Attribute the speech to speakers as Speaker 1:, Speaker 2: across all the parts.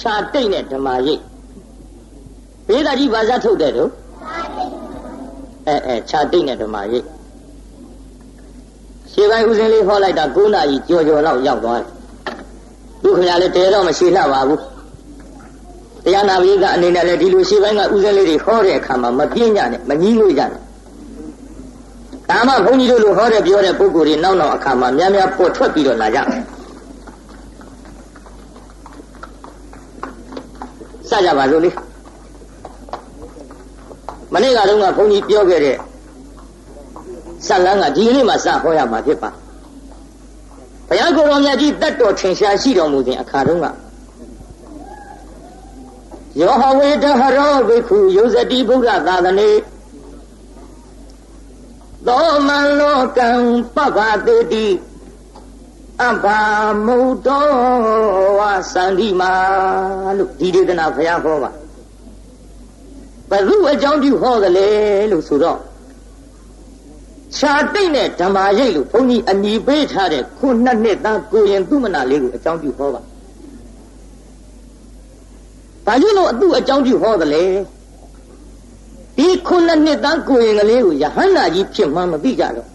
Speaker 1: ခြာတိတ်နဲ့ဓမ္မရိပ်ဘေးသာကြီးဘာသာထုတ်တဲ့တို့အဲအဲခြာတိတ်နဲ့ဓမ္မရိပ်ရှေးပိုင်းဦးစင်းလေးဟောလိုက်တာ9နာရီကြော်ကြော်လောက်ရောက်သွားတယ်သူခင်ဗျားလည်းတဲတော့မရှိလှပါဘူးတရားနာပိကအနေနဲ့လည်းဒီလိုရှေးပိုင်းကဦးစင်းလေးတွေဟောတဲ့အခါမှာမပြင်းကြနဲ့မကြီးလို့ကြနဲ့ဒါမှဘုန်းကြီးတို့လိုဟောတဲ့ပြောတဲ့ပုဂ္ဂိုလ်တွေနောက်နောက်အခါမှာများများပေါ်ထွက်ပြီးတော့လာကြတယ် စကြပါစို့လေမနေ့ကတော့ကဘုန်းကြီးပြောခဲ့တဲ့ဆက်လန်းကဒီကနေ့မှစဟောရမှာဖြစ်ပါဘုရားကိုယ်တော်မြတ်ကြီးတတ်တော်ထင်ရှားရှိတော်မူခြင်းအခါတုန်းကယောဟဝေတဟရောဘိက္ခုယုဇတိဗုဒ္ဓသာသနေသောမံလောကံပပတေတိ အဘမုတ်တော်ဝသန္တိမာလို့ဒီဒေသနာဘုရားဟောပါဘယ်သူအကြောင်းပြုဟောသလဲလို့ဆိုတော့ခြာတိတ်နဲ့ဓမ္မရိပ်လို့ဘုန်းကြီးအညီပေးထားတဲ့ခုနှစ်နှစ်သားကိုရင်သူမနာလေးကိုအကြောင်းပြုဟောပါဘာလို့လို့အသူ့အကြောင်းပြုဟောသလဲဒီခုနှစ်နှစ်သားကိုရင်ကလေးကိုယဟန္တာကြီးဖြစ်မှမသိကြတော့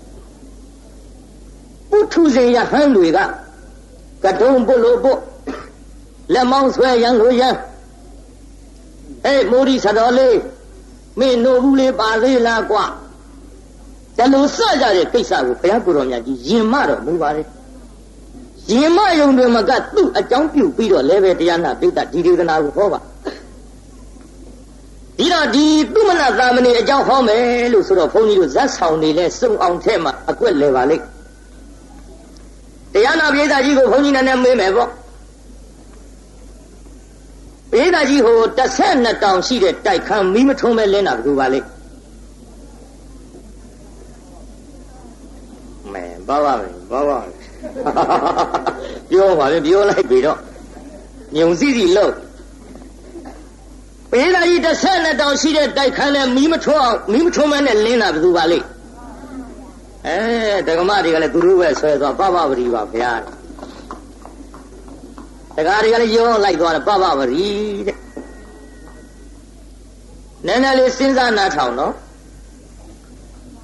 Speaker 1: ပုထုဇဉ်ယဟန်တွေကကတုံးပုလို့ပုလက်မောင်းဆွဲရန်လို့ရန်အေးမိုးရီဆတော်လေးမင်းနိုဘူးလေးပါသေးလားကွာဒါလို့စကြတဲ့ကိစ္စကိုဘုရားကိုယ်တော်မြတ်ကြီးယင်မတော့မူပါလေယင်မယုံတွေမကသူ့အကြောင်းပြုပြီးတော့လည်းပဲတရားနာပိဋကဒီဒေသနာကိုဟောပါဒီတော့ဒီသူမနာသာမဏေအကြောင်းဟောမယ်လို့ဆိုတော့ဘုန်းကြီးတို့ဇက်ဆောင်နေလဲစုံအောင်ထဲမှာအကွက်လဲပါလိမ့် တရားနာပိဋကကြီးကိုဘုန်းကြီးနဲ့မေးမယ်ပေါ့ပိဋကကြီးဟို12တောင်ရှိတဲ့တိုက်ခန်းမီးမထုံးမဲ့လင်းတာဘယ်လိုပါလိမ့်မယ်ဘာပါမယ်ဘာပါမယ်ပြောပါလေပြောလိုက်ပြီတော့ညုံစီစီလို့ပေးလာကြီးတစ်ဆက်နဲ့တောင်ရှိတဲ့တိုက်ခန်းနဲ့မီးမထွန်းအောင်မီးမထွန်းမနဲ့လင်းတာဘယ်သူပါလိမ့် အဲဒကမတွေကလည်းသူတို့ပဲဆွဲသွားပပပရိပါဗျာတကားတွေကလည်းရောလိုက်သွားတယ်ပပပရိတဲ့နည်းနည်းလေးစဉ်းစားနားထောင်နော်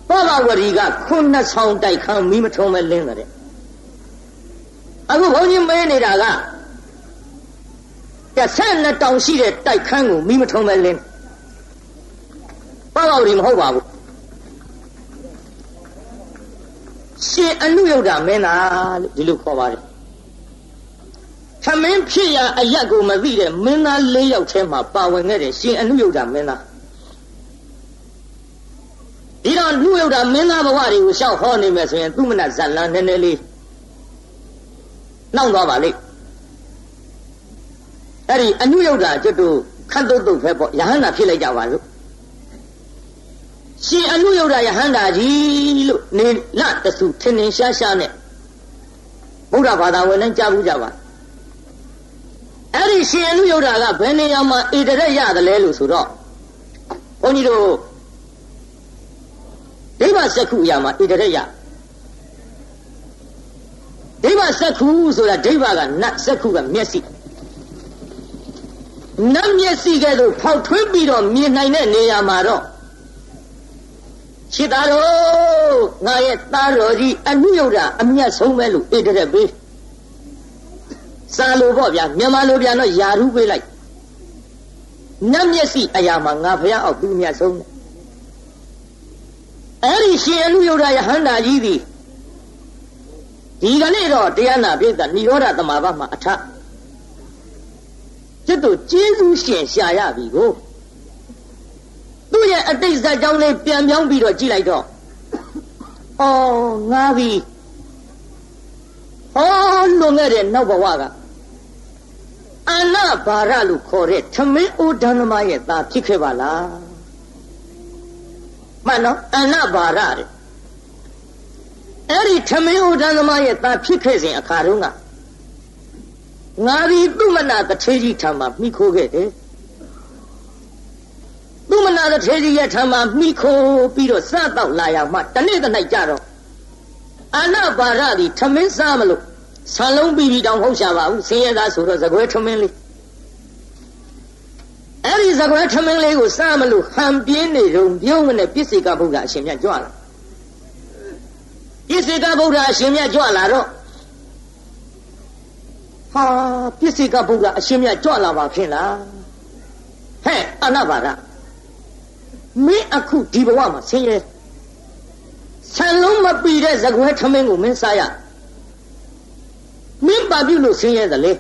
Speaker 1: ပပဝရီကခုနှစ်ဆောင်တိုက်ခန်းမီးမထုံးမဲ့လင်းတဲ့အခုဘုန်းကြီးမေးနေတာကတစ်ဆက်နှစ်တောင်ရှိတဲ့တိုက်ခန်းကိုမီးမထုံးမဲ့လင်းပပဝရီမဟုတ်ပါဘူး ရှင်အနုယုဒ္ဓမင်းသားလို့ဒီလိုခေါ်ပါတယ်သမင်းဖြစ်ရအရက်ကိုမသိတဲ့မင်းသား၄ယောက်ထဲမှာပါဝင်ခဲ့တဲ့ရှင်အနုယုဒ္ဓမင်းသားဒီတော့လူယုတ်တာမင်းသားဘဝတွေကိုရှောက်ဟောနေမယ်ဆိုရင်သူ့မနဇလန်းနည်းနည်းလေးနှောင့်သွားပါလိမ့်အဲ့ဒီအနုယုတ်တာကျွတ်တို့ခတ်တုတ်တုတ်ပဲပေါ့ယဟန္တာဖြစ်လိုက်ကြပါလို့ ရှင်အနုယုတ်တာယဟန္တာကြီးလို့နေလတဆုထင်ထင်ရှားရှားနဲ့ဗုဒ္ဓဘာသာဝင်လည်းကြားဘူးကြပါအဲ့ဒီရှင်အနုယုတ်တာကဘယ်နေရာမှာဣတရက်ရတယ်လဲလို့ဆိုတော့ဘုန်းကြီးတို့ဒိဗ္ဗစက္ခုအရာမှာဣတရယဒိဗ္ဗစက္ခုဆိုတာဒိဗ္ဗကနတ်စက္ခုကမျက်စိနတ်မျက်စိကဲ့သို့ဖောက်ထွင်းပြီးတော့မြင်နိုင်တဲ့နေရာမှာတော့ ခြေသားတော်ငါရဲ့သားတော်ကြီးအနုယုဒ္ဓအမျက်ဆုံးပဲလို့ဣတရပေးစာလိုပေါ့ဗျာမြန်မာလိုပြန်တော့ယာရုပေးလိုက်နတ်မျက်စိအရာမှာငါဖះအောက်သူမျက်ဆုံးတယ်အဲ့ဒီရှင်အနုယုဒ္ဓယဟန္တာကြီးသည်ဒီကနေ့တော့တရားနာပိဋကនិရောဓသမာဘမှာအထจิตတို့ကျေးဇူးရှင်ရှာရပြီကို သူ့ရဲ့အတိတ်ဇာတ်ကြောင်းလေးပြန်ပြောင်းပြီးတော့ကြည့်လိုက်တော့အော်ငါပြီဟောလွန်ခဲ့တဲ့နောက်ဘဝကအနဘာရလို့ခေါ်တဲ့ထမင်းအိုဒန္နမရဲ့သားဖြစ်ခဲ့ပါလားမှန်နော်အနဘာရတဲ့အဲ့ဒီထမင်းဥဒ္ဒသမားရဲ့သားဖြစ်ခဲ့စဉ်အခါတုန်းကငါဒီသူမနာတထေကြီးထံမှာမိခိုးခဲ့တယ် သူမနာတထေကြီးရဲ့ထံမှာမိခိုးပြီးတော့စတော့လာရမှတနေ့တနေ့ကြတော့အနဘာရသည်ထမင်းစားမလို့ဆံလုံးပြီးပြီးတောင်ဟုတ်ရှာပါဘူးဆင်းရဲသားဆိုတော့ဇကွဲထမင်းလေးအဲ့ဒီဇကွဲထမင်းလေးကိုစားမလို့ဟန်ပြင်းနေတုံပြုံးမနဲ့ပြစ္ဆေကဗုဒ္ဓအရှင်မြတ်ကြွလာပြစ္ဆေကဗုဒ္ဓအရှင်မြတ်ကြွလာတော့ဟာပြစ္ဆေကဗုဒ္ဓအရှင်မြတ်ကြွလာပါဖြင့်လားဟဲ့အနာဘာရ မင်းအခုဒီဘဝမှာဆင်းရဲဆန်လုံးမပီတဲ့ဇကွဲထမင်းကိုမင်းစားရမင်းပါပြုလို့ဆင်းရဲသလဲ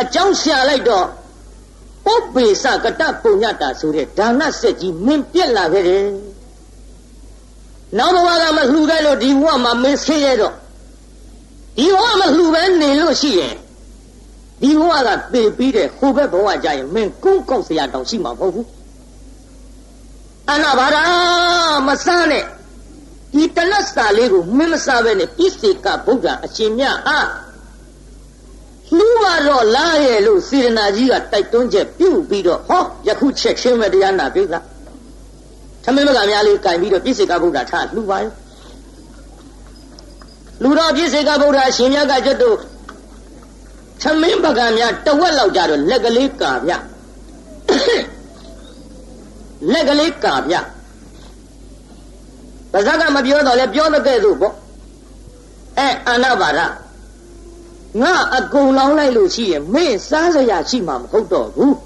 Speaker 1: အကြောင်းရှာလိုက်တော့ပုပ္ပေစကတပုံညတာဆိုတဲ့ဒါနဆက်ကြီးမင်းပြက်လာခဲ့တယ်နောက်ဘဝကမလှူခဲ့လို့ဒီဘဝမှာမင်းဆင်းရဲတော့ဒီဘဝမလှူပဲနေလို့ရှိရင်ဒီဘဝကသေပြီးတဲ့ဟိုဘက်ဘဝကြရင်မင်းကုန်းကောက်စရာတောင်ရှိမှာမဟုတ်ဘူး အနာဘာရာမဆန်းနဲ့ဒီတနတ်စာလေးကိုမင်းမစားပဲနဲ့ပြစ္ဆေကဗုဒ္ဓအရှင်မြတ်အားလှူပါတော့လားရဲ့လို့စေရနာကြီးကတိုက်တွန်းချက်ပြုပြီးတော့ဟောယခုချက်ချင်းပဲတရားနာပိဿသမင်းမကများလေးကင်ပြီးတော့ပြစ္ဆေကဗုဒ္ဓထားလှူပါရဲ့လူတော်ပြစ္ဆေကဗုဒ္ဓရှင်မြတ်ကကျွတ်တို့သမင်းပကံများတဝက်လောက်ကြတော့လက်ကလေးကာပြ လက်ကလေးကာပြပါဇက်ကမပြောတော့လဲပြောတဲ့ကဲ့သို့ပေါ့အဲအာနာပါရငါအကုန်လောင်းလိုက်လို့ရှိရင်မင်းစားစရာရှိမှာမဟုတ်တော့ဘူး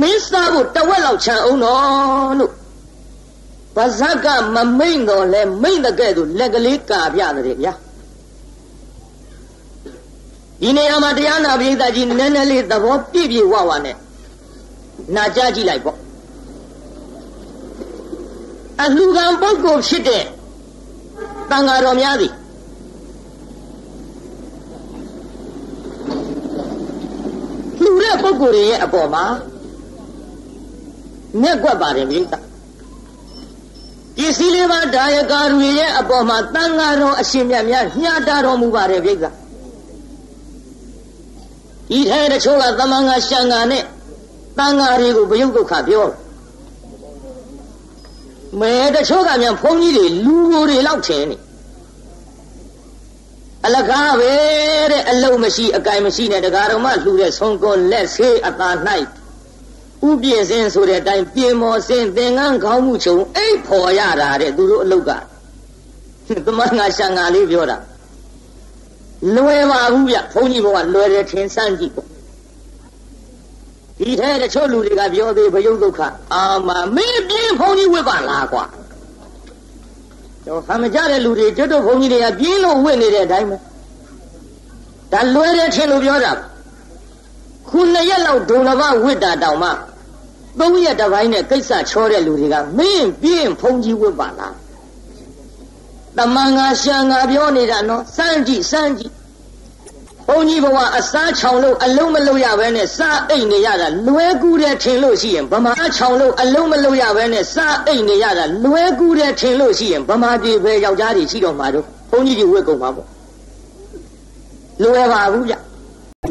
Speaker 1: မင်းစားဖို့တဝက်လောက်ချန်အောင်တော့လို့ပါဇက်ကမမိန်တော့လဲမိန်တဲ့ကဲ့သို့လက်ကလေးကာပြတယ်ဗျာဒီနေရာမှာတရားနာပိဋကကြီးနည်းနည်းလေးသဘောပြည့်ပြည့်ဝဝနဲ့ နာကြားကြည့်လိုက်ပေါ့အလှကံပုဂ္ဂိုလ်ဖြစ်တဲ့တန်ဃာတော်များသည်လှူတဲ့ပုဂ္ဂိုလ်တွေရဲ့အပေါ်မှာမျက်ကွက်ပါတယ်မိသားပစ္စည်းလေးပါဒါယကာတွေရဲ့အပေါ်မှာတန်ဃာတော်အရှင်မြတ်များညှာတာတော်မူပါတယ်ပြိဿဤထဲတချို့ကသမန်ငါရှံငါနဲ့ တန်ဃာတွေကိုဘယုတ်ဒုက္ခပြောမဲတချို့ကမြန်ဘုန်းကြီးတွေလူကိုတွေလောက်ထင်နေအလကားပဲတဲ့အလုံးမရှိအကင်မရှိနဲ့တရားတော်မှလှူတဲ့ဆုံးကောလက်ဆေးအသာ၌ဥပြည့်စင်ဆိုတဲ့အတိုင်းပြင်မော်စင်သင်္ကန်းခေါင်းမှုချုံအိတ်ဖော်ရတာတဲ့သူတို့အလုတ်ကသမန်ငါရှံငါလေးပြောတာလွယ်ပါဘူးဗျဘုန်းကြီးဘုရားလွယ်တယ်ထင်စမ်းကြည့်ပေါ့ ဒီထဲတချို့လူတွေကပြောသေးဘယုတ်ဒုက္ခအာမမင်းပြင်းဘုန်းကြီးဝစ်ပါလားကွာတော့ဟာမကြတဲ့လူတွေကျွတ်တို့ဘုန်းကြီးတွေကပြင်းလို့ဝစ်နေတဲ့အတိုင်းပဲဒါလွယ်တယ်ထင်လို့ပြောတာခုနှစ်ရက်လောက်ဒုံလဘဝစ်တာတောင်မှသုံးရက်တစ်ပိုင်းနဲ့ကိစ္စချောတဲ့လူတွေကမင်းပြင်းဘုန်းကြီးဝစ်ပါလားတမန်ငါရှံငါပြောနေတာနော်စမ်းကြည့်စမ်းကြည့် ဘုန်းကြီးဘဝအစားချောင်လို့အလုံးမလုံးရဘဲနဲ့စားအိတ်နေရတာလွဲကူးတယ်ထင်လို့ရှိရင်ဗမာချောင်လို့အလုံးမလုံးရဘဲနဲ့စားအိတ်နေရတာလွဲကူးတယ်ထင်လို့ရှိရင်ဗမာပြည်ပဲယောက်ျားတွေရှိတော့မှာတော့ဘုန်းကြီးတွေဝက်ကုန်မှာပေါ့လွယ်ပါဘူးဗျ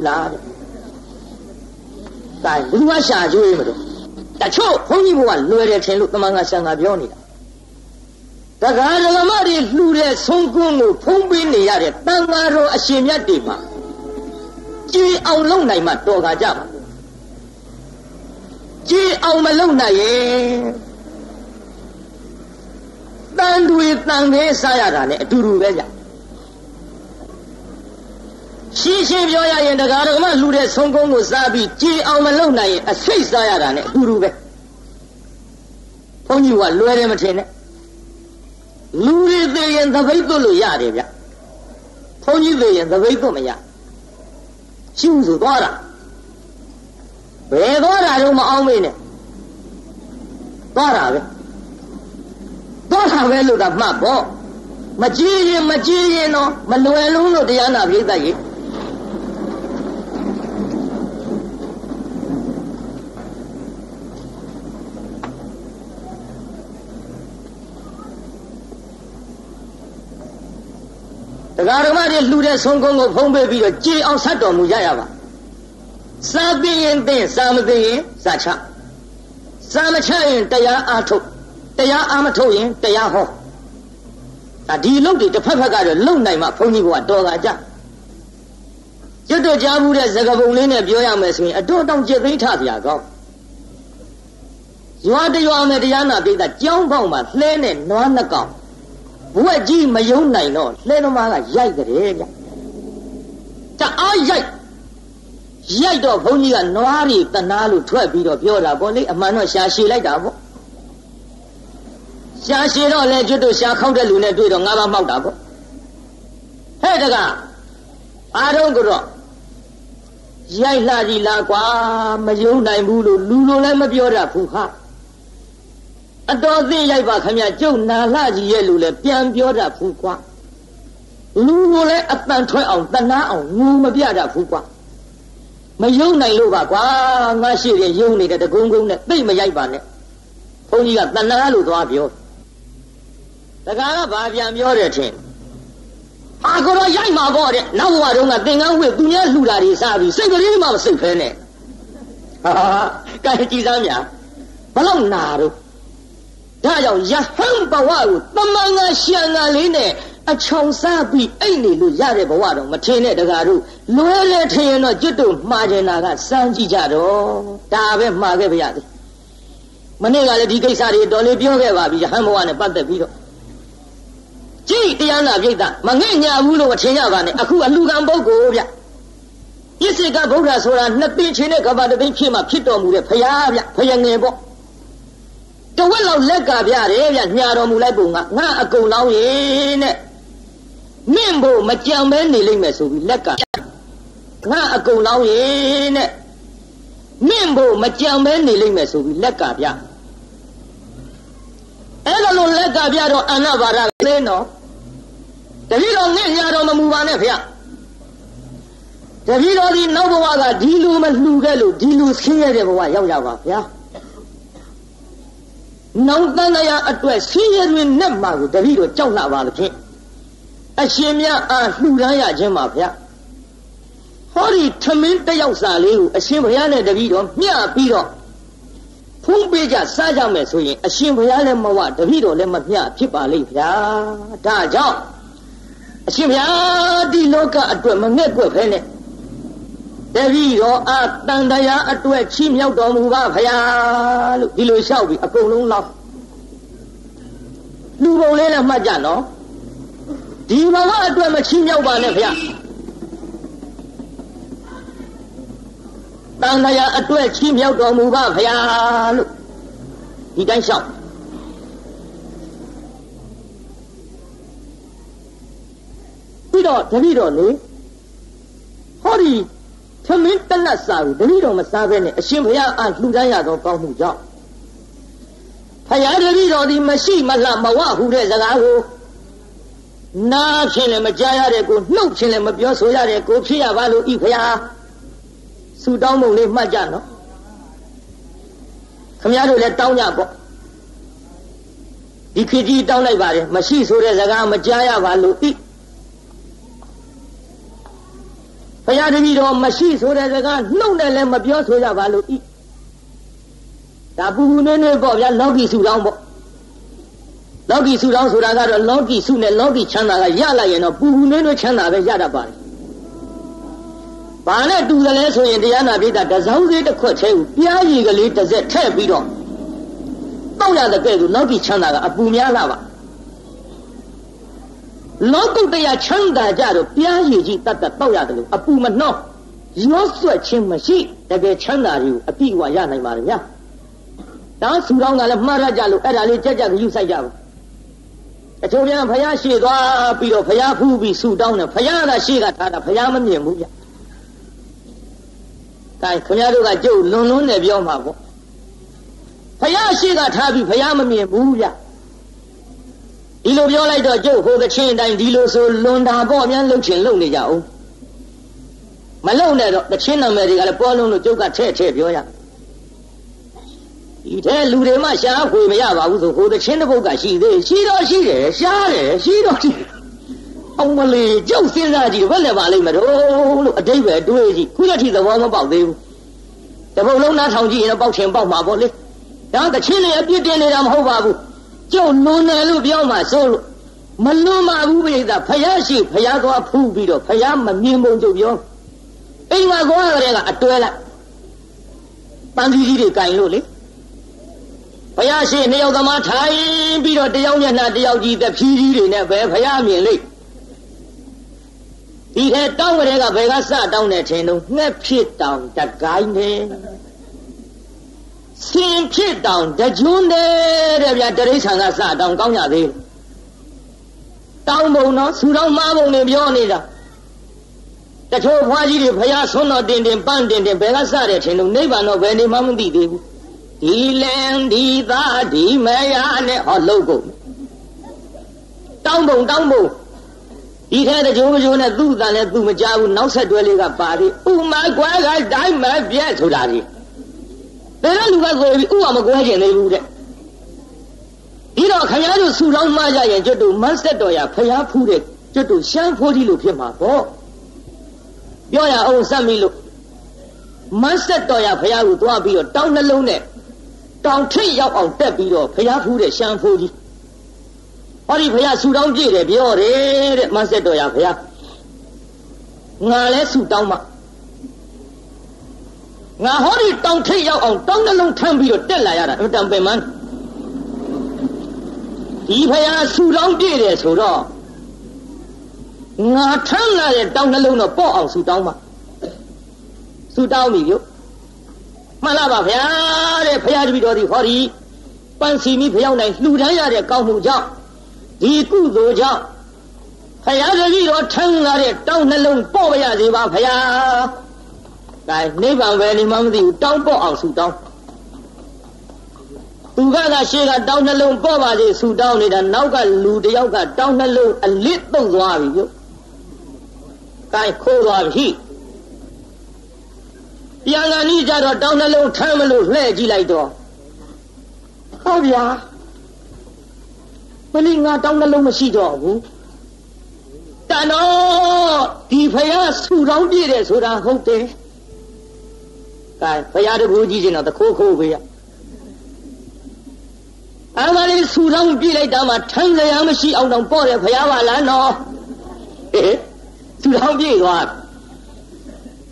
Speaker 1: လားတဲ့ဒါလူမရှာကျွေးမလို့တချို့ဘုန်းကြီးဘဝလွယ်တယ်ထင်လို့တမန်ကဆံကပြောနေတာတက္ကရာဓမ္မတွေလှူတဲ့ဆုံးကွန်းကိုဖုံးပေးနေရတဲ့တန်ဃာတော်အရှင်မြတ်တွေမှာ ကြည်အောင်လုပ်နိုင်မှတော်ကားကြပါကြည်အောင်မလုပ်နိုင်ရင်တန်တွေတန်သေးစားရတာနဲ့အတူတူပဲကြရှင်းရှင်းပြောရရင်တရားတော်ကမှလှူတဲ့ဆုံးကုန်းကိုစားပြီးကြည်အောင်မလုပ်နိုင်ရင်အဆိတ်စားရတာနဲ့အတူတူပဲဘုန်းကြီးကလွယ်တယ်မထင်နဲ့လူတွေသိရင်သပိတ်သွတ်လို့ရတယ်ဗျဘုန်းကြီးသိရင်သပိတ်သွတ်မရ ရှင်းဆိုသွားတာဘယ်သွားတာတော့မအောင်မေးနဲ့သွားတာပဲသွားတာပဲလို့တာမှတ်ပေါ့မကြည့်ရင်မကြည့်ရင်တော့မလွယ်လုံးလို့တရားနာပြိတ္တကြီး တရားဓမ္မတွေလှူတဲ့ဆုံးကုန်းကိုဖုံးပေးပြီးတော့ကြည်အောင်ဆက်တော်မူကြရပါစာသိရင်သိစာမသိရင်စာချစာမချရင်တရားအားထုတ်တရားအားမထုတ်ရင်တရားဟောဒါဒီလုံတွေတစ်ဖက်ဖက်ကတော့လုံနိုင်မှဘုန်းကြီးကတော်ကကြကျွတ်တော့ကြားဘူးတဲ့သကပုံလေးနဲ့ပြောရမယ်ဆိုရင်အတော့တောင်ကျက်သိမ်းထစရာကောင်းရွာတရွာမဲ့တရားနာပိဋကကြောင်းပေါက်မှာလှဲနဲ့နွားနှစ်ကောင် ဘဝကြီးမယုံနိုင်တော့လှဲသမားကရိုက်တယ်ဗျတအားရိုက်ရိုက်တော့ဘုန်းကြီးကနွားတွေတနာလို့ထွက်ပြီးတော့ပြောတာပေါ့လေအမှန်တော့ရှာရှည်လိုက်တာပေါ့ရှာရှည်တော့လေကျွတ်တို့ရှာခောက်တဲ့လူနဲ့တွေ့တော့ငါးပါးမောက်တာပေါ့ဟဲ့တကအားလုံးကတော့ရိုက်လှကြီးလားကွာမယုံနိုင်ဘူးလို့လူလိုလည်းမပြောတတ်ဘူးဟာ အတော်သိရိုက်ပါခမကျုပ်နာလှကြီးရဲ့လူလည်းပြန်ပြောတတ်ဘူးကွာလူလိုလည်းအပန်ထွက်အောင်တနာအောင်ငူမပြတတ်ဘူးကွာမယုံနိုင်လို့ပါကွာငါရှိတယ်ယုံနေတဲ့တကုန်းကုန်းနဲ့သိမရိုက်ပါနဲ့ဘုန်းကြီးကတဏှာလို့သွားပြောတခါကဘာပြန်ပြောတယ်ထင်အာကိုတော့ရိုက်မှာပေါ့တဲ့နောက်ဘဝတုန်းကသင်္ကန်းဝတ်သူများလှူတာတွေစားပြီးစိတ်ကလေးမှမစိတ်ဖဲနဲ့ဟာကဲကြည်စမ်းများဘလောက်နာတော့ ဒါကြောင့်ယဟန်ဘဝကိုတမန်ငါရှံငါလေးနဲ့အချောင်စားပြီးအိတ်နေလို့ရတဲ့ဘဝတော့မထင်နဲ့တကားတို့လွဲလဲထင်ရင်တော့ကျွတ်တို့မှားကျင်တာကစမ်းကြည့်ကြတော့ဒါပဲမှားခဲ့ပါရစေမနေ့ကလည်းဒီကိစ္စတွေတော်လေးပြောခဲ့ပါပြီယဟန်ဘဝနဲ့ပတ်သက်ပြီးတော့ကြည့်တရားနာပြိတ္တမငဲ့ညာဘူးလို့ထင်ကြပါနဲ့အခုအလူကံပုဂ္ဂိုလ်ဗျပစ္စေကဗုဒ္ဓဆိုတာနှစ်သိန်းချင်းနဲ့ကဘာတသိန်းဖြစ်မှဖြစ်တော်မူတဲ့ဖရာဗျဖယငယ်ပေါ့ တဝက်လောက်လက်ကပြတယ်ဗျညာတော်မူလိုက်ပုံကငါအကုန်လောင်းရင်တဲ့မင့်ဖို့မကြံမဲနေလိမ့်မယ်ဆိုပြီးလက်ကငါအကုန်လောင်းရင်တဲ့မင့်ဖို့မကြံမဲနေလိမ့်မယ်ဆိုပြီးလက်ကပြအဲ့ဒါလို့လက်ကပြတော့အနာဘာရလဲနော်တပည့်တော်နဲ့ညာတော်မမူပါနဲ့ဖေတပည့်တော်ဒီနောက်ဘဝကဒီလူမလှူခဲ့လို့ဒီလူဆင်းရဲတဲ့ဘဝရောက်ရပါဗျာ နောင်တန်တရားအတွက်ဆင်းရဲတွင်နဲ့မှာကိုတပည့်တော်ကြောက်လာပါလို့ဖြင့်အရှင်မြတ်အားလှူဒန်းရခြင်းပါဗျာဟောဒီထမင်းတယောက်စာလေးကိုအရှင်ဘုရားနဲ့တပည့်တော်မျှပြီးတော့ဖုံးပေးကြစားကြမယ်ဆိုရင်အရှင်ဘုရားလည်းမဝတပည့်တော်လည်းမမျှဖြစ်ပါလိမ့်ဗျာဒါကြောင့်အရှင်ဘုရားဒီလောကအတွက်မငဲ့ကွက်ဖဲနဲ့ တပည့်တော်အာတန်တရားအတွက်ချီးမြှောက်တော်မူပါဖရာလို့ဒီလိုလျှောက်ပြီးအကုန်လုံးလောက်လူပုံလေးနဲ့မှတ်ကြနော်ဒီဘဝအတွက်မချီးမြှောက်ပါနဲ့ဖရာတန်တရားအတွက်ချီးမြှောက်တော်မူပါဖရာလို့ဒီတိုင်းလျှောက်ပြီးတော့တပည့်တော်လေဟောဒီ သမင်းတနတ်စာကိုတပည့်တော်မစားဘဲနဲ့အရှင်ဘုရားအားလှူဒန်းရသောကောင်းမှုကြောင့်ဖယားတပည့်တော်ဒီမရှိမလှမဝဟုတဲ့စကားကိုနားဖြင့်လည်းမကြားရတဲ့ကိုနှုတ်ဖြင့်လည်းမပြောဆိုရတဲ့ကိုဖြစ်ရပါလို့ဤဖယားဆူတောင်းပုံလေးမှတ်ကြနော်ခမရတို့လည်းတောင်းကြပေါ့ဒီခေတ်ကြီးတောင်းလိုက်ပါတယ်မရှိဆိုတဲ့စကားမကြားရပါလို့ဤ ဘုရားတပည့်တော်မရှိဆိုတဲ့စကားနှုတ်နဲ့လည်းမပြောဆိုကြပါလို့ဤဒါပူပူနေနေပေါ့ဗျာလောကီစုတောင်းပေါ့လောကီစုတောင်းဆိုတာကတော့လောကီစုနဲ့လောကီချမ်းသာကရလိုက်ရင်တော့ပူပူနေနေချမ်းသာပဲရတတ်ပါတယ်ဘာနဲ့တူတယ်လဲဆိုရင်တရားနာပိဋကတစောင်းသေးတစ်ခွက်သေးကိုပြားရည်ကလေးတစ်စက်ထည့်ပြီးတော့တောက်ရတဲ့ကဲ့သို့လောကီချမ်းသာကအပူများလာပါ လောကုတ္တရာချမ်းသာကြတော့ပြားရည်ကြီးတတ်တတ်တောက်ရတယ်လို့အပူမနှောရောဆွက်ခြင်းမရှိတကယ်ချမ်းသာတွေကိုအပြည့်အဝရနိုင်ပါလေဗျာဒါဆူတောင်းတာလည်းမှားရကြလို့အဲ့ဒါလေးကြက်ကြက်ယူဆိုင်ကြပါအချို့ပြန်ဖယားရှေ့သွားပြီးတော့ဖယားဖူးပြီးဆူတောင်းတယ်ဖယားကရှေ့ကထားတာဖယားမမြင်ဘူးဗျဒါခင်ဗျားတို့ကကြုတ်လွန်လွန်းနဲ့ပြောမှာပေါ့ဖယားရှိကထားပြီးဖယားမမြင်ဘူးဗျ ဒီလိုပြောလိုက်တော့ကျုပ်ဟိုကချင်းတိုင်းဒီလိုဆိုလွန်တာပေါ့အများလှုပ်ချင်လှုပ်နေကြအောင်မလှုပ်နဲ့တော့တချင်းနာမည်တွေကလည်းပေါ်လုံးလို့ကျုပ်ကထဲ့ထဲ့ပြောရဒီထဲလူတွေမှရှားဖွေမရပါဘူးဆိုဟိုတချင်းတစ်ပုတ်ကရှိသေးရှိတော့ရှိတယ်ရှားတယ်ရှိတော့ရှိအောင်မလေးကျုပ်စဉ်းစားကြည့်ဘယ်နဲ့ပါလိမ့်မလို့လို့အတိတ်ပဲတွေးကြည့်ခုတည်းသဘောမပေါက်သေးဘူးတပုတ်လုံးနားထောင်ကြည့်ရင်တော့ပေါက်ချင်ပေါက်မှာပေါ့လေဒါတချင်းတွေအပြစ်တင်နေတာမဟုတ်ပါဘူး ကျုပ်လွန်တယ်လို့ပြောမှဆိုလို့မလွန်ပါဘူးပြိဿဖယားရှိဖယားသွားဖူးပြီးတော့ဖယားမမြင်ပုံကျုပ်ပြောအိမ်မှာကွာကလေးကအတွဲလိုက်ပန်းကြီးကြီးတွေကင်လို့လေဘုရားရှိနှစ်ယောက်သမားထိုင်ပြီးတော့တယောက်မျက်နှာတယောက်ကြီးတဖြည်းကြီးတွေနဲ့ပဲဘုရားမြင်လိမ့်ဒီထဲတောင်းကလေးကဘယ်ကစတောင်းနေထင်တော့ငှက်ဖြစ်တောင်တကိုင်းတယ် စင်ဖြစ်တောင်တကြွန်းတယ်တဲ့ဗျာတရိษံကစတောင်းကောင်းကြသေးတောင်းပုံတော့ဆူတောင်းမားပုံတွေပြောနေတာတချို့ဖွားကြီးတွေဖះဆွန်းတော်တင်တင်ပန်းတင်တင်ဘယ်ကစတယ်ထင်လို့နိဗ္ဗာန်တော့ဘယ်နေမှမသိသေးဘူးဒီလင်ဒီသားဒီမယားနဲ့ဟောလှုပ်ကုန်တောင်းပုံတောင်းပုံဒီထဲတကြိုးကြိုးနဲ့သူ့တန်လည်းသူမကြဘူးနောက်ဆက်တွဲလေးကပါသေးဥမကွဲကတိုင်းမပြက်ဆိုတာကြီး ဒါကလူကကိုပြီးဥအောင်မကွဲကျင်သေးဘူးတဲ့ဒီတော့ခမားတို့ဆူလောင်းမှကြရင်ကျွတ်တို့မတ်ဆက်တော်ရဖျားဖူးတဲ့ကျွတ်တို့ရှမ်းဖိုးကြီးလို့ဖြစ်မှာပေါ့ပြောရအောင်စက်မိလို့မတ်ဆက်တော်ရဖျားကိုသွားပြီးတော့တောင်းနှလုံးနဲ့တောင်ထိပ်ရောက်အောင်တက်ပြီးတော့ဖျားဖူးတဲ့ရှမ်းဖိုးကြီးဟောဒီဖျားဆူတောင်းပြည့်တယ်ပြောတယ်တဲ့မတ်ဆက်တော်ရဖျားငါလဲဆူတောင်းမှ ငါဟောဒီတောင်ထိပ်ရောက်အောင်တောင်းနှလုံးထမ်းပြီးတော့တက်လာရတာအမှန်တန်ပင်မန်းဒီဖျားဆူတောင်းပြည့်တယ်ဆိုတော့ငါထမ်းလာတဲ့တောင်းနှလုံးတော့ပေါ့အောင်ဆူတောင်းပါဆူတောင်းပြီပြုမှန်လားပါဗျာတဲ့ဖရာတပည့်တော်ဒီဟောဒီပန်းစီမိဖျောင်းနိုင်လှူဒန်းရတဲ့ကောင်းမှုကြောင့်ဒီကုသိုလ်ကြောင့်ဖရာတပည့်တော်ထမ်းလာတဲ့တောင်းနှလုံးပေါ့ပါရစေပါဖရာ ဒါနိဗ္ဗာန်ပဲနေမှမသိဘူးတောင်းပေါ့အောင်ဆူတောင်းသူကကရှေ့ကတောင်းနှလုံးပေါ့ပါစေဆူတောင်းနေတာနောက်ကလူတယောက်ကတောင်းနှလုံးအလစ်တုံသွားပြီပြုကိုင်းခိုးသွားပြီပြန်လာနီးကြတော့တောင်းနှလုံးထမ်းမလို့လှဲ့ကြည့်လိုက်တော့ဟောဗျာမလီငါတောင်းနှလုံးမရှိတော့ဘူးတန်တော့ဒီဖယားဆူတောင်းပြည့်တယ်ဆိုတာဟုတ်တယ် ကိုင်းဖယားတကူကြီးစင်တော့တခိုးခိုးပေးရအမလေးဆူတောင်းပြည့်လိုက်တာမှထမ်းကြရမရှိအောင်တော့ပေါ့တယ်ဖယားပါလားနော်ဟေးသူတော်ပြေသွား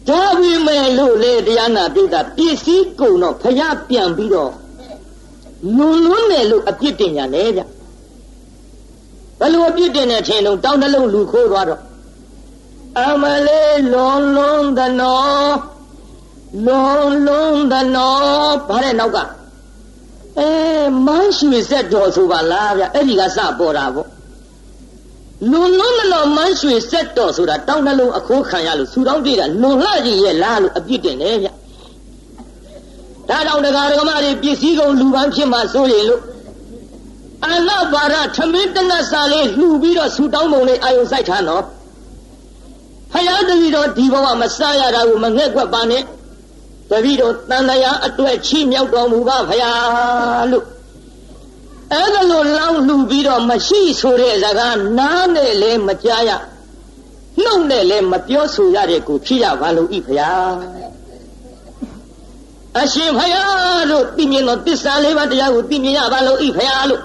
Speaker 1: ဒါပေမဲ့လို့လေတရားနာပိတာပစ္စည်းကုန်တော့ဖျားပြန်ပြီးတော့လွန်လွန်းတယ်လို့အပြစ်တင်ညာလေဗျဘယ်လိုအပြစ်တင်နေထင်တော့တောင်းတလုံးလူခိုးသွားတော့အမလေးလွန်လွန်းသနော လွန်လွန်းသနောဘာတဲ့နောက်ကအဲမန်းရွှေဆက်တော်ဆိုပါလားဗျအဲ့ဒီကစပေါ်တာပေါ့လွန်လွန်းမလို့မန်းရွှေဆက်တော်ဆိုတာတောင်းနှလုံးအခိုးခံရလို့ဆူတောင်းပြတာလွန်လှကြီးရဲ့လားလို့အပြစ်တင်တယ်ဗျဒါကြောင့်တရားဓမ္မတွေပစ္စည်းကုန်လူပန်းဖြစ်မှဆိုရင်လို့အလဘာရထမင်းတနတ်စာလေးလှူပြီးတော့ဆူတောင်းပုံလေးအာယုံစိုက်ထားနော်ဖယားတပည့်တော်ဒီဘဝမစားရတာကိုမငဲ့ကွက်ပါနဲ့ တပည့်တော်တန်တရားအတွက်ချီးမြှောက်တော်မူပါဖယားလို့အဲ့ဒါလိုလောင်းလှူပြီးတော့မရှိဆိုတဲ့စကားနားနဲ့လည်းမကြားရနှုတ်နဲ့လည်းမပြောဆိုရတဲ့ကိုဖြစ်ရပါလို့ဤဖရာအရှင်ဖရာတို့သိမြင်တော်တစ္ဆာလေးပါးတရားကိုသိမြင်ရပါလို့ဤဖရာလို့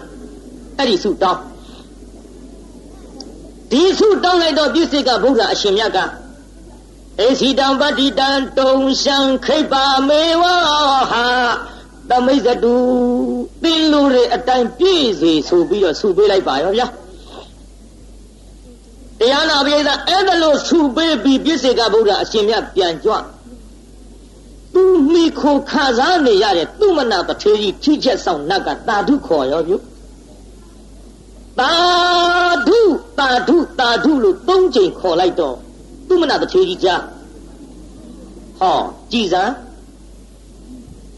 Speaker 1: အဲ့ဒီဆုတောင်းဒီဆုတောင်းလိုက်တော့ပြည့်စိတ်ကဗုဒ္ဓအရှင်မြတ်က အေစီတံပတ္တိတံတုံရှံခိပ္ပါမေဝဟာသမိတ်ဇတူသင်လူတွေအတိုင်းပြည့်စေဆိုပြီးတော့ဆူပေးလိုက်ပါရောဗျာတရားနာပိဋကအဲ့ဒါလို့ဆူပေးပြီးပြည့်စေကဗုဒ္ဓအရှင်မြတ်ပြန်ကြွသူမိခိုခါစားနေရတဲ့သူမနာပထေကြီးထိချက်ဆောင်နတ်ကတာဓုခေါ်ရောပြုတာဓုတာဓုတာဓုလို့သုံးချိန်ခေါ်လိုက်တော့ သူမနာပထေကြီးကြားဟောကြည်စမ်း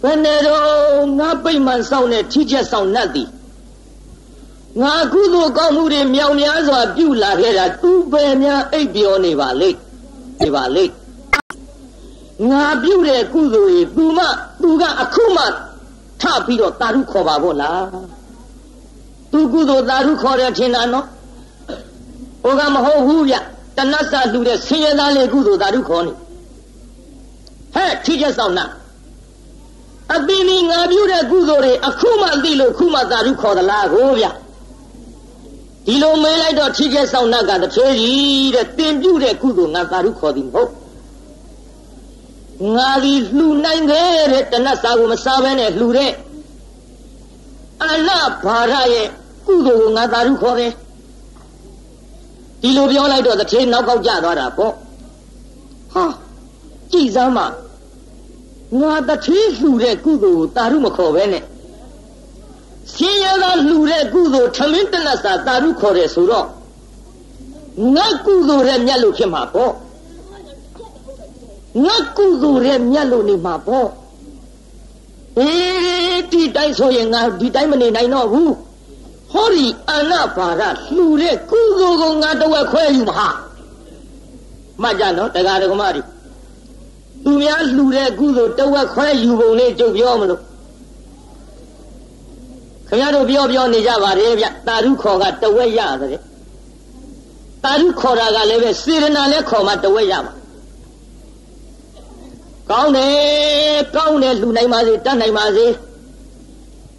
Speaker 1: ဘယ်နဲ့တော့ငါပိတ်မှန်ဆောင်တဲ့ထိချက်ဆောင်နှက်သည်ငါကုသိုလ်ကောင်းမှုတွေမြောင်များစွာပြုလာခဲ့တာသူပဲများအိပ်ပျော်နေပါလိမ့်နေပါလိမ့်ငါပြုတဲ့ကုသိုလ်ကြီးသူမသူကအခုမှထပြီးတော့တာရုခေါ်ပါဘောလားသူကုသိုလ်တာရုခေါ်တယ်ထင်တာနော်ဟိုကမဟုတ်ဘူးဗျ တဏ္ဍစာလှူတဲ့ဆင်းရဲသားလေးကုသိုလ်တာရုခေါ်နေဟဲ့ထိချက်ဆောင်နှက်အပင်ဒီငါပြုတဲ့ကုသိုလ်တွေအခုမှသိလို့ခုမှသာဓုခေါ်သလားကိုဗျဒီလိုမေးလိုက်တော့ထိကျက်ဆောင်နှက်ကတဖြည်းကြီးတဲ့တင်ပြုတဲ့ကုသိုလ်ငါသာဓုခေါ်သည်မဟုတ်ငါသည်လှူနိုင်ခဲ့တဲ့တနတ်စာကိုမစားဘဲနဲ့လှူတဲ့အနဘာရရဲ့ကုသိုလ်ကိုငါသာဓုခေါ်တယ် ဒီလိုပြောလိုက်တော့တထေးနောက်ကောက်ကျသွားတာပေါ့ဟာကြည်စမ်းမငါတထေးလှူတဲ့ကုသိုလ်ကိုသာဓုမခေါ်ဘဲနဲ့ရှင်ရသာလှူတဲ့ကုသိုလ်ထမင်းတနတ်စာသာဓုခေါ်တယ်ဆိုတော့ငါကုသိုလ်ရဲ့မြတ်လို့ဖြစ်မှာပေါ့ငါကုသိုလ်ရဲ့မြတ်လို့နေမှာပေါ့အေးဒီတိုင်းဆိုရင်ငါဒီတိုင်းမနေနိုင်တော့ဘူး ဟောဒီအနာဘာရလှူတဲ့ကုသိုလ်ကိုငါတဝက်ခွဲယူမှာမှတ်ကြနော်တရားဓမ္မတွေသူများလှူတဲ့ကုသိုလ်တဝက်ခွဲယူပုံလေးကြုတ်ပြောမလို့ခင်ဗျားတို့ပြောပြောနေကြပါလေဗျတာရုခေါ်ကတဝက်ရတယ်တာရုခေါ်တာကလည်းပဲစေရနာလည်းခေါ်မှတဝက်ရမှာကောင်းတယ်ကောင်းတယ်လှူနိုင်ပါစေတတ်နိုင်ပါစေ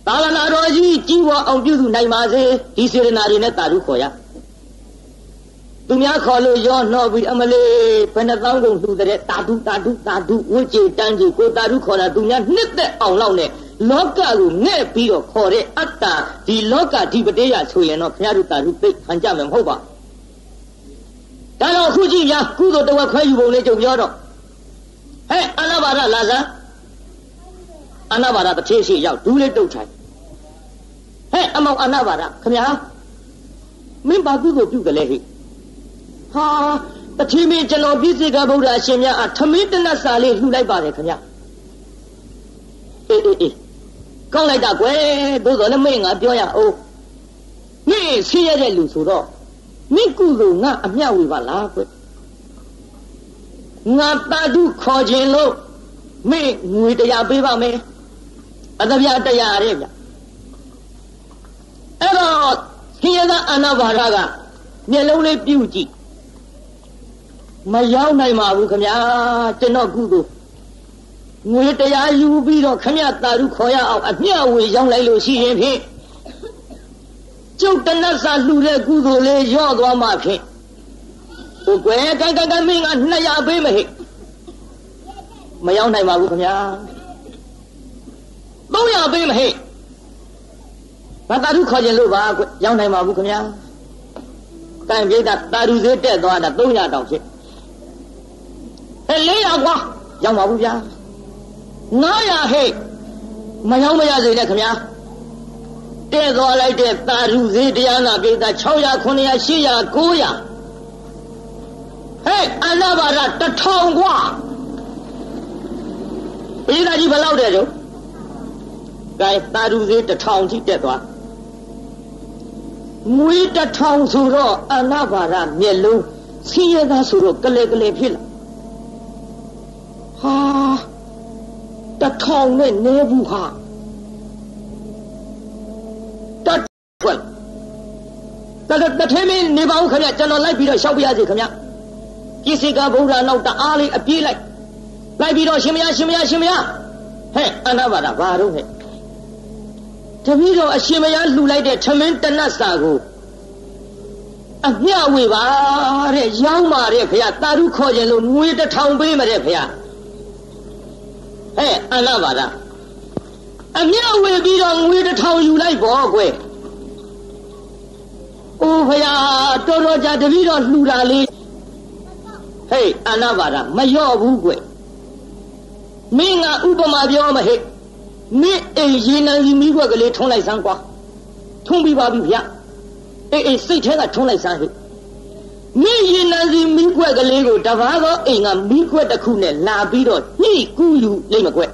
Speaker 1: သာသနာတော်ကြီးကြီးဝအောင်ပြုစုနိုင်ပါစေဒီစေရနာတွေနဲ့တာရုခေါ်ရသူများခေါ်လို့ရောနှောပြီးအမလေးဘယ်နှသောင်းကုန်လှူတဲ့တာတုတာတုတာတုဝိကြေတန်းကြီးကိုတာရုခေါ်တာသူများနှစ်သက်အောင်လောက်နဲ့လောကကိုငဲ့ပြီးတော့ခေါ်တဲ့အတ္တဒီလောကဓိပတိယဆိုရင်တော့ဘုရားတို့တာရုသိခံကြမယ်မဟုတ်ပါဒါတော့အခုကြည့်ဗျာကုသိုလ်တဝက်ခွဲယူပုံလေးကြုံပြောတော့ဟဲ့အနာဘာရလာစမ်းအနာဘာရတစ်ထေးရှိရောက်ဒူးလေးတုတ်ထိုင် ဟဲ့အမောင်အနာဘာရခမညာမင်းဘာကုသိုလ်ပြုကြလဲဟိဟာတတိမင်းကျွန်တော်ပြည့်စေကဗုဒ္ဓအရှင်မြတ်အထမင်းတနတ်စာလေးလှူလိုက်ပါတယ်ခင်ဗျအေးအေးအေးကောင်းလိုက်တာကွယ်သို့တော်လည်းမင်းငါပြောရအောင်မင်းဆင်းရဲတဲ့လူဆိုတော့မင်းကုသိုလ်ငါအမျှဝေပါလားကွယ်ငါတာဓုခေါ်ခြင်းလို့မင်းငွေတရားပေးပါမယ်အတပြားတရားရဲဗျ အဲ့တော့ခင်ရကအနာဘာရကမျက်လုံးလေးပြုတ်ကြည့်မရောက်နိုင်ပါဘူးခမညာကျွန်တော်ကုသိုလ်ငွေတရားယူပြီးတော့ခမညာတာဓုခေါ်ရအောင်အမျှဝေရောက်လိုက်လို့ရှိရင်ဖြင့်ကျုပ်တနတ်စာလှူတဲ့ကုသိုလ်လေးရော့သွားမှဖြင့်ဟိုကွယ်ကကကမင်းက200ပေးမဟိမရောက်နိုင်ပါဘူးခင်ဗျာ300ပေးမဟိ ဘာတာဓုခေါ်ခြင်းလို့ပါရောက်နိုင်ပါဘူးခင်ဗျာကံပြိတ္တာတာဓုဈေးတက်သွားတာ300တောင်ဖြစ်အဲ400ကွာရောက်ပါဘူးဗျာ900ဟဲ့မရောက်မရစေနဲ့ခင်ဗျာတဲ့သွားလိုက်တဲ့တာဓုဈေးတရားနာပြိတ္တာ600 900 800 900ဟဲ့အနာဘာရ1000ကွာပြိတ္တာကြီးဘယ်လောက်တဲ့ကျုပ်ကဲတာဓုဈေး1000ကြီးတက်သွား မွေးတထောင်ဆိုတော့အနာဘာရမျက်လုံးဆင်းရဲသားဆိုတော့ကလေကလေဖြစ်လာဟာတထောင်နဲ့နေဘူးဟာတတ်ွက်တတတထဲမင်းနေပါဦးခင်ဗျကျွန်တော်လိုက်ပြီးတော့ရှောက်ပြရစီခင်ဗျပြည့်စေကဗုဒ္ဓနောက်တအားလေးအပြေးလိုက်လိုက်ပြီးတော့ရှင်မယားရှင်မယားရှင်မယားဟဲ့အနာဘာဒဘာတော့ဟဲ့ တပည့်တော်အရှင်မယားလှူလိုက်တဲ့ထမင်းတနတ်စာကိုအမျှဝေပါတဲ့ရောင်းပါတဲ့ဖေတာရုခေါ်ခြင်းလို့ငွေတစ်ထောင်ပေးမတဲ့ဖေဟဲ့အနာဘာဒအမျှဝေပြီးတော့ငွေတစ်ထောင်ယူလိုက်ပေါ့ကွယ်အိုးဖေတော်တော်ကြာတပည့်တော်လှူတာလေးဟေးအနာဘာဒမလျော့ဘူးကွမင်းကဥပမာပြောမဟဲ့ မင်းအိမ်ရေနံစီမိခွက်ကလေးထုံးလိုက်စမ်းကွာထုံးပြီးပါပြီဗျအေးအေးစိတ်ထဲကထုံးလိုက်စမ်းဟဲ့မင်းရေနံစီမိခွက်ကလေးကိုတဘာသောအိမ်ကမိခွက်တစ်ခုနဲ့လာပြီးတော့ညှိကူးယူလိမ့်မကွက်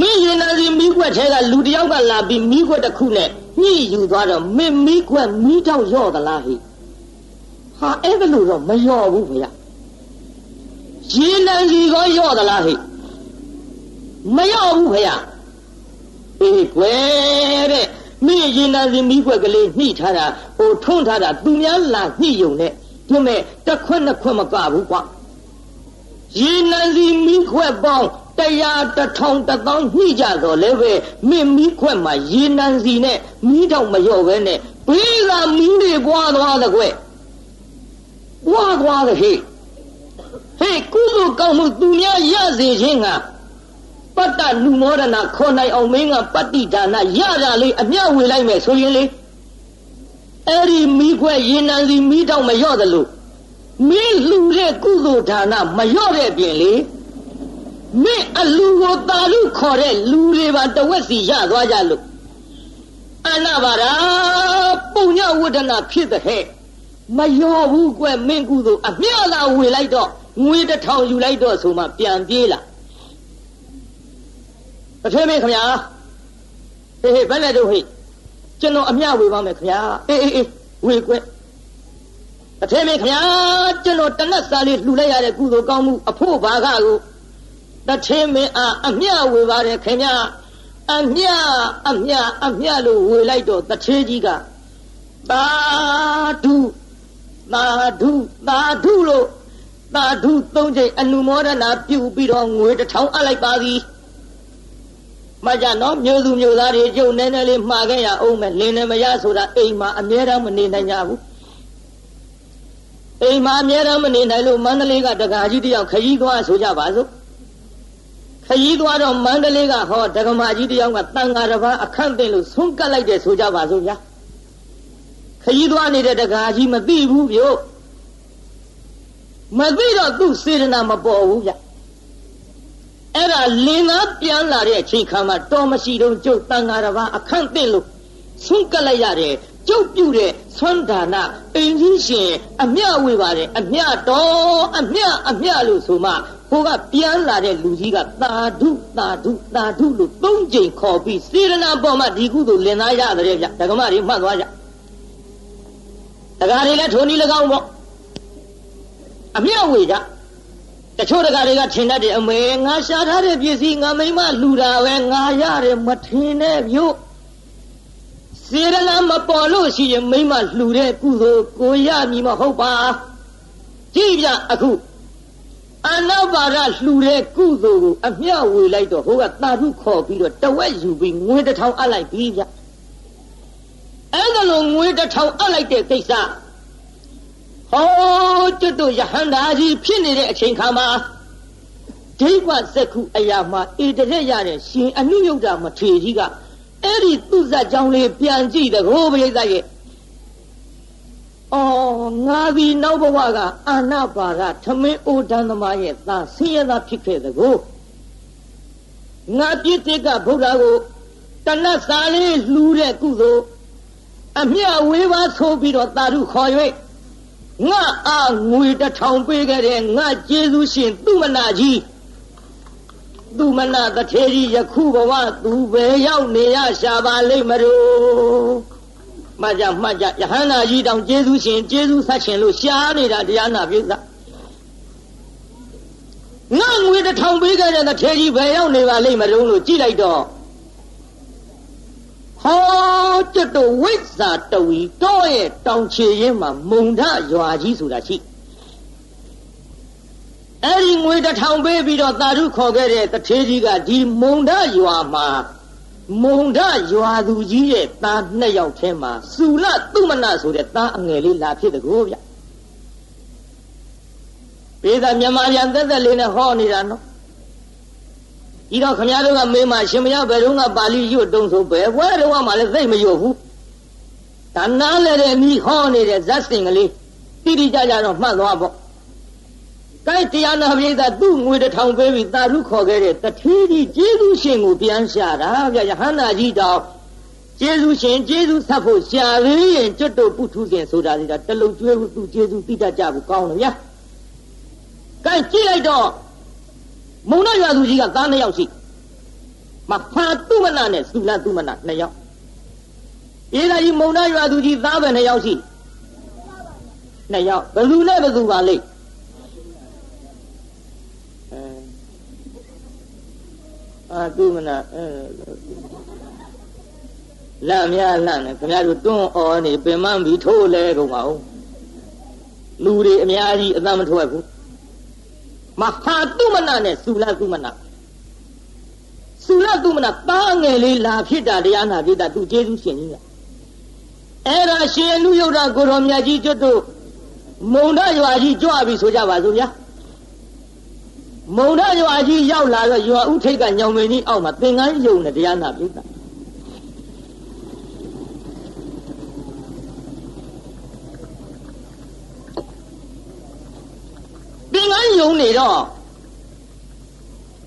Speaker 1: မင်းရေနံစီမိခွက်ထဲကလူတယောက်ကလာပြီးမိခွက်တစ်ခုနဲ့ညှိယူသွားတော့မင်းမိခွက်မိတော့ရော့သလားဟဲ့ဟာအဲ့ဒါလို့တော့မလျော့ဘူးဗျာရေနံစီကောလျော့သလားဟိ မလျော့ဘူးဗျာအေးကွယ်တဲ့မိရေနံစီမိခွက်ကလေးနှိထားတာဟိုထွန်းထားတာသူများလာနှိယုံနဲ့ဒီမဲ့တစ်ခွက်နှစ်ခွက်မကဘူးကွာရေနံစီမိခွက်ပေါင်းတရားတထောင်တသောင်းညှိကြတော့လည်းပဲမင်းမီးခွက်မှာရေနံစီနဲ့မီးတော့မလျော့ပဲနဲ့ဘေးကမီးတွေပွားသွားတဲ့ကွယ်ပွားသွားတယ်ဟဲ့ဟဲ့ကုသိုလ်ကောင်းမှုသူများရစေခြင်းက ပတ္တလူမောဒနာခေါ်နိုင်အောင်မင်းကပတ္တိဒါနရတာလေးအမျှဝေလိုက်မယ်ဆိုရင်လေအဲ့ဒီမိခွဲရင်နံစီမိတော့မရော့သလိုမင်းလှူတဲ့ကုသိုလ်ဒါနမရော့တဲ့ပြင်လေမင်းအလူကိုတာလူခေါ်တဲ့လူတွေပါတဝက်စီရသွားကြလို့အနာပါရာပုံညဝဒနာဖြစ်တဲ့ဟဲ့မရောဘူးကွမင်းကုသိုလ်အမျှလာဝေလိုက်တော့ငွေတစ်ထောင်ယူလိုက်တော့ဆိုမှပြန်ပြေးလာ တထေးမင်းခင်ဗျာဟေးဟေးဘယ်နဲ့တော့ဟေးကျွန်တော်အမျှဝေပါမယ်ခင်ဗျာအေးအေးအေးဝေကွတထေးမင်းခင်ဗျာကျွန်တော်တနတ်စာလေးလှူလိုက်ရတဲ့ကုသိုလ်ကောင်းမှုအဖို့ဘာကကိုတထေးမင်းအားအမျှဝေပါတယ်ခင်ဗျာအမျှအမျှအမျှလို့ဝေလိုက်တော့တထေးကြီးကသာဓုသာဓုသာဓုလို့သာဓုသုံးချိန်အနုမောဒနာပြုပြီးတော့ငွေတစ်ထောင်အပ်လိုက်ပါသည် မကြနော်မျိုးသူမျိုးသားတွေကျုပ်နည်းနည်းလေးမှားခဲ့ရအောင်မယ်လင်းနေမရဆိုတာအိမ်မှာအမြဲတမ်းမနေနိုင်ကြဘူးအိမ်မှာအမြဲတမ်းမနေနိုင်လို့မန္တလေးကတကာကြီးတယောက်ခရီးသွားဆိုကြပါစို့ခရီးသွားတော့မန္တလေးကဟောဒကမာကြီးတယောက်ကတန်ဃာတစ်ပါးအခန့်တင်လို့ဆုံးကတ်လိုက်တယ်ဆိုကြပါစို့ဗျာခရီးသွားနေတဲ့တကာကြီးမသိဘူးဗျို့မသိတော့သူ့စေတနာမပေါ်ဘူးဗျ အဲ့ဒါလင်သားပြန်လာတဲ့အချိန်ခါမှာတော်မရှိတော့ကျုပ်တန်ဃာတစ်ပါးအခန့်တင်လို့ဆုံးကတ်လိုက်ရတယ်ကျုပ်ပြုတဲ့ဆွမ်းဒါနအိမ်ကြီးရှင်အမျှဝေပါတယ်အမျှတော်အမျှအမျှလို့ဆိုမှဟိုကပြန်လာတဲ့လူကြီးကသာဓုသာဓုသာဓုလို့သုံးကြိမ်ခေါ်ပြီးစေရနာပေါ်မှာဒီကုသိုလ်လင်သားရတယ်ဗျဒကမတွေမှတ်သွားကြတကားတွေလည်းထိုနည်း၎င်းပေါ့အမျှဝေကြ တချို့တကားတွေကထင်တတ်တယ်အမေငါရှာထားတဲ့ပစ္စည်းငါမိမလူတာပဲငါရတယ်မထင်နဲ့မြို့စေရနာမပေါ်လို့ရှိရင်မိမလှူတဲ့ကုသိုလ်ကိုရမည်မဟုတ်ပါကြည့်ပြအခုအနောက်ပါရလှူတဲ့ကုသိုလ်ကိုအမျှဝေလိုက်တော့ဟိုကတာထုခေါ်ပြီးတော့တဝက်ယူပြီးငွေတစ်ထောင်အပ်လိုက်ပြီဗျအဲ့ဒါလိုငွေတစ်ထောင်အပ်လိုက်တဲ့ကိစ္စ ဟောကျွတ်တို့ယဟန္တာကြီးဖြစ်နေတဲ့အချိန်ခါမှာဒိဗ္ဗစက္ခုအရာမှာဣတရက်ရတဲ့ရှင်အနုယုတ်တာမထေကြီးကအဲ့ဒီသူ့ဇက်ကြောင်းလေးပြန်ကြည့်တဲ့ကိုပရိသတ်ရဲ့အော်ငါဒီနောက်ဘဝကအာနာပါကထမင်းအိုဒန်းသမားရဲ့သာဆင်းရဲသာဖြစ်ခဲ့တဲ့ကိုငါပြစ်တဲ့ကဗုဒ္ဓကိုတဏ္ဍစာလေးလှူတဲ့ကုသိုလ်အမျှဝေးပါဆိုပြီးတော့တာရုခေါ်၍ ငါအားငွေတစ်ထောင်ပေးခဲ့တဲ့ငါကျေးဇူးရှင်သူမနာကြီးသူမနာတထေကြီးယခုဘဝသူပဲရောက်နေရရှာပါလိမ့်မလို့မှတ်ကြမှတ်ကြယဟန္တာကြီးတောင်ကျေးဇူးရှင်ကျေးဇူးဆက်ရှင်လို့ရှားနေတာတရားနာပြုစငါငွေတစ်ထောင်ပေးခဲ့တဲ့တထေကြီးဘယ်ရောက်နေပါလိမ့်မလို့လို့ကြည့်လိုက်တော့ ဟောကျွတ်တို့ဝိဇ္ဇာတဝီတော့ရဲ့တောင်ချေရင်းမှာမုံထရွာကြီးဆိုတာရှိအဲ့ဒီငွေတစ်ထောင်ပေးပြီးတော့သာဓုခေါ်ခဲ့တဲ့တထေးကြီးကဒီမုံထရွာမှာမုံထရွာသူကြီးရဲ့သားနှစ်ယောက်ထဲမှာစုလသူမနဆိုတဲ့သားအငယ်လေးလာဖြစ်တဲ့ကိုဗျပေသာမြန်မာပြန်သက်သက်လေးနဲ့ဟောနေတာနော် ဒီတော့ခမရတို့ကမေးမှရှင်မရဘယ်တော့ကပါဠိရွတ်တုံးဆိုဘယ်ဘွဲတော့မှလည်းသိမရွတ်ဘူးဒါနားလည်းတဲ့မိဟောနေတဲ့ဇတ်စင်ကလေးတိတိကျကျတော့မှတ်သွားပေါ့ကိုက်တရားနာပိသသူ့ငွေတစ်ထောင်ပေးပြီးတာရုခေါ်ခဲ့တဲ့တထေးကြီးကျေးဇူးရှင်ကိုပြန်ရှာတာဗျယဟန္တာကြီးတောင်ကျေးဇူးရှင်ကျေးဇူးဆက်ဖို့ရှာသေးရင်ကျွတ်တို့ပုထုဇဉ်ဆိုတာလေးဒါတလုံးကျွေးဖို့သူကျေးဇူးသိတတ်ကြဘူးကောင်းတယ်ဗျာကိုက်ကြည့်လိုက်တော့ မုံနာရွာသူကြီးကသားနှစ်ယောက်ရှိမဖာတုမနာနဲ့သုလတုမနာနှစ်ယောက်အေးဒါကြီးမုံနာရွာသူကြီးသားပဲနှစ်ယောက်ရှိနှစ်ယောက်ဘယ်သူနဲ့ဘယ်သူပါလိမ့်အာတုမနာလမ်းများလမ်းနဲ့ခင်ဗျားတို့တွန်းအော်နေပင်မပြီးထိုးလဲကုန်ပါဦးလူတွေအများကြီးအသက်မထွက်ဘူး မဟာတုမနာနဲ့သုလတုမနာသုလတုမနာတားငယ်လေးလာဖြစ်တာတရားနာဖြစ်တာသူကျေးဇူးရှင်ကြီးကအဲ့ဒါရှင်လူယုတ်တာကိုတော်မြတ်ကြီးကျွတ်တို့မုံဒရွာကြီးကြွပြီဆိုကြပါစို့ဗျာမုံရရွာကြီးရောက်လာတော့ရွာဥထိတ်ကညောင်မင်းကြီးအောက်မှာသင်္ကန်းယုံနဲ့တရားနာပြုတာ သင်္ကန်းယုံနေတော့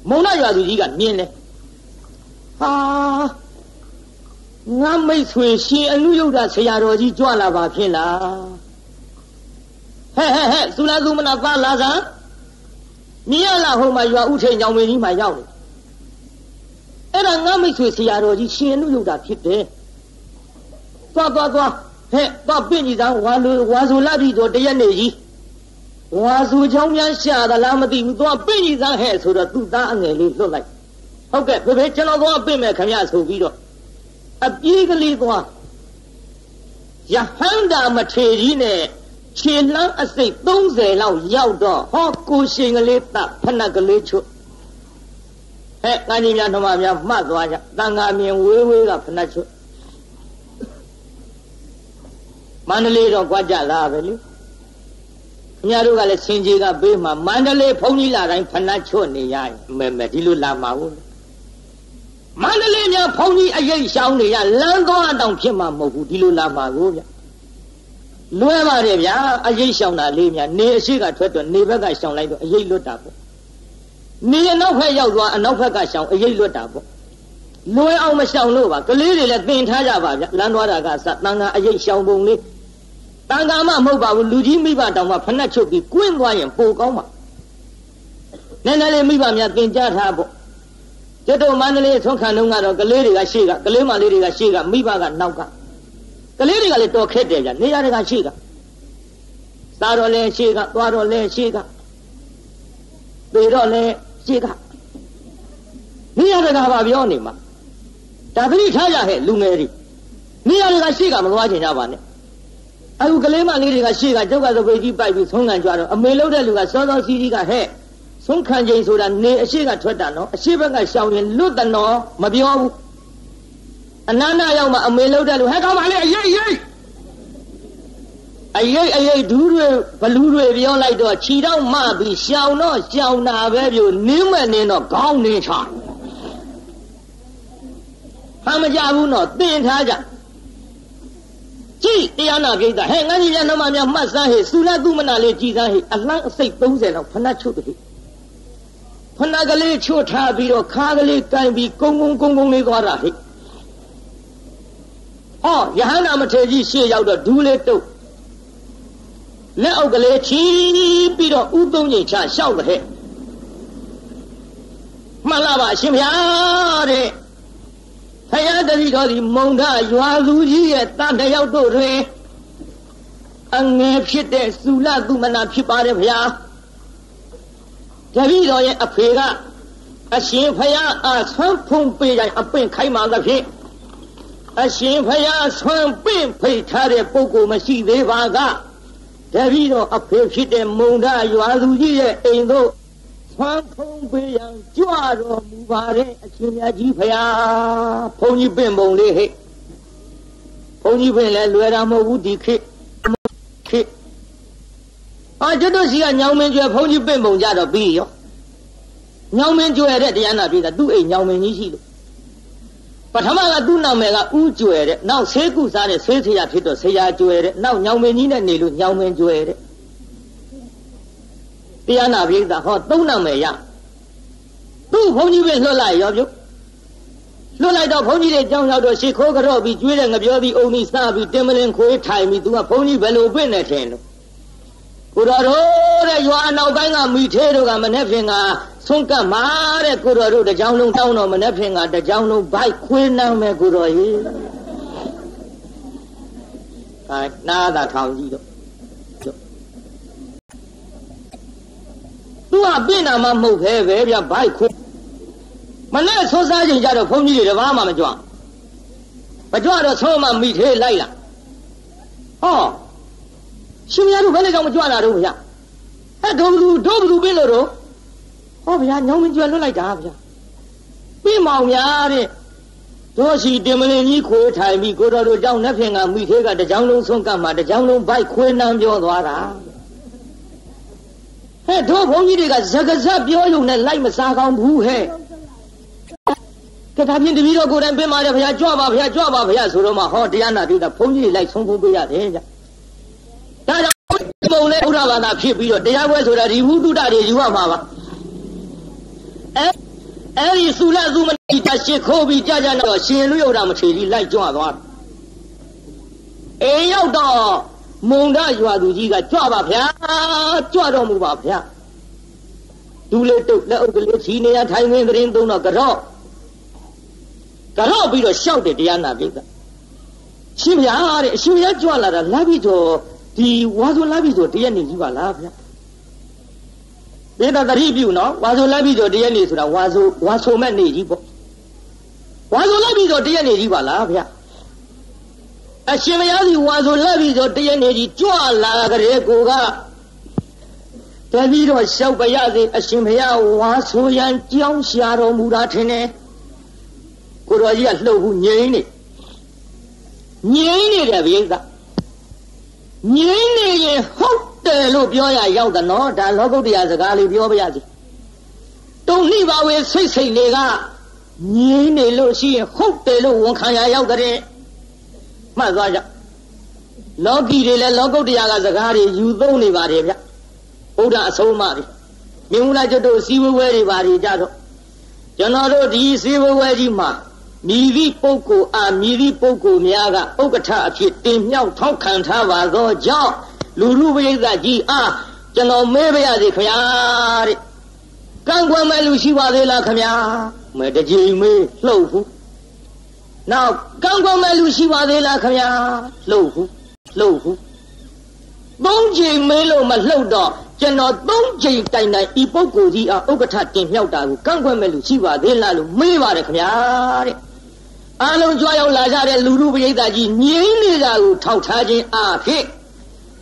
Speaker 1: မုံရရွာသူကြီးကမြင်တယ်ဟာငါမိတ်ဆွေရှင်အနုယုတ်တာဆရာတော်ကြီးကြွလာပါဖြစ်လားဟဲ့ဟဲ့ဟဲ့သုလာသုမနာပါလာစမ်းမြင်ရလားဟိုမှာရွာဥထိန်ကြောင်မင်းကြီးမှာရောက်နေအဲ့ဒါငါမိတ်ဆွေဆရာတော်ကြီးရှင်အနုယုတ်တာဖြစ်တယ်သွားသွားသွားဟဲ့သွားပြင့်ကြီးသားဝါလူဝါဆိုလာပြီတော့တရက်နေကြီး ဝါဆိုချောင်းများရှာသလားမသိဘူးသွားပြင့်ကြီးသားဟဲ့ဆိုတော့သူ့သားအငယ်လေးလွတ်လိုက်ဟုတ်ကဲ့ဖေဖေကျွန်တော်သွားပြင့်မယ်ခင်ဗျဆိုပြီးတော့အပြေးကလေးသွားယဟန္တာမထေကြီးနဲ့ခြေလန်းအစိတ်30လောက်ရောက်တော့ဟောကိုရှင်ကလေးတဖဏကလေးချွတ်ဟဲ့ငါကြီးများဓမ္မများမှတ်သွားကြတန်ဃာမြင်ဝေးဝေးကဖဏချွတ်မန္တလေးတော့ကြွကြလာပဲလေ ခင်ဗျားတို့ကလည်းစင်ကြီးကပေးမှာမန္တလေးဘုန်းကြီးလာတိုင်းဖဏချွတ်နေရမယ်မယ်ဒီလိုလာမှာဟုတ်မန္တလေးများဘုန်းကြီးအရေးရှောင်းနေရလမ်းသွားတောင်ဖြစ်မှာမဟုတ်ဘူးဒီလိုလာမှာကိုဗျလွဲပါတယ်ဗျာအရေးရှောင်းတာလေးများနေအရှိကထွက်တော့နေဘက်ကရှောင်းလိုက်တော့အရေးလွတ်တာပေါ့နေအနောက်ဘက်ရောက်သွားအနောက်ဘက်ကရှောင်းအရေးလွတ်တာပေါ့လွဲအောင်မရှောင်လို့ပါကလေးတွေလည်းသင်ထားကြပါဗျလမ်းသွားတာကစတန်ခါအရေးရှောင်းပုံလေး တန်ခါမှမဟုတ်ပါဘူးလူကြီးမိဘတောင်မှဖနှက်ချုပ်ပြီးကွင်းသွားရင်ပိုကောင်းပါနည်းနည်းလေးမိဘများသင်ကြားထားပေါ့ကျွတ်တို့မန္တလေးဆုံးခံတော့ကတော့ကလေးတွေကရှေ့ကကလေးမလေးတွေကရှေ့ကမိဘကနောက်ကကလေးတွေကလည်းတော်ခက်တယ်ဗျနေရာတွေကရှေ့ကသားတော်လည်းရှေ့ကသွားတော်လည်းရှေ့ကပေတော့လည်းရှေ့ကနေရာတွေကပါပြောနေမှာဒါသတိထားရဟဲ့လူငယ်တွေနေရာတွေကရှေ့ကမသွားချင်ကြပါနဲ့ အခုကလေးမလေးတွေကရှေ့ကကျောက်ကသပိတ်ကြီးပိုက်ပြီးဆုံးခံကြတော့အမေလုံးတဲ့လူကစောစောစီးစီးကဟဲ့ဆုံးခံချိန်ဆိုတာနေအရှိကထွက်တာနော်အရှိဘက်ကရှောင်ရင်လွတ်တယ်နော်မပြောဘူးအနန္တရောက်မှအမေလုံးတဲ့လူဟဲ့ကောင်းပါလေအရေးရေးအရေးအရေးဒူးတွေဘလူးတွေပြောလိုက်တော့ခြီတော့မှပြီးရှောင်တော့ရှောင်တာပဲပြိုနင်းမဲ့နင်းတော့ခေါင်းနေချဟာမကြဘူးနော်တင်ထားကြ ကြည့်တရားနာပိဋကဟဲ့ငါကြီးရနမများမှတ်စမ်းဟေသုလသုမနာလေးကြည်စမ်းဟေအလန်းအစိတ်30လောက်ဖဏချုပ်တယ်ဖဏကလေးချွတ်ထားပြီးတော့ခါကလေးကင်ပြီးကုန်းကုန်းကုန်းကုန်းလေးသွားတာဟဲ့ဟောယဟန္တာမထေကြီးရှေ့ရောက်တော့ဒူးလေးတုတ်လက်အောက်ကလေးချီးပြီးတော့ဥသုံးကြီးချရှောက်တဲ့မှန်လားပါအရှင်ဘု ရားတဲ့ဖယားတတိတော်ဒီမုံဒရွာသူကြီးရဲ့တန်တယောက်တို့တွင်အငယ်ဖြစ်တဲ့သုလသုမနာဖြစ်ပါတယ်ဗျာတပည့်တော်ရဲ့အဖေကအရှင်ဖယားအားဆွမ်းဖုံးပေးတိုင်းအပင့်ခိုင်းမှသဖြင့်အရှင်ဖယားဆွမ်းပင့်ဖိတ်ထားတဲ့ပုဂ္ဂိုလ်မရှိသေးပါကတပည့်တော်အဖေဖြစ်တဲ့မုံဒရွာသူကြီးရဲ့အိမ်တို့ ဆွမ်းဖုံးပေးရန်ကြွတော်မူပါတဲ့အရှင်မြတ်ကြီးဖယားဘုန်းကြီးပင့်ပုံလေးဟဲ့ဘုန်းကြီးပင့်လဲလွယ်တာမဟုတ်ဘူးဒီခေတ်ခေတ်အာကျွတ်တို့စီကညောင်မင်းကျွဲဘုန်းကြီးပင့်ပုံကြတော့ပြီးရောညောင်မင်းကျွဲတဲ့တရားနာပြေးတာသူ့အိမ်ညောင်မင်းကြီးရှိလို့ပထမကသူ့နာမည်ကဥကျွဲတဲ့နောက်ဆေးကုစားတဲ့ဆေးဆရာဖြစ်တော့ဆရာကျွဲတဲ့နောက်ညောင်မင်းကြီးနဲ့နေလို့ညောင်မင်းကျွဲတဲ့ တရားနာပြေးတာဟောသုံးနာမည်ရသူ့ဘုန်းကြီးပဲလွတ်လိုက်ရောပြုလွတ်လိုက်တော့ဘုန်းကြီးတွေကြောင်းရောက်တော့ရှ िख ိုးကြော့ပြီးကျွေးတဲ့ငပြောပြီးအုံပြီးစားပြီးတင်မလင်ခွေးထိုင်ပြီးသူကဘုန်းကြီးဘယ်လိုပြင့်နေထင်လို့ကိုတော်တို့တဲ့ရွာအနောက်ပိုင်းကမိသေးတို့ကမနေ့ဖြင်ကဆုံးကတ်မှာတဲ့ကိုတော်တို့တကြောင်လုံးတောင်းတော့မနေ့ဖြင်ကတကြောင်လုံးဘိုက်ခွေးနှမ်းမဲ့ကိုတော်ကြီးအဲနားသာထောင်ကြည့်တော့ သူကပြင့်တာမှမဟုတ်ခဲပဲဗျဘိုက်ခွေးမနဲ့ဆွစားချိန်ကြတော့ဘုန်းကြီးတွေတပားမှမကြွမကြွတော့ဆုံးမမိသေးလိုက်လာဟောရှင်မရတို့ဘယ်နဲ့ကြောင့်မကြွလာတော့ဗျာဟဲ့ဒုဘလူဒုဘလူပြင်းလို့တော့ဟောဗျာညောင်မင်းကျွလွတ်လိုက်တာဗျာပြင်းမောင်များတဲ့တို့ရှိတင်မလင်ကြီးခွေးထိုင်ပြီးကိုတော်တို့ကြောင့်နှက်ဖင်ကမိသေးကတကြောင်လုံးဆုံးကမှတကြောင်လုံးဘိုက်ခွေးနှမ်းပြောသွားတာ ဟဲ့တို့ဘုန်းကြီးတွေကဇကဇက်ပြောရုံနဲ့လိုက်မစားကောင်းဘူးဟဲ့ကဒါဖြင့်တပည့်တော်ကိုယ်တိုင်ပြင်ပါတယ်ဘုရားကြွပါဘုရားကြွပါဘုရားဆိုတော့မှဟောတရားနာပြီးတာဘုန်းကြီးတွေလိုက်ဆုံးဖုံးပေးရတယ်ဗျဒါကြောင့်ပုံလဲဥဒ္ဓဘာသာဖြစ်ပြီးတော့တရားပွဲဆိုတာဒီဝုဒ္ဓတွေယူရမှာပါအဲအဲ့ဒီသုလသုမတိတရှိခိုးပြီးကြာကြာတော့ရှင်လူယုတ်တာမထေရီလိုက်ကြွသွားအိမ်ရောက်တော့ မုံဒရွာသူကြီးကကြွပါဗျာကြွတော်မူပါဗျာဒူလေးတုတ်လက်အုပ်ကလေးချီနေရထိုင်ဝင်သတင်းသုံးတော့ကြော့ကြော့ပြီးတော့ရှောက်တယ်တရားနာပိကရှင်ဗျာတဲ့အရှင်ဗျာကြွလာတာလာပြီးတော့ဒီဝါဆိုလာပြီးတော့တရက်နေကြီးပါလားဗျာဒေတာတတိပြုနော်ဝါဆိုလာပြီးတော့တရက်နေဆိုတာဝါဆိုဝါဆိုမဲ့နေကြီးပေါ့ဝါဆိုလာပြီးတော့တရက်နေကြီးပါလားဗျာ အရှင်မယားစီဝါဆိုလက်ပြီးတော့တရက်နေကြီးကြွလာကြတဲ့ကိုကတပည့်တော့လျှောက်ပရစေအရှင်ဘုရားဝါဆိုရန်ကြောင်းရှာတော်မူတာထင်တယ်ကိုတော်ကြီးကလှုပ်ဘူးငြိမ့်နေငြိမ့်နေတယ်ဗျိသငြိမ့်နေရင်ဟုတ်တယ်လို့ပြောရရောက်တယ်နော်ဒါလောကုတ္တရာစကားလေးပြောပါရစေတုံနှိပါဝေစိတ်စိတ်တွေကငြိမ့်နေလို့ရှိရင်ဟုတ်တယ်လို့ဝန်ခံရရောက်တဲ့ မှတ်သွားကြလောကီတွေလည်းလောကုတ္တရာကစကားတွေယူသုံးနေပါတယ်ဗျဘုရားအဆုံးအမတွေမြင်မလားကျွတ်တို့စီဝဲဝဲတွေပါတွေကြတော့ကျွန်တော်တို့ဒီစီဝဲဝဲကြီးမှာမိသည့်ပုဂ္ဂိုလ်အားမိသည့်ပုဂ္ဂိုလ်များကဥက္ကဋ္ဌအဖြစ်တင်မြှောက်ထောက်ခံထားပါသောကြောင့်လူလူပရိသတ်ကြီးအားကျွန်တော်မဲပါရစေခင်ဗျာတဲ့ကံကွယ်မဲ့လူရှိပါသေးလားခင်ဗျာမဲတကြိမ်မေးလှုပ်ဘူး နောက်ကံကွယ်မဲ့လူရှိပါသေးလားခင်ဗျာလှုပ်ဘူးလှုပ်ဘူးသုံးချိန်မေးလို့မလှုပ်တော့ကျွန်တော်သုံးချိန်တိုင်တိုင်ဤပုဂ္ဂိုလ်ကြီးအားဥက္ကဋ္ဌတင်မြှောက်တာကိုကန့်ကွက်မဲ့လူရှိပါသေးလားလို့မေးပါတယ်ခင်ဗျာတဲ့အားလုံးကြွားရောက်လာကြတဲ့လူလူပရိသတ်ကြီးငြိမ့်နေတာကိုထောက်ထားခြင်းအားဖြင့်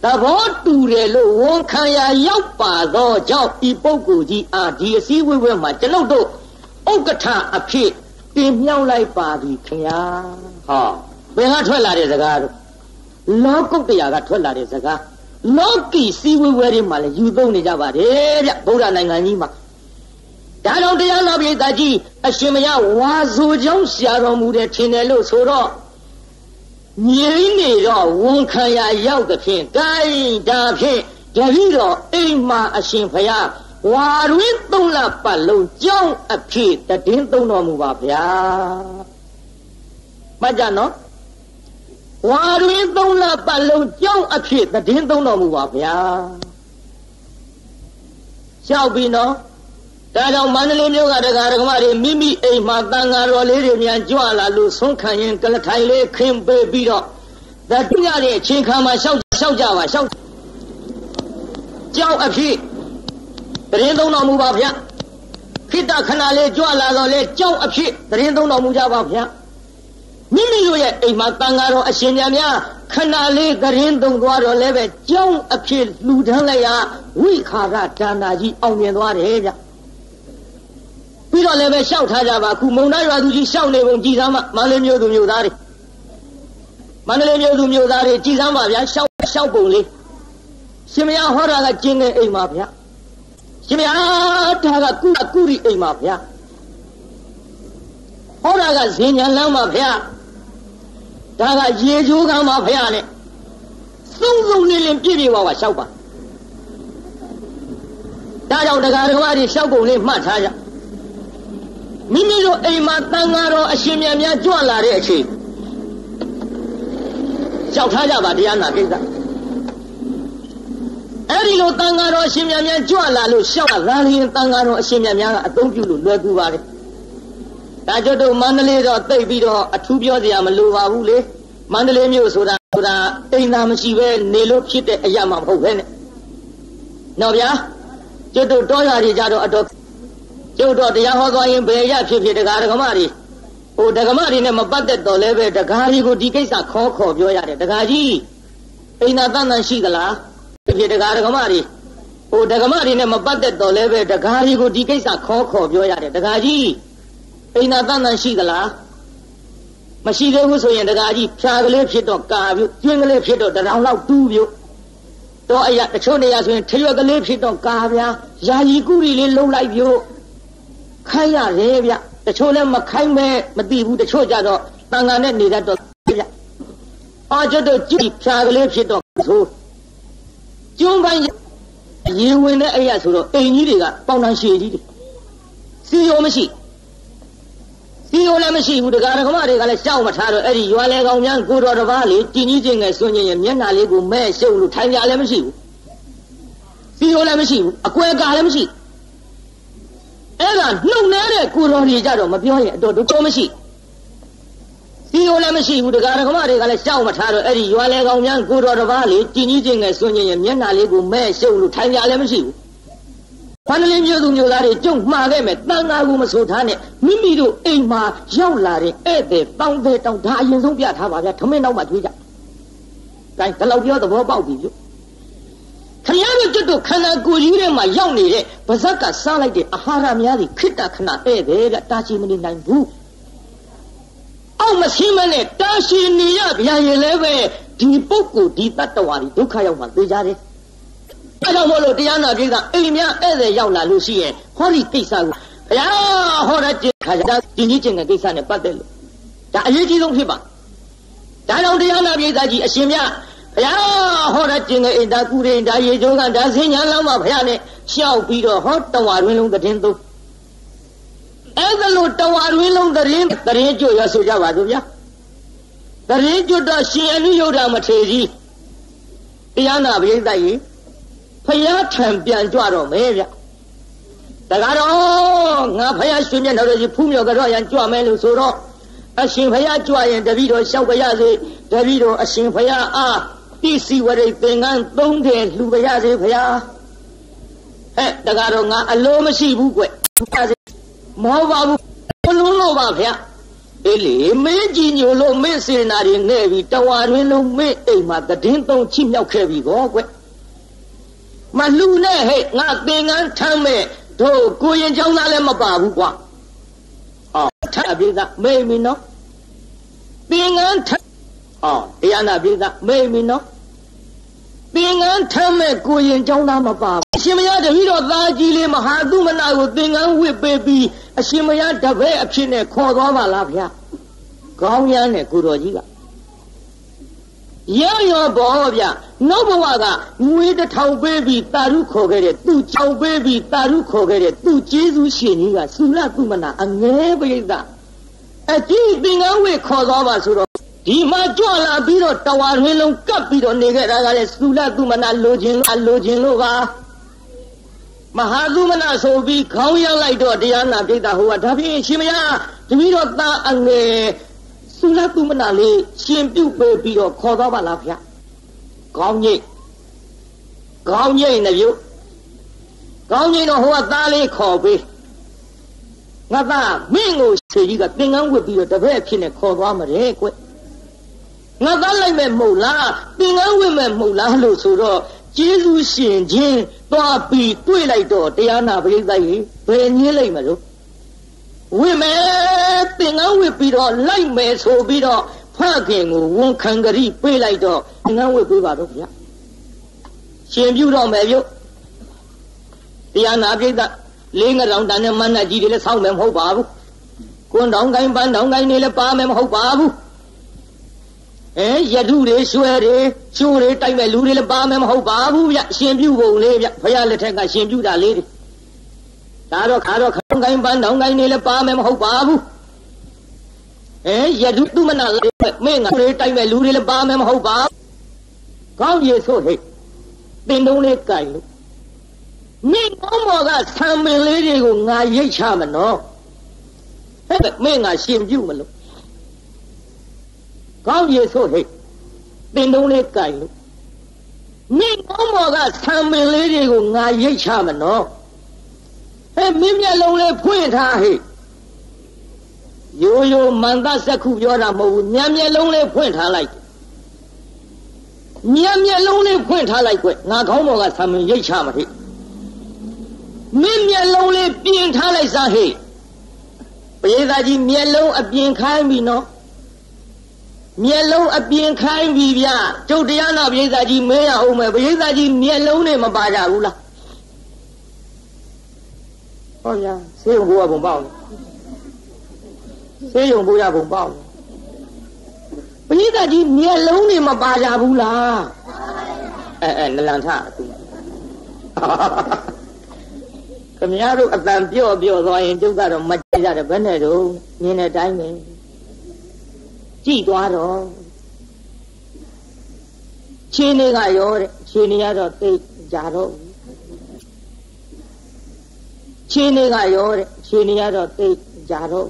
Speaker 1: သဘောတူတယ်လို့ဝန်ခံရရောက်ပါသောကြောင့်ဤပုဂ္ဂိုလ်ကြီးအားဒီအစည်းအဝေးပွဲမှာကျွန်ုပ်တို့ဥက္ကဋ္ဌအဖြစ် တင်မြှောက်လိုက်ပါပြီခင်ဗျာဟောဘယ်ကထွက်လာတဲ့စကားတို့လောကုတ္တရာကထွက်လာတဲ့စကားလောကီစည်းဝေးဝဲတွေမှာလည်းယူသုံးနေကြပါတယ်ဗျဗုဒ္ဓနိုင်ငံကြီးမှာဒါကြောင့်တရားနာပိသကြီးအရှင်မယဝါဆိုကြောင်းရှာတော်မူတယ်ထင်တယ်လို့ဆိုတော့ငြိမ့်နေတော့ဝန်ခံရရောက်သဖြင့်ဂိုင်းဒါဖြင့်တပည့်တော်အိမ်မှာအရှင်ဖယား ဝါရင်းသုံးလပတ်လုံးကြောင်းအဖြစ်တည်င်းသုံးတော်မူပါဗျာမှတ်ကြနော်ဝါရင်းသုံးလပတ်လုံးကြောင်းအဖြစ်တည်င်းသုံးတော်မူပါဗျာလျှောက်ပြီးနော်ဒါကြောင့်မန္တလေးမြို့ကတရားဓမ္မတွေမိမိအိမ်မှာတန်ဃာတော်လေးတွေများကြွလာလို့ဆုံးခံရင်ကလထိုင်လေးခင်းပေးပြီးတော့ဒါတူရတဲ့အချိန်ခါမှာရှောက်ရှောက်ကြပါရှောက်ကြောက်အဖြစ် တရင်သုံးတော်မူပါဗျာခိတခဏလေးကြွလာတော့လေကြောက်အဖြစ်တရင်သုံးတော်မူကြပါဗျာမိမိတို့ရဲ့အိမ်မှာတန်ဃာတော်အရှင်မြတ်များခဏလေးကရင်သုံးသွားတော့လည်းပဲကြောင်းအဖြစ်လှူဒန်းလိုက်ရဝိခါရဒါနာကြီးအောင်မြင်သွားတယ်ဗျပြီးတော့လည်းပဲရှောက်ထားကြပါခုမုံတိုင်းရွာသူကြီးရှောက်နေပုံကြည်စမ်းမမန္တလေးမြို့သူမြို့သားတွေမန္တလေးမြို့သူမြို့သားတွေကြည်စမ်းပါဗျာရှောက်ရှောက်ပုံလေးရှင်မယားဟောတာကကျင်းတဲ့အိမ်ပါဗျာ ရှင်မယားဒါကကုကုရီအိမ်ပါဗျာဟောတာကဇင်ညာလမ်းပါဗျာဒါကရေချိုးကမ်းပါဗျာနဲ့စုံစုံလေးလေးပြည့်ပြည့်ဝဝရှောက်ပါဒါကြောင့်တရားဓမ္မတွေရှောက်ပုံလေးမှတ်ထားကြမိမိတို့အိမ်မှာတန်ဃာတော်အရှင်မြတ်များကြွလာတဲ့အချိန်ကြောက်ထားကြပါတရားနာကိစ္စ အဲ့ဒီလိုတန်ဃာတော်အရှင်မြတ်များကြွလာလို့ရှောက်လာရင်တန်ဃာတော်အရှင်မြတ်များကအသုံးပြုလို့လွယ်ကူပါတယ်ဒါကြတို့မန္တလေးတော့တိတ်ပြီးတော့အထူးပြောစရာမလိုပါဘူးလေမန္တလေးမြို့ဆိုတာဆိုတာအိမ်သာမရှိပဲနေလို့ဖြစ်တဲ့အရာမှမဟုတ်ပဲနဲ့နော်ဗျာကျွတ်တို့တောရတွေကြတော့အတော်ကျုပ်တော့တရားဟောသွားရင်ဘယ်ရဖြစ်ဖြစ်တရားဓမ္မတွေဟိုဓမ္မတွေနဲ့မပတ်သက်တော့လည်းပဲတရားတွေကိုဒီကိစ္စခေါ်ခေါ်ပြောရတယ်တရားကြီးအိမ်သာတန်တန်ရှိသလား ဖြစ်ဖြစ်တရားဓမ္မတွေဟိုဓမ္မတွေနဲ့မပတ်သက်တော့လည်းပဲတရားတွေကိုဒီကိစ္စခေါ်ခေါ်ပြောရတယ်တရားကြီးအိမ်သာတန်တန်ရှိသလားမရှိသေးဘူးဆိုရင်တရားကြီးဖြာကလေးဖြစ်တော့ကာပြုကျွင်းကလေးဖြစ်တော့တရောင်လောက်တူးပြုတော့အရာတချို့နေရာဆိုရင်ထရွက်ကလေးဖြစ်တော့ကာဗျာယာယီကုရီလေးလုံးလိုက်ပြို့ခိုင်းရတယ်ဗျတချို့လည်းမခိုင်းမဲမသိဘူးတချို့ကြတော့တန်ခါနဲ့နေတတ်တော့ဗျအာကျွတ်တို့ကြည့်ဖြာကလေးဖြစ်တော့ဆို ကျွန်းပိုင်းရေဝင်တဲ့အရာဆိုတော့အိမ်ကြီးတွေကပေါင်တန်ရှည်ကြီးတွေစီရောမရှိစီရောလည်းမရှိဘူးတရားဓမ္မတွေကလည်းရှောက်မထားတော့အဲ့ဒီရွာလေကောင်များကိုတော်တစ်ပါးလေကြည်ကြီးချင်းငယ်ဆွညင်ရဲ့မျက်နှာလေးကိုမဲ့ရှုပ်လို့ထိုင်ကြလည်းမရှိဘူးစီရောလည်းမရှိဘူးအကွဲကလည်းမရှိအဲ့ဒါနှုတ်နေတဲ့ကိုတော်တွေကြတော့မပြောရင်အတော်ဒုက္ခမရှိစီ ရောလည်းမရှိဘူးတရားဓမ္မတွေကလည်းရှောက်မထားတော့အဲ့ဒီရွာလေကောင်များကိုတော်တစ်ပါးလေကြည်ကြီးချင်းငယ်ဆွညင်ရဲ့မျက်နှာလေးကိုမဲ့ရှုပ်လို့ထိုင်ကြလည်းမရှိဘူးဖန်လေးမျိုးသူမျိုးသားတွေကြုံမှားခဲ့မယ်တန်ဃာကိုမဆိုထားနဲ့မိမိတို့အိမ်မှာရောက်လာတဲ့ဧည့်သည်တောင်းတဲ့တောင်းဒါအရင်ဆုံးပြထားပါဗျာထမင်းတော့မှတွေးကြ။ဒါဒီလောက်ပြောသဘောပေါက်ပြီလို့ခရယားတို့ကျွတ်တို့ခန္ဓာကိုယ်ကြီးထဲမှာရောက်နေတဲ့ဗဇက်ကစားလိုက်တဲ့အာဟာရများတွေခိတ္တခဏဧည့်သည်ကတာချီမနေနိုင်ဘူး။ အောက်မဆင်းမနဲ့တာရှိနေရဗျာရင်လည်းပဲဒီပုဂ္ဂိုလ်ဒီတတ္တဝါဒီဒုက္ခရောက်မှသိကြတယ်။အဲကြောင့်မို့လို့တရားနာပိကအိမ်များဧည့်သည်ရောက်လာလို့ရှိရင်ဟောဒီကိစ္စကိုဘုရားဟောတဲ့ကျင်ခါကြဒီကြီးကျင်တဲ့ကိစ္စနဲ့ပတ်သက်လို့ဒါအရေးကြီးဆုံးဖြစ်ပါဒါကြောင့်တရားနာပိကကြီးအရှင်မြတ်ဘုရားဟောတဲ့ကျင်တဲ့အိမ်ဒါကုရိဒါရေကျိုးကဒါစင်ညာလောင်းမှာဘုရားနဲ့ရှောက်ပြီးတော့ဟောတဝါတွင်လုံးသတင်းသုံး အဲ့ဒါလို့တဝါတွင်လုံးသတင်းသတင်းကြွရဆိုကြပါစို့ဗျာသတင်းကြွတော့ရှင်အနုယုဒ္ဓမထေကြီးတရားနာပိကကြီးဖယားထံပြန်ကြွတော့မယ်ဗျတကားတော့ငါဖယားရွှေမျက်နှာတော်ကြီးဖူးမြော်ကြတော့ရန်ကြွမယ်လို့ဆိုတော့အရှင်ဖယားကြွရင်တပည့်တော်လျှောက်ကြရစေတပည့်တော်အရှင်ဖယားအားပစ္စည်းဝရိတ်သင်္ကန်းသုံးတယ်လှူကြရစေဖယားဟဲ့တကားတော့ငါအလိုမရှိဘူးကွ မဟုတ်ပါဘူးဘလုံးလို့ပါဗျာအေးလေမင်းကြည်ညိုလို့မင်းစေနာတွေနဲ့ပြီးတဝါရင်းလုံးမင်းအိမ်မှာတည်င်းသုံးချိမြောက်ခဲ့ပြီကောကွမလူနဲ့ဟဲ့ငါသင်္ကန်းထမ်းမဲ့တို့ကိုရင်ချောင်းသားလည်းမပါဘူးကွာအော်ထပ်ပြေးသားမိတ်မီနော်သင်္ကန်းထမ်းအော်တရားနာပြေးသားမိတ်မီနော် သင်္ကန်းထမ်းမဲ့ကိုရင်ចောင်းသားမပါဘူးအရှင်မရတပည့်တော်သားကြီးလေးမဟာသူမနာကိုသင်္ကန်းဝစ်ပေးပြီးအရှင်မရတပည့်အဖြစ်နဲ့ခေါ်သွားပါလားဗျာခေါင်းရမ်းနဲ့ကိုတော်ကြီးကရောင်ရောဘောဗျာနောက်ဘဝကငွေတစ်ထောင်ပေးပြီးတာရုခေါ်ခဲ့တဲ့သူ့ချောင်ပေးပြီးတာရုခေါ်ခဲ့တဲ့သူ့ကျေးဇူးရှင်ကြီးကသုလသုမနာအငဲပရိသတ်အကြည့်သင်္ကန်းဝစ်ခေါ်သွားပါဆိုတော့ ဒီမှာကြွလာပြီးတော့တဝါရင်းလုံးကပ်ပြီးတော့နေခဲ့တာကလည်းသုလသုမနာလိုချင်လို့လိုချင်လို့ပါမဟာသုမနာဆိုပြီးခေါင်းရောက်လိုက်တော့တရားနာပြိတ္တာဟိုကဒါဖြင့်ရှင်မရတပည့်တော်သားအငယ်သုလသုမနာလေးရှင်ပြုတ်ပေးပြီးတော့ခေါ်သွားပါလားဗျာကောင်းကြီးကောင်းကြီးနေပြုတ်ကောင်းကြီးတော့ဟိုကသားလေးခေါ်ပေးငါသားမင်းကိုခြေကြီးကသင်္ကန်းဝတ်ပြီးတော့တပည့်ဖြစ်နေခေါ်သွားမှာတဲ့ကွ ငါသားလိုက်မဲ့မဟုတ်လားသင်္ကန်းဝတ်မဲ့မဟုတ်လားလို့ဆိုတော့ကျေးဇူးရှင်ချင်းသွားပြီးတွေ့လိုက်တော့တရားနာပရိသတ်ကြီးဘယ်ညင်းလိုက်မလို့ဝိမယ်သင်္ကန်းဝစ်ပြီးတော့လိုက်မယ်ဆိုပြီးတော့ဖခင်ကိုဝန်ခံကြိပေးလိုက်တော့သင်္ကန်းဝစ်ပေးပါတော့ဗျာရှင်ပြုတော့မယ်ပြုတရားနာပြိဿလေးငရောင်တန်နဲ့မန်းနဲ့ကြီးတွေလည်းဆောင်းမယ်မဟုတ်ပါဘူးကွန်းတောင်ကိုင်းပန်းတောင်ကိုင်းတွေလည်းပါမယ်မဟုတ်ပါဘူး အဲရထုတွေရွှဲတွေချိုးတွေတိုက်မဲ့လူတွေလည်းပါမယ်မဟုတ်ပါဘူးဗျရှင်ပြုပုံလေးဗျဘုရားလက်ထက်ကရှင်ပြုတာလေးတွေဒါတော့ခါတော့ခေါင်းကိုင်းပန်းတောင်ကိုင်းတွေလည်းပါမယ်မဟုတ်ပါဘူးအဲယတုသူမနာလေးမင်းငါတွေတိုက်မဲ့လူတွေလည်းပါမယ်မဟုတ်ပါကောင်းရေဆိုဟိတ်တင်တုံးလေးကြိုင်လို့မင်းကောင်းမော်ကဆံပင်လေးတွေကိုငါရိတ်ချမနော်ဟဲ့မင်းငါရှင်ပြုမလို့ ကောင်းရေဆိုဟိတ်တင်တုံးလေးကြိုင်လို့မင်းကောင်းမော်ကဆံပင်လေးတွေကိုငါရိတ်ချမနော်ဟဲ့မင်းမျက်လုံးလေးဖွင့်ထားဟဲ့ရိုးရိုးမန္တစက္ခုပြောတာမဟုတ်ဘူးညံမျက်လုံးလေးဖွင့်ထားလိုက်ညံမျက်လုံးလေးဖွင့်ထားလိုက်ကွငါခေါင်းပေါ်ကဆံမင်းရိတ်ချမဟဲ့မင်းမျက်လုံးလေးပြင်ထားလိုက်စားဟဲ့ပရိသတ်ကြီးမျက်လုံးအပြင်ခိုင်းပြီနော် မျက်လုံးအပြင်ခိုင်းပြီဗျကျုပ်တရားနာပရိသတ်ကြီးမေးရအောင်မယ်ပရိသတ်ကြီးမျက်လုံးနဲ့မပါကြဘူးလားဟောဗျာဆေးရုံဘုရားဘုံပေါ့ဆေးရုံဘုရားဘုံပေါ့ပရိသတ်ကြီးမျက်လုံးနဲ့မပါကြဘူးလားအဲအဲနလန်ထသူခမရတို့အတန်ပြော့ပြော့သွားရင်ကျုပ်ကတော့မကြည့်ကြတယ်ဘယ်နဲ့တော့မြင်တဲ့အတိုင်းပဲ ကြည့်သွားတော့ခြေနေကရောတဲ့ခြေနေရတော့သိကြတော့ခြေနေကရောတဲ့ခြေနေရတော့သိကြတော့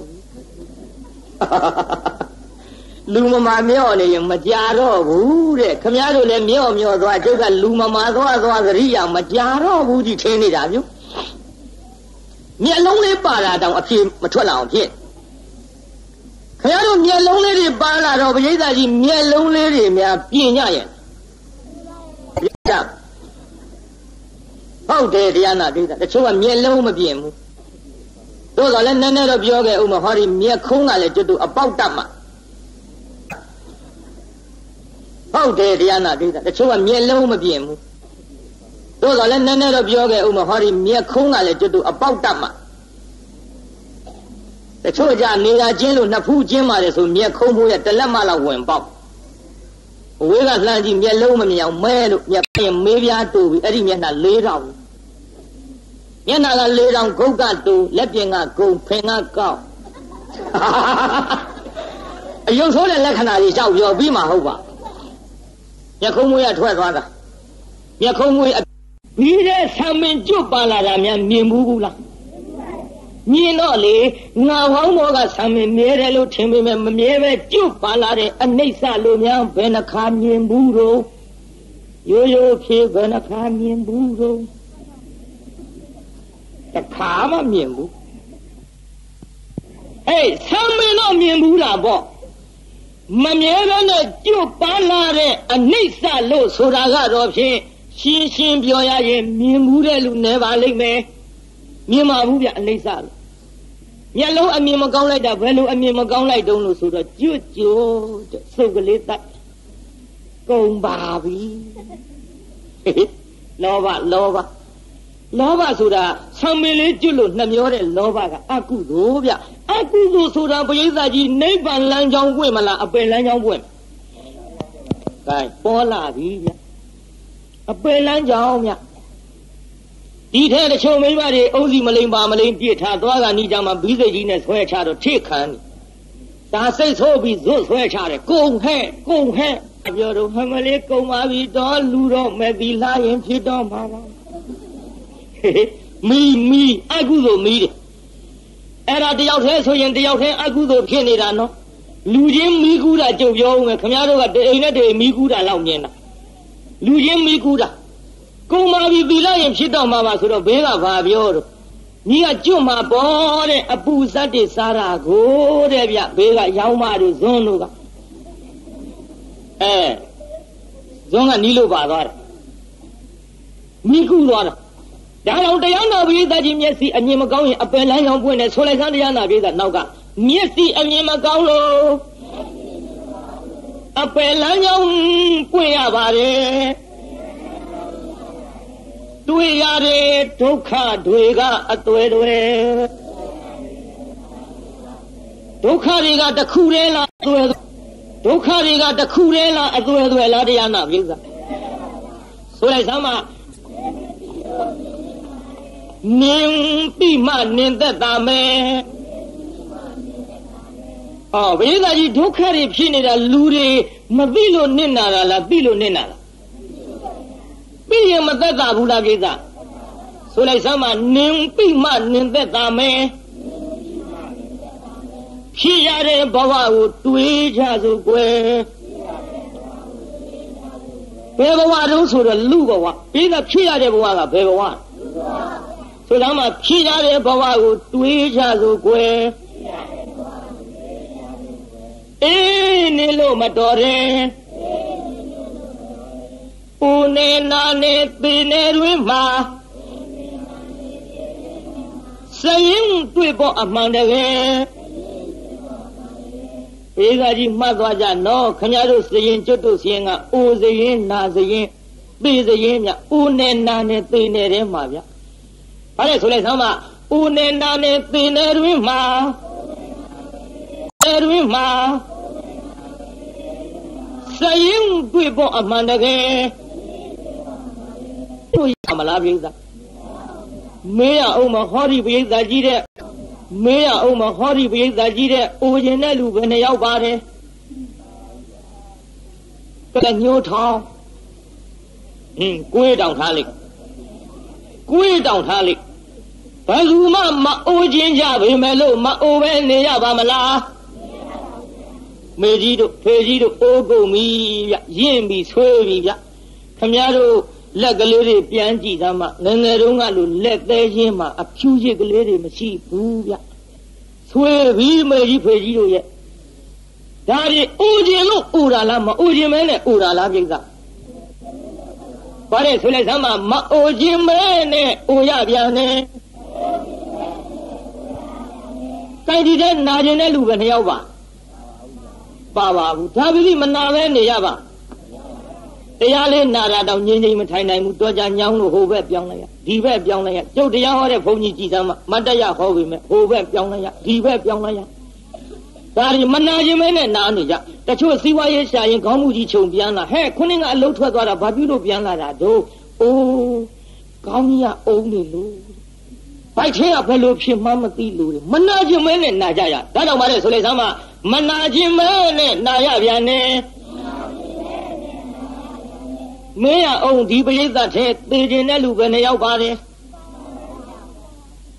Speaker 1: လူမမာမြော့နေရင်မကြတော့ဘူးတဲ့ခမရတို့လည်းမြော့မြော့သွားကျုပ်ကလူမမာသွားသွားသတိရမကြတော့ဘူးဒီထင်းနေတာမျိုးမျက်လုံးလေးပါလာတော့အဖြေမထွက်လာအောင်ဖြစ် ခင်ဗျားတို့မျက်လုံးလေးတွေပါလာတော့ပရိသတ်ကြီးမျက်လုံးလေးတွေများပြင်ကြရဲ့ပြကြဟုတ်တယ်တရားနာပရိသတ်တချို့ကမျက်လုံးမပြင်ဘူးတို့ကလည်းနည်းနည်းတော့ပြောခဲ့ဦးမဟောဒီမျက်ခုံးကလည်းကျွတ်တူအပေါက်တတ်မှာဟုတ်တယ်တရားနာပရိသတ်တချို့ကမျက်လုံးမပြင်ဘူးတို့ကလည်းနည်းနည်းတော့ပြောခဲ့ဦးမဟောဒီမျက်ခုံးကလည်းကျွတ်တူအပေါက်တတ်မှာ တချို့ကြနေတာချင်းလို့နှစ်ဖူးချင်းပါတယ်ဆိုမျက်ခုံးဖို့ရတလက်မလောက်ဝင်ပေါက်ဝေးကလှမ်းကြည့်မျက်လုံးမမြင်အောင်မဲလို့မျက်ပြင်မေးပြားတူပြီအဲ့ဒီမျက်နှာ၄တောင်မျက်နှာက၄တောင်ဂုတ်ကတူလက်ပြင်ကဂုံဖင်ကကောက်အယုံဆိုးတဲ့လက္ခဏာကြီးကြောက်ပြောပြီးမှဟုတ်ပါမျက်ခုံးမွေးရထွက်သွားတာမျက်ခုံးမွေးပြီးတဲ့ဆံမင်ကျွတ်ပါလာတာများမြင်ဘူးဘူးလား မြင်တော့လေငါဟောင်းဘောကဆံမင်မြဲတယ်လို့ထင်ပေမဲ့မမြဲပဲကျွတ်ပါလာတဲ့အနိစ္စလိုများဘယ်နှခါမြင်ဘူးတော့ရိုးရိုးဖြေဘယ်နှခါမြင်ဘူးတော့တခါမှမြင်ဘူးအေးဆံမင်တော့မြင်ဘူးလားပေါ့မမြဲပဲနဲ့ကျွတ်ပါလာတဲ့အနိစ္စလို့ဆိုတာကတော့ဖြင့်ရှင်းရှင်းပြောရရင်မြင်မှုတဲ့လူနေပါလိမ့်မယ် မြင်ပါဘူးဗျအနိစ္စလို့မျက်လုံးအမြင်မကောင်းလိုက်တာဘယ်လိုအမြင်မကောင်းလိုက်တုံးလို့ဆိုတော့ကျွတ်ကျွတ်တဲ့စုပ်ကလေးတတ်ကုန်ပါပြီလောဘလောဘလောဘဆိုတာဆံမင်းလေးကျွတ်လို့နှမျောတဲ့လောဘကအကုသိုလ်ဗျအကုသိုလ်ဆိုတာပရိသတ်ကြီးနိဗ္ဗာန်လမ်းကြောင်းပွင့်မလားအပယ်လမ်းကြောင်းပွင့်ကဲပေါ်လာပြီဗျအပယ်လမ်းကြောင်းဗျ ဒီထဲတချို့မိမတွေအုံးစီမလိမ်ပါမလိမ်ပြစ်ထားသွားကနီးကြမှာဘီးစိတ်ကြီးနဲ့ဆွဲချတော့ထိခံဒါစိတ်ဆိုးပြီးဇွတ်ဆွဲချတယ်ကုံဟဲ့ကုံဟဲ့ပြောတော့မမလေးကုံပါပြီတော့လူတော့မဲ့ဒီလာရင်ဖြစ်တော့မှာပါမီမီအကုသို့မီးတယ်အဲ့ဒါတယောက်တည်းဆိုရင်တယောက်တည်းအကုသို့ဖြစ်နေတာနော်လူချင်းမီးကူးတာကြုံပြောဦးမယ်ခင်ဗျားတို့ကတအိမ်နဲ့တအိမ်မီးကူးတာလောက်မြင်တာလူချင်းမီးကူးတာ ကုံမာပြီသီလရင်ဖြစ်တော့မှာပါဆိုတော့ဘေးကဘာပြောတော့ညီကကျွတ်မှာပေါ်တဲ့အပူဇတ်တွေစားတာကိုတဲ့ဗျဘေးကရောင်းမတို့ဇွန်းတို့ကအဲဇွန်းကနီးလို့ပါသွားတယ်မိကူသွားတာဒါတော့တရားနာပိသကြီးမျက်စိအမြင်မကောင်းရင်အပယ်လန်းကြောင်ပွင့်တယ်ဆိုလိုက်စမ်းတရားနာပိသနောက်ကမျက်စိအမြင်မကောင်းလို့အပယ်လန်းကြောင်ပွင့်ရပါတယ် တွေ့ရတဲ့ဒုက္ခတွေကအသွယ်တွေဒုက္ခတွေကတခုတည်းလားအသွယ်ဒုက္ခတွေကတခုတည်းလားအသွယ်သွယ်လားတရားနာပြိဿဆိုလိုက်စမ်းမနင်းပြီမှနင်းသက်တာမယ်အော်ဘိဓါကြီးဒုက္ခတွေဖြစ်နေတာလူတွေမသိလို့နစ်နာတာလားသိလို့နစ်နာလား ပြီးရင်မသက်သာဘူးလားကိစ္စဆိုလိုက်စမ်းမနင်းပြီးမှနင်းသက်သာမယ်ဖြစ်ရတဲ့ဘဝကိုတွေးကြစို့ကွယ်ဘယ်ဘဝတုံးဆိုတော့လူဘဝပြီးတော့ဖြစ်ရတဲ့ဘဝကဘယ်ဘဝဆိုတော့မှဖြစ်ရတဲ့ဘဝကိုတွေးကြစို့ကွယ်အေးနေလို့မတော်တယ် ပူနေနာနေပေနေတွင်မှာစရင်တွေ့ပေါ်အမှန်တကယ်ဘေးကကြီးမှတ်သွားကြနော်ခမရတို့စရင်ကျွတ်တို့စရင်ကအိုစရင်နာစရင်သေစရင်မြအိုနဲ့နာနဲ့သေနဲ့တဲမှာဗျဘာလဲဆိုလိုက်သမ်းမအိုနဲ့နာနဲ့သေနဲ့တွင်မှာသေတွင်မှာစရင်တွေ့ပေါ်အမှန်တကယ် တို့ရမလားပြည်သားမေးရအောင်မဟောဒီပြည်သားကြီးတဲ့မေးရအောင်မဟောဒီပြည်သားကြီးတဲ့အိုခြင်းတဲ့လူဘယ်နှယောက်ပါတယ်ကညှိုးထောင်းဟင်းကိုယ်တောင်ထားလိုက်ကိုယ်တောင်ထားလိုက်ဘယ်သူမှမအိုးခြင်းကြပေမဲ့လို့မအိုးပဲနေရပါမလားမေကြီးတို့ဖေကြီးတို့အိုးကုန်ပြီဗျရင့်ပြီဆွေးပြီဗျခမည်းတော် လက်ကလေးတွေပြန်ကြည့်သားမှငငယ်တုန်းကလို့လက်သေးချင်းမှာအဖြူရစ်ကလေးတွေမရှိဘူးဗျဆွေးပြီမေကြီးဖေကြီးတို့ရဲ့ဒါတွေအိုခြင်းလို့အိုတာလားမအိုခြင်းမဲနဲ့အိုတာလားပြိဿဘာလဲဆိုလိုက်စမ်းမမအိုခြင်းမဲနဲ့အိုရပြန်နေတိုက်ဒီတဲ့နာခြင်းတဲ့လူပဲနှစ်ယောက်ပါပါပါဘူးဒါပြီးမနာပဲနေရပါ တရားလေးနာတာတောင်ငြိမ်ငြိမ်မထိုင်နိုင်ဘူးတော့ကြညောင်းလို့ဟိုဘက်ပြောင်းလိုက်ရဒီဘက်ပြောင်းလိုက်ရကျုပ်တရားဟောတဲ့ဘုန်းကြီးကြည်သမ်းမမတ်တရဟောပြီမဲ့ဟိုဘက်ပြောင်းလိုက်ရဒီဘက်ပြောင်းလိုက်ရဒါဒီမနာခြင်းမဲနဲ့နာနေကြတချို့စီးပွားရေးရှာရင်ခေါင်းမှုကြီးခြုံပြန်လာဟဲ့ခုနကအလုတ်ထွက်သွားတာဘာပြုလို့ပြန်လာတာတို့အိုးခေါင်းကြီးကအုံးနေလို့ဘိုက်ထဲကဘယ်လိုဖြစ်မှမသိလို့မနာခြင်းမဲနဲ့နာကြရဒါကြောင့်ပါလေဆိုလေဆမ်းမမနာခြင်းမဲနဲ့နာရပြန်နေ မင်းရအောင်ဒီပရိသတ်ထဲသေခြင်းတဲ့လူပဲနှစ်ယောက်ပါတယ်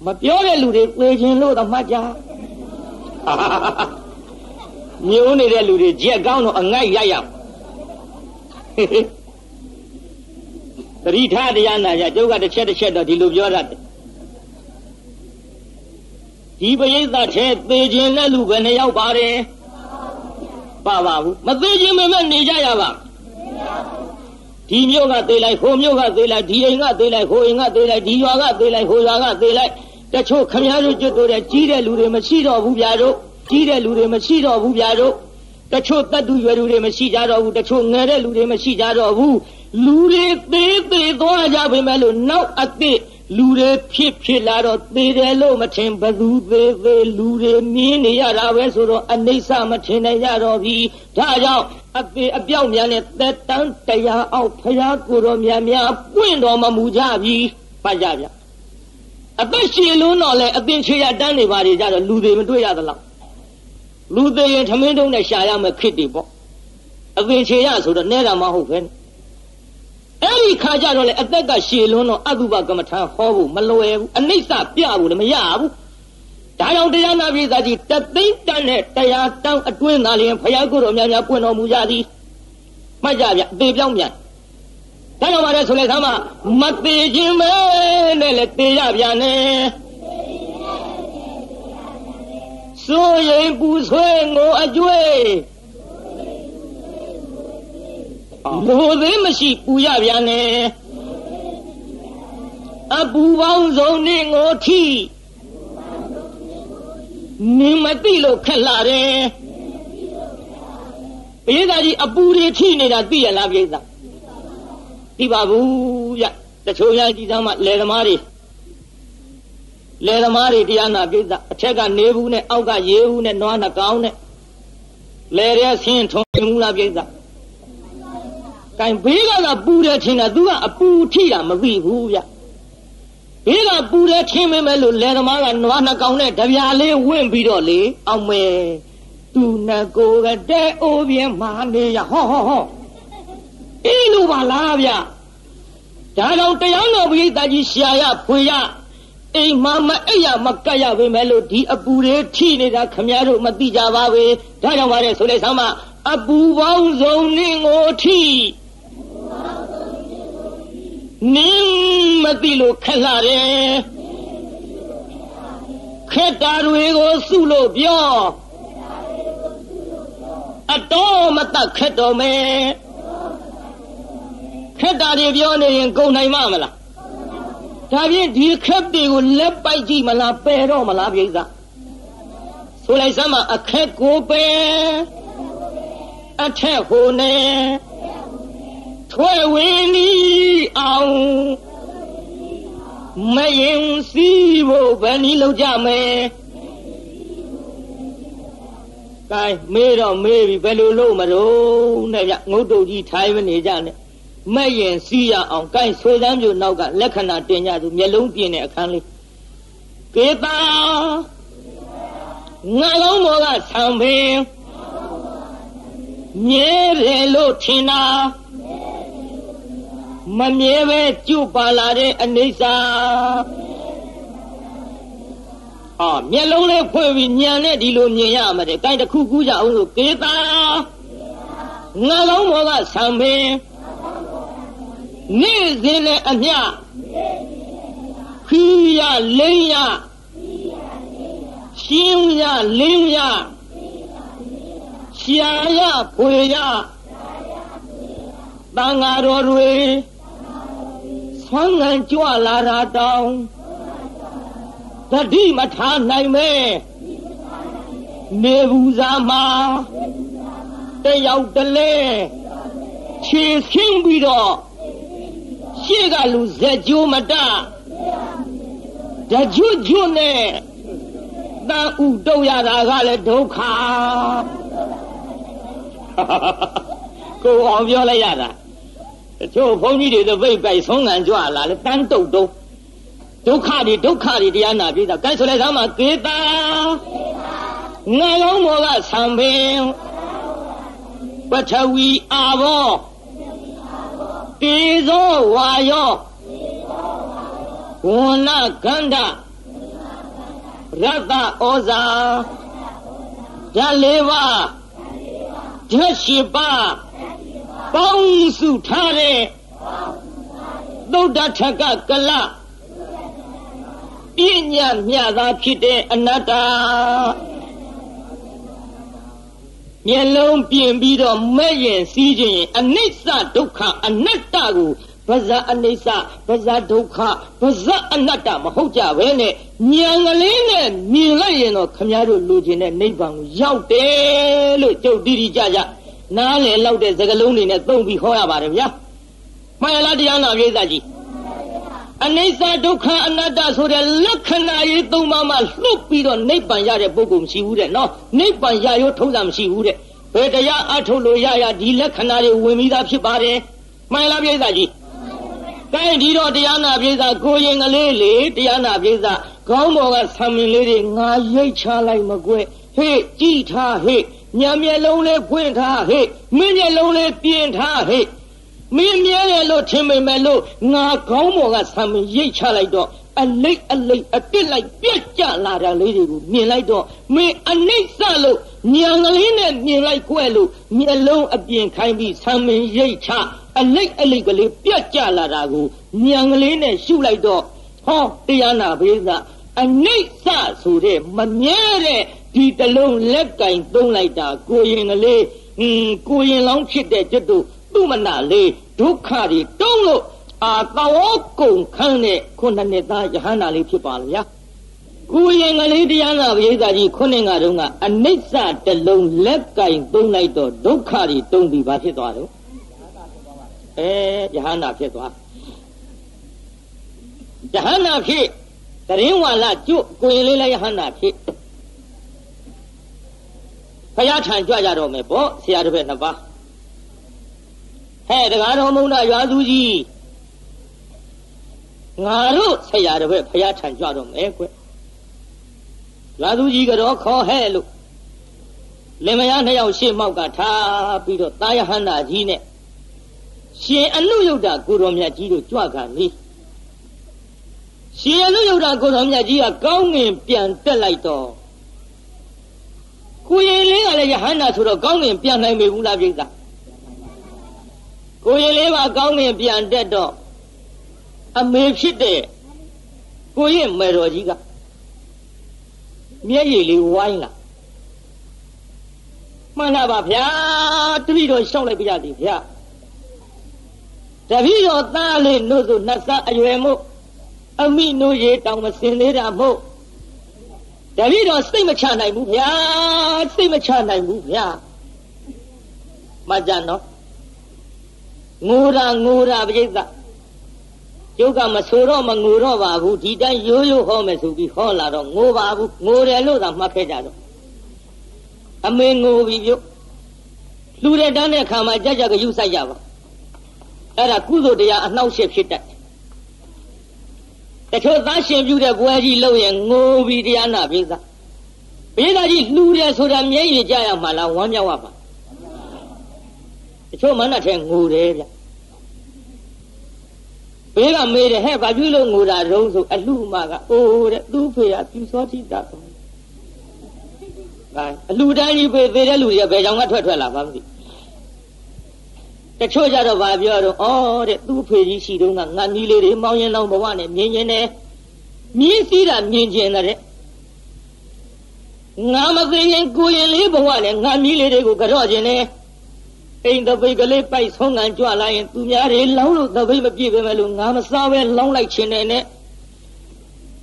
Speaker 1: မပြောတဲ့လူတွေသေခြင်းလို့တော့မှတ်ကြမျိုးနေတဲ့လူတွေကြက်ကောင်းတော့အငိုက်ရိုက်ရသတိထားတရားနာကြကျုပ်ကတစ်ချက်တစ်ချက်တော့ဒီလိုပြောတတ်တယ်ဒီပရိသတ်ထဲသေခြင်းတဲ့လူပဲနှစ်ယောက်ပါတယ်ပါပါဘူးမသေးခြင်းပဲနေကြရပါ ဒီမျိုးကသေးလိုက်ဟိုမျိုးကသေးလိုက်ဒီအိမ်ကသေးလိုက်ဟိုအိမ်ကသေးလိုက်ဒီရွာကသေးလိုက်ဟိုရွာကသေးလိုက်တချို့ခမည်းတော်ကျွတ်တို့တဲ့ကြီးတဲ့လူတွေမရှိတော့ဘူးဗျာတို့ကြီးတဲ့လူတွေမရှိတော့ဘူးဗျာတို့တချို့တတ်သူရွယ်လူတွေမရှိကြတော့ဘူးတချို့ငယ်တဲ့လူတွေမရှိကြတော့ဘူးလူတွေသေးသေးသွားကြပေမဲ့လို့နောက်အသစ်လူတွေဖြစ်ဖြစ်လာတော့သေတယ်လို့မထင်ဘသူသေးသေးလူတွေမြင်နေရတာပဲဆိုတော့အနိစ္စမထင်နိုင်ရတော့ပြီဒါကြောင့် အသေးအပြောက်များနဲ့သက်တမ်းတရားအောင်ဖရာကိုယ်တော်များများပွင့်တော်မမူကြပြီပတ်ကြဗျအသက်ရှင်လုံးတော့လေအသင်ချေရတန်းနေပါလေကြတော့လူတွေမတွေ့ရသလားလူသေးရင်ထမင်းတုံးနဲ့ရှာရမယ်ခစ်တွေပေါ့အသင်ချေရဆိုတော့နဲတာမဟုတ်ပဲအဲ့ဒီခါကျတော့လေအသက်ကရှည်လွန်းတော့အတုပကမ္မထာဟောဖို့မလွယ်ဘူးအနိစ္စပြဖို့လည်းမရဘူး ဒါကြောင့်တရားနာပြည်သားကြီးတသိမ့်တန်တဲ့တရားတောင်းအတွင်းသားလျင်ဖယားကိုယ်တော်များများပွင့်တော်မူကြသည်မှတ်ကြဗျအသေးပြောင်းမြန်ဒါကြောင့်ပါလေဆိုလေသမ်းမမသေးခြင်းပဲနဲ့လေသေရပြန်နေစိုးရင်ပူဆွဲငိုအကျွေးမိုးသေးမရှိပူရပြန်နေအပူပေါင်းစုံနဲ့ငိုထီ နေမသိလို့ခက်လာတယ်ပိဿာကြီးအပူတွေထိနေတာသိရလားပိဿာသိပါဘူးဗျတချို့ရကြည်သားမှလယ်သမားတွေလယ်သမားတွေတရားနာပိဿာအထက်ကနေဘူးနဲ့အောက်ကရေဘူးနဲ့နွားနှကောင်းနဲ့လယ်ရဲဆင်းထုံမှုလားပိဿာကင်ဘေးကကပူတယ်ထင်တာသူကအပူထိတာမသိဘူးဗျ ဘေးကပူတယ်ထင်မယ်လို့လယ်သမားကနွားနှကောင်နဲ့တပြားလေးဝင့်ပြီးတော့လေအောင်မယ်သူနကိုကတဲ့အိုးပြင်းမာနေရဟောဟောဟောအေးလို့ပါလားဗျဒါကြောင့်တရားတော်ဘုရားကြီးရှာရဖွေရအိမ်မှာမအိရမကတ်ရပေမဲ့လို့ဒီအပူတွေထိနေတာခမည်းတော်မသိကြပါဘူးဒါကြောင့်ပါလေဆိုလိုက်ဆမ်းမအပူပေါင်းစုံနှင်းကိုထိ နင်းမသိလို့ခက်လာတယ်ခက်တာတွေကိုစုလို့ပြောအတော်မတတ်ခက်တော်မယ်ခက်တာတွေပြောနေရင်ကုန်နိုင်မမလားဒါဖြင့်ဒီခက်တွေကိုလက်ပိုက်ကြည့်မလားပယ်တော့မလားပြိဿစဆိုလိုက်စမ်းမအခက်ကိုပဲအထက်ဟိုနေ ထွဲဝင်ဒီအောင်မရင်စီဖို့ဘယ်နည်းလောက်ကြမယ်ကဲမေးတော့မေးပြီဘယ်လိုလုပ်မလို့နဲ့ဗျငုတ်တုတ်ကြီးထိုင်မနေကြနဲ့မဲ့ရင်စီးရအောင်ကိုင်းဆွေသမ်းမျိုးနောက်ကလက္ခဏာတင်ကြသူမျက်လုံးပြင်းတဲ့အခန်းလေးကေတာငါလုံးမောကဆံပင်မြဲတယ်လို့ထင်တာ မမြဲပဲကျွပါလာတဲ့အနေစာအာမျက်လုံးလေးဖွင့်ပြီးညံနဲ့ဒီလိုမြင်ရမှာတဲ့ကိုင်းတစ်ခုကူးကြအောင်လို့ကေတာငါလုံးမောကဆံပင်နေ့စဉ်နဲ့အမျှခီးရလိမ့်ရရှင်းရလင်းရရှာရဖွေရတန်ဃာတော်တွေ ဆွမ်းငံကြွလာတာတောင်းတတိမထားနိုင်မဲနေဘူးစားမှာတယောက်တလဲခြေဆင်းပြီးတော့ရှေ့ကလူဇက်ကျိုးမတတကျွတ်ကျွတ်နဲ့တန်ဥတုတ်ရတာကလည်းဒုက္ခကိုအောင်ပြောလိုက်ရတာ တချို့ဘုန်းကြီးတွေသပိတ်ပိုက်ဆုံးငံကြွလာလေတန်းတုတ်တုံးဒုက္ခတွေဒုက္ခတွေတရားနာပြီးတာကဲဆိုလိုက်သားမှာကေတာငါလုံးမောကဆံပင်ပထဝီအာဘောတေဇောဝါယောဝဏကန္ဓရတ္တဩဇာဓာလေးပါးဓာရှိပါ ပေါင်းစုထားတဲ့သုဒ္ဓထကကလပညာမြတ်သာဖြစ်တဲ့အနတ္တမျက်လုံးပြင်ပြီးတော့မဲ့ရင်စီးခြင်းအနိစ္စဒုက္ခအနတ္တကိုဗဇအနိစ္စဗဇဒုက္ခဗဇအနတ္တမဟုတ်ကြပဲနဲ့ဉာဏ်ကလေးနဲ့မြင်လိုက်ရင်တော့ခမည်းတော်လူချင်းတဲ့နိဗ္ဗာန်ကိုရောက်တယ်လို့ကြုတ်တိတိကြကြ နားလည်လောက်တဲ့စကလုံးတွေနဲ့သုံးပြီးဟောရပါတယ်ဗျာမှန်ရလားတရားနာပြေးသားကြီးအနိစ္စဒုက္ခအနတ္တဆိုတဲ့လက္ခဏာရေးသုံးပါးမှလွတ်ပြီးတော့နိဗ္ဗာန်ရတဲ့ပုဂ္ဂိုလ်မရှိဘူးတဲ့နော်နိဗ္ဗာန်ရရောထုံးတာမရှိဘူးတဲ့ဘယ်တရားအထုတ်လို့ရရဒီလက္ခဏာတွေဝင်ပြီးသားဖြစ်ပါတယ်မှန်လားပြိဿကြီးကိုင်းဒီတော့တရားနာပြိဿကိုရင်ကလေးလေတရားနာပြိဿခေါင်းပေါ်ကဆံမင်လေးတွေငါရိတ်ချလိုက်မကွဲဟေ့ကြည်ထားဟေ့ ညာမျက်လုံးလေးဖွင့်ထားဟေ့မင်းမျက်လုံးလေးပြင်ထားဟေ့မင်းမြဲတယ်လို့ထင်ပေမဲ့လို့ငါခေါင်းပေါ်ကဆံမင်ရိတ်ချလိုက်တော့အလိတ်အလိတ်အတစ်လိုက်ပြက်ကြလာတာလေးတွေကိုမြင်လိုက်တော့မင်းအနိစ္စလို့ညံကလေးနဲ့မြင်လိုက်ကွဲလို့မျက်လုံးအပြင်ခိုင်းပြီးဆံမင်ရိတ်ချအလိတ်အလိတ်ကလေးပြက်ကြလာတာကိုညံကလေးနဲ့ရှုလိုက်တော့ဟောတရားနာဘေးကအနိစ္စဆိုတဲ့မမြဲတဲ့ ဒီတလုံးလက်ကင်သုံးလိုက်တာကိုရင်ကလေးဟင်းကိုရင်လောင်းဖြစ်တဲ့ကျွတ်တို့သူ့မနာလေးဒုက္ခတွေတုံးလို့အာတောကုံခန်းတဲ့ခုနှစ်နှစ်သားယဟန္တာလေးဖြစ်ပါလားဗျာကိုရင်ကလေးတရားနာပရိသတ်ကြီးခုနှစ်ငါတုန်းကအနိစ္စတလုံးလက်ကင်သုံးလိုက်တော့ဒုက္ခတွေတုံးပြီးဘာဖြစ်သွားတော့အဲယဟန္တာဖြစ်သွားယဟန္တာဖြစ်တရင်ဝါလာကျွတ်ကိုရင်လေးလည်းယဟန္တာဖြစ် ဖယားထံကြွကြတော့မယ်ပေါ့ဆရာတစ်ပည့်နှစ်ပါးဟဲ့တရားတော်မုံတာရွာသူကြီးငါတို့ဆရာတစ်ပည့်ဖယားထံကြွတော့မယ်ကွရွာသူကြီးကတော့ခေါ်ဟဲ့လို့လင်မယားနှစ်ယောက်ရှေ့မောက်ကထားပြီးတော့တာယဟန္တာကြီးနဲ့ရှင်အနုယုတ်တာကိုတော်မြတ်ကြီးတို့ကြွကနေရှင်အနုယုတ်တာကိုတော်မြတ်ကြီးကကောင်းငင်ပြန်တက်လိုက်တော့ ကိုရင်လေးကလည်းယဟန္တာဆိုတော့ကောင်းငင်ပြန်နိုင်ပြီဘူးလားပြိဿကိုရင်လေးကကောင်းငင်ပြန်တက်တော့အမေဖြစ်တဲ့ကိုရင်မေတော်ကြီးကမျက်ရည်လေးဝိုင်းလာမှန်လားပါဗျာတပည့်တော်ရှောက်လိုက်ပြရသည်ဗျာတပည့်တော်သားလေးလို့ဆိုနှစ်ဆအရွယ်မို့အမိနို့ရေတောင်မစင်သေးတာမို့ တပည့်တော်စိတ်မချနိုင်ဘူးဗျာစိတ်မချနိုင်ဘူးဗျာမကြနော်ငိုတာငိုတာပြိဿကျုပ်ကမဆိုတော့မငိုတော့ပါဘူးဒီတိုင်းရိုးရိုးဟောမယ်ဆိုပြီးဟောလာတော့ငိုပါဘူးငိုတယ်လို့သာမှတ်ခဲ့ကြတော့အမေငိုပြီပြုတ်လူတဲ့တန်းတဲ့ခါမှာကြကြကယူဆိုင်ကြပါအဲ့ဒါကုသိုလ်တရားအနှောက်အယှက်ဖြစ်တတ် တချို့သားရှင်ပြုတဲ့ဘွယ်ကြီးလို့ရင်ငိုပြီးတရားနာပြေးသားဘေးသားကြီးလှူတယ်ဆိုတာမျက်ရည်ကြရမှာလားဝမ်းမြောက်ရမှာတချို့မနတ်ထဲငိုတယ်ဗျဘေးကမေးတယ်ဟဲ့ဘာပြုလို့ငိုတာတုံးဆိုအလှမကအိုးတဲ့သူ့ဖေကပြူစောတိတာပါအလှတန်းကြီးပေသေးတဲ့လူတွေကဘယ်ကြောင်ကထွက်ထွက်လာပါမသိ တချို့ကြတော့ဗာပြောတော့ဩတဲ့သူ့ဖေကြီးရှိတုန်းကငါနီးလေးတွေမောင်းရင်လောင်းဘဝနဲ့မြင်ရင်နဲ့မြင်းစည်းတာမြင်ကျင်တဲ့ငါမသိရင်ကိုရင်လေးဘဝနဲ့ငါမီးလေးတွေကိုကြော့ခြင်းနဲ့အိမ်တပိတ်ကလေးပိုက်ဆုံးငံကြွလာရင်သူများတွေလောင်းလို့တပိတ်မပြည့်ပဲမဲ့လို့ငါမစားပဲလောင်းလိုက်ခြင်းနဲ့နဲ့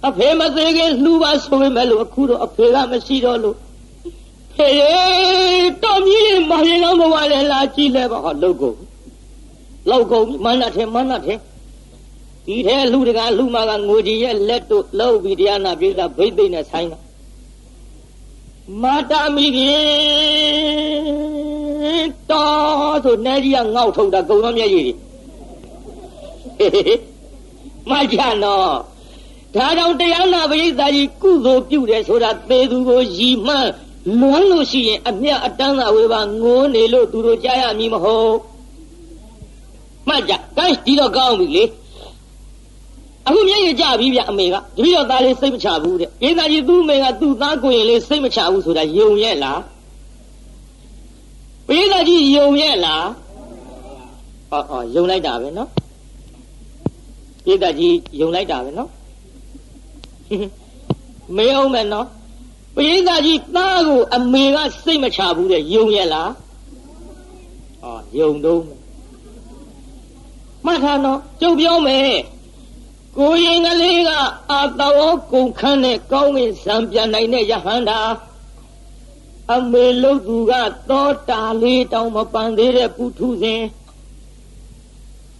Speaker 1: အဖေမသေးခင်လှူပါဆိုပေမဲ့လို့အခုတော့အဖေကမရှိတော့လို့ ဟေးတော်မြည်မရင်လောင်းဘဝလည်းလာကြည့်လဲပါဟောလောက်ကုန်လောက်ကုန်မန္တထဲမန္တထဲဒီထဲလူတကလူမကငိုကြီးရဲ့လက်တို့လောက်ပြီးတရားနာပြေတာဗိသိက်နဲ့ဆိုင်တာမာတာမိကြီးတော်ဆိုနေကြီးကငေါက်ထုတ်တာကုံတော်မျက်ရည်မကြနော်ဒါကြောင့်တရားနာပရိသတ်ကြီးကုသိုလ်ပြုတယ်ဆိုတာသေသူကိုရည်မှန်း လွမ်းလို့ရှိရင်အမြတ်အတန်းသာဝေပါငိုးနေလို့သူတို့ကြားရမည်မဟုတ်မှတ်ကြကိုင်းဒီတော့ကောင်းပြီလေအခုမျက်ရည်ကြပြီဗျအမေကတပည့်တော်သားလေးစိတ်မချဘူးတဲ့အေးသားကြီးသူ့အမေကသူ့သားကိုရင်လေးစိတ်မချဘူးဆိုတာယုံရဲ့လားအေးသားကြီးယုံရဲ့လားဟောဟောယုံလိုက်တာပဲနော်အေးသားကြီးယုံလိုက်တာပဲနော်မေအောင်မယ်နော် ပိဋကကြီးသားကိုအမေကစိတ်မချဘူးတဲ့ယုံရဲ့လားဟောယုံတော့မှတ်ထားနော်ကြုံပြောမယ်ကိုရင်ကလေးကအာတောကုန်ခန်းနဲ့ကောင်းကင်ဇံပြန်နိုင်တဲ့ယဟန္တာအမေလုတ်သူကသောတာလေးတောင်မပန်သေးတဲ့ပုထုဇဉ်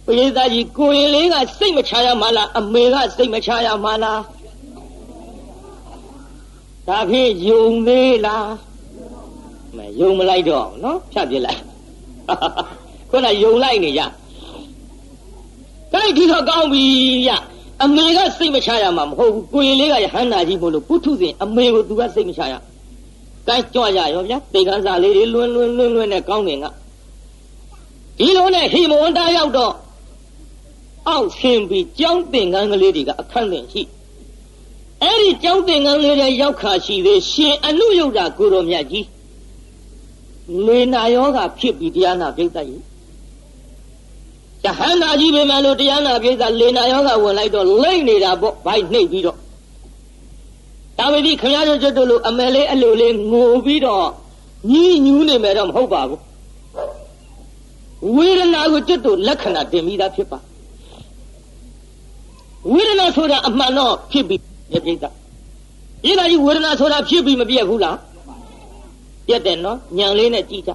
Speaker 1: ပိဋကကြီးကိုရင်လေးကစိတ်မချရမှာလားအမေကစိတ်မချရမှာလား ဒါဖြင့်ယုံသေးလားမယုံမလိုက်တော့နော်ဖြတ်ပြလိုက်ခုနယုံလိုက်နေကြအဲ့ဒီတော့ကောင်းပြီရအမေကစိတ်မချရမှာမဟုတ်ဘူးကိုရင်လေးကယဟန္တာကြီးမို့လို့ပုထုဇဉ်အမေကိုသူကစိတ်မချရကိုင်းကြွရရောဗျာတေကန်းစာလေးတွေလွန်းလွန်းလွန်းလွန်းနဲ့ကောင်းတယ်ကဒီလိုနဲ့ဟိမဝန္တာရောက်တော့အောက်ဆင်းပြီးကြောင်းသင်္ကန်းကလေးတွေကအခန့်တင်ရှိ အဲ့ဒီကြောင်းသင်္ကန်းလေးတွေရောက်ခါရှိသေးရှင်အနုယုတ်တာကိုတော်မြတ်ကြီးလေနာယောဂဖြစ်ပြီးတရားနာပြိဿကြီးယဟန္တာကြီးပဲမလို့တရားနာပြိဿလေနာယောဂဝင်လိုက်တော့လိမ့်နေတာပေါ့ဘိုက်နှိပ်ပြီးတော့ဒါပေမဲ့ခင်ဗျားတို့ကျွတ်လို့အမယ်လေးအလိုလေးငိုပြီးတော့ညီးညူးနေမယ်တော့မဟုတ်ပါဘူးဝေဒနာကိုကျွတ်တို့လက္ခဏာတင်ပြီးသားဖြစ်ပါဝေဒနာဆိုတာအမှန်တော့ဖြစ်ပြီး ပြိဿဒီကကြီးဝေဒနာဆိုတာဖြစ်ပြီးမပြတ်ဘူးလားပြတ်တယ်နော်ညံလေးနဲ့ကြည့်ကြ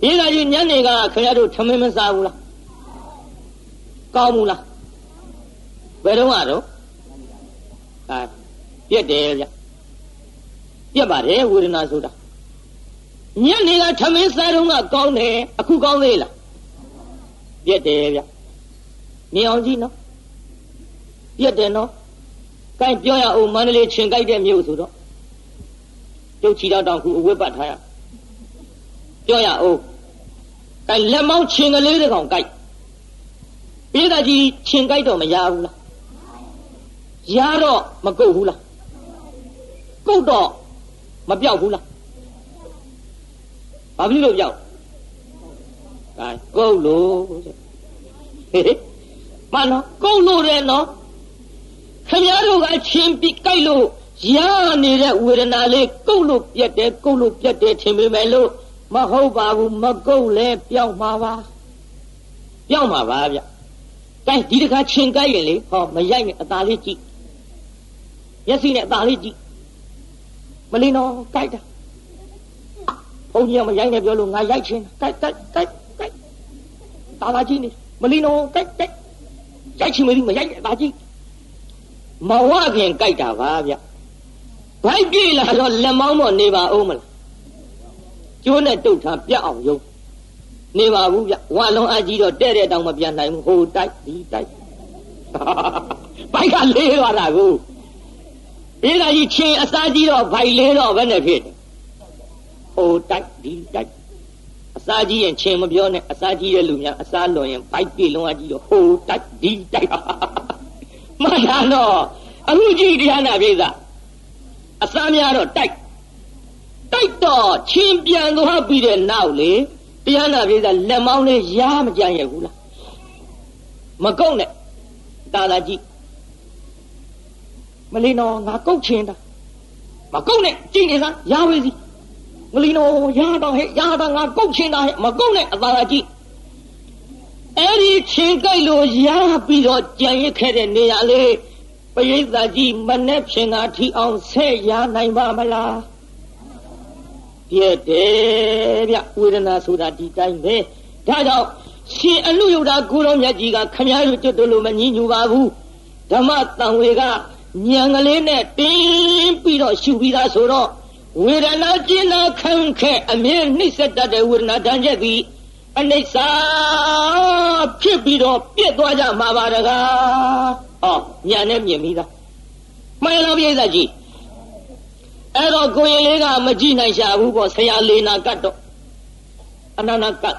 Speaker 1: ဒီကကြီးညနေကခင်ဗျားတို့ထမင်းမစားဘူးလားကောင်းဘူးလားဘယ်တော့ကတော့အာပြက်တယ်ဗျပြက်ပါတယ်ဝေဒနာဆိုတာညနေကထမင်းစားတော့ကကောင်းတယ်အခုကောင်းသေးလားပြက်တယ်ဗျမြင်အောင်ကြည့်နော်ပြက်တယ်နော် ကိုင်းပြောရအောင်မန္တလေးချင်းကြိုက်တဲ့မြို့ဆိုတော့ကျုပ်ချီတော့တောင်ခုအဝတ်ပတ်ထားရပြောရအောင်ကိုင်းလက်မောင်းချင်းကလေးတကောင်ကြိုက်ပိဋကကြီးချင်းကြိုက်တော့မရဘူးလားရတော့မကုတ်ဘူးလားကုတ်တော့မပြောက်ဘူးလားဘာဖြစ်လို့ပြောက်အဲကုတ်လို့ဟေးမနော်ကုတ်လို့တယ်နော် ခင်ဗျားတို့ကချင်းပြီးကြိုက်လို့ရနေတဲ့ဝေဒနာလေးကုတ်လို့ပြက်တယ်ကုတ်လို့ပြက်တယ်ထင်ပေမဲ့လို့မဟုတ်ပါဘူးမကုတ်လဲပြောက်မှာပါပြောက်မှာပါဗျ။ကဲဒီတခါချင်းကြိုက်ရင်လေဟောမရိုက်နဲ့အသာလေးကြည့်မျက်စိနဲ့အသာလေးကြည့်မလီနော်ကြိုက်တာဘုန်းကြီးကမရိုက်နဲ့ပြောလို့ငါရိုက်ချင်းကြိုက်ကြိုက်ကြိုက်ကြိုက်တာလာကြီးနေမလီနော်ကြိုက်ကြိုက်ရိုက်ချင်းမလီမရိုက်နဲ့ဒါကြီး မဝပြင်ကြိုက်တာပါဗျဘိုက်ပြေးလာတော့လက်မောင်းပေါ်နေပါဦးမလားကျိုးနဲ့တုတ်ထားပြတ်အောင်ယုံနေပါဘူးဗျဝါလုံးအကြီးတော့တဲ့တဲ့တောင်မပြန်နိုင်ဘူးဟိုတိုက်ဒီတိုက်ဘိုက်ကလေးသွားတာကိုအေးကကြီးချင်းအစားကြီးတော့ဘိုက်လေးတော့ဘယ်နဲ့ဖြစ်တယ်ဟိုတိုက်ဒီတိုက်အစားကြီးရင်ချင်းမပြောနဲ့အစားကြီးတဲ့လူများအစားလွန်ရင်ဘိုက်ပြေလုံးအကြီးတော့ဟိုတိုက်ဒီတိုက် မှန်တာတော့အခုကြည့်တရားနာပြေးသားအစားများတော့တိုက်တိုက်တော့ချင်းပြန်သွားပြီးတဲ့နောက်လေတရားနာပြေးသားလက်မောင်းလေးရားမကြမ်းရဘူးလားမကုတ်နဲ့တာလာကြည့်မလီနော်ငါကုတ်ချင်တာမကုတ်နဲ့ကြည့်နေစမ်းရားဝေးစီမလီနော်ရားတော့ဟဲ့ရားတော့ငါကုတ်ချင်တာဟဲ့မကုတ်နဲ့အသာလာကြည့် အဲ့ဒီချင်းကြိုက်လို့ရားပြီးတော့ကြံရစ်ခဲ့တဲ့နေရာလေးပရိသတ်ကြီးမနဲ့ဖြင်သာထီအောင်ဆက်ရနိုင်ပါမလားပြည့်တယ်ဗျဝေဒနာဆိုတာဒီတိုင်းပဲဒါကြောင့်ရှင်အနုယုဒ္ဓကိုရောမြတ်ကြီးကခမည်းတော်ကျွတ်တို့လိုမငြင်းညူပါဘူးဓမ္မတန်ဝေကညံကလေးနဲ့တင်းပြီးတော့ရှုပြီးသားဆိုတော့ဝေဒနာကျင်နာခံခဲ့အမြဲနှိမ့်ဆက်တတ်တဲ့ဝေဒနာတန်ချက်သည် အနိစ္စဖြစ်ပြီးတော့ပြည့်သွားကြမှာပါတကား။အော်ညာနဲ့မြင်ပြီးသား။မှန်လားပြိဿကြီး။အဲ့တော့ကိုရင်လေးကမကြည့်နိုင်ရှာဘူးပေါ့ဆရာလေးနာကတ်တော့အနန္တကတ်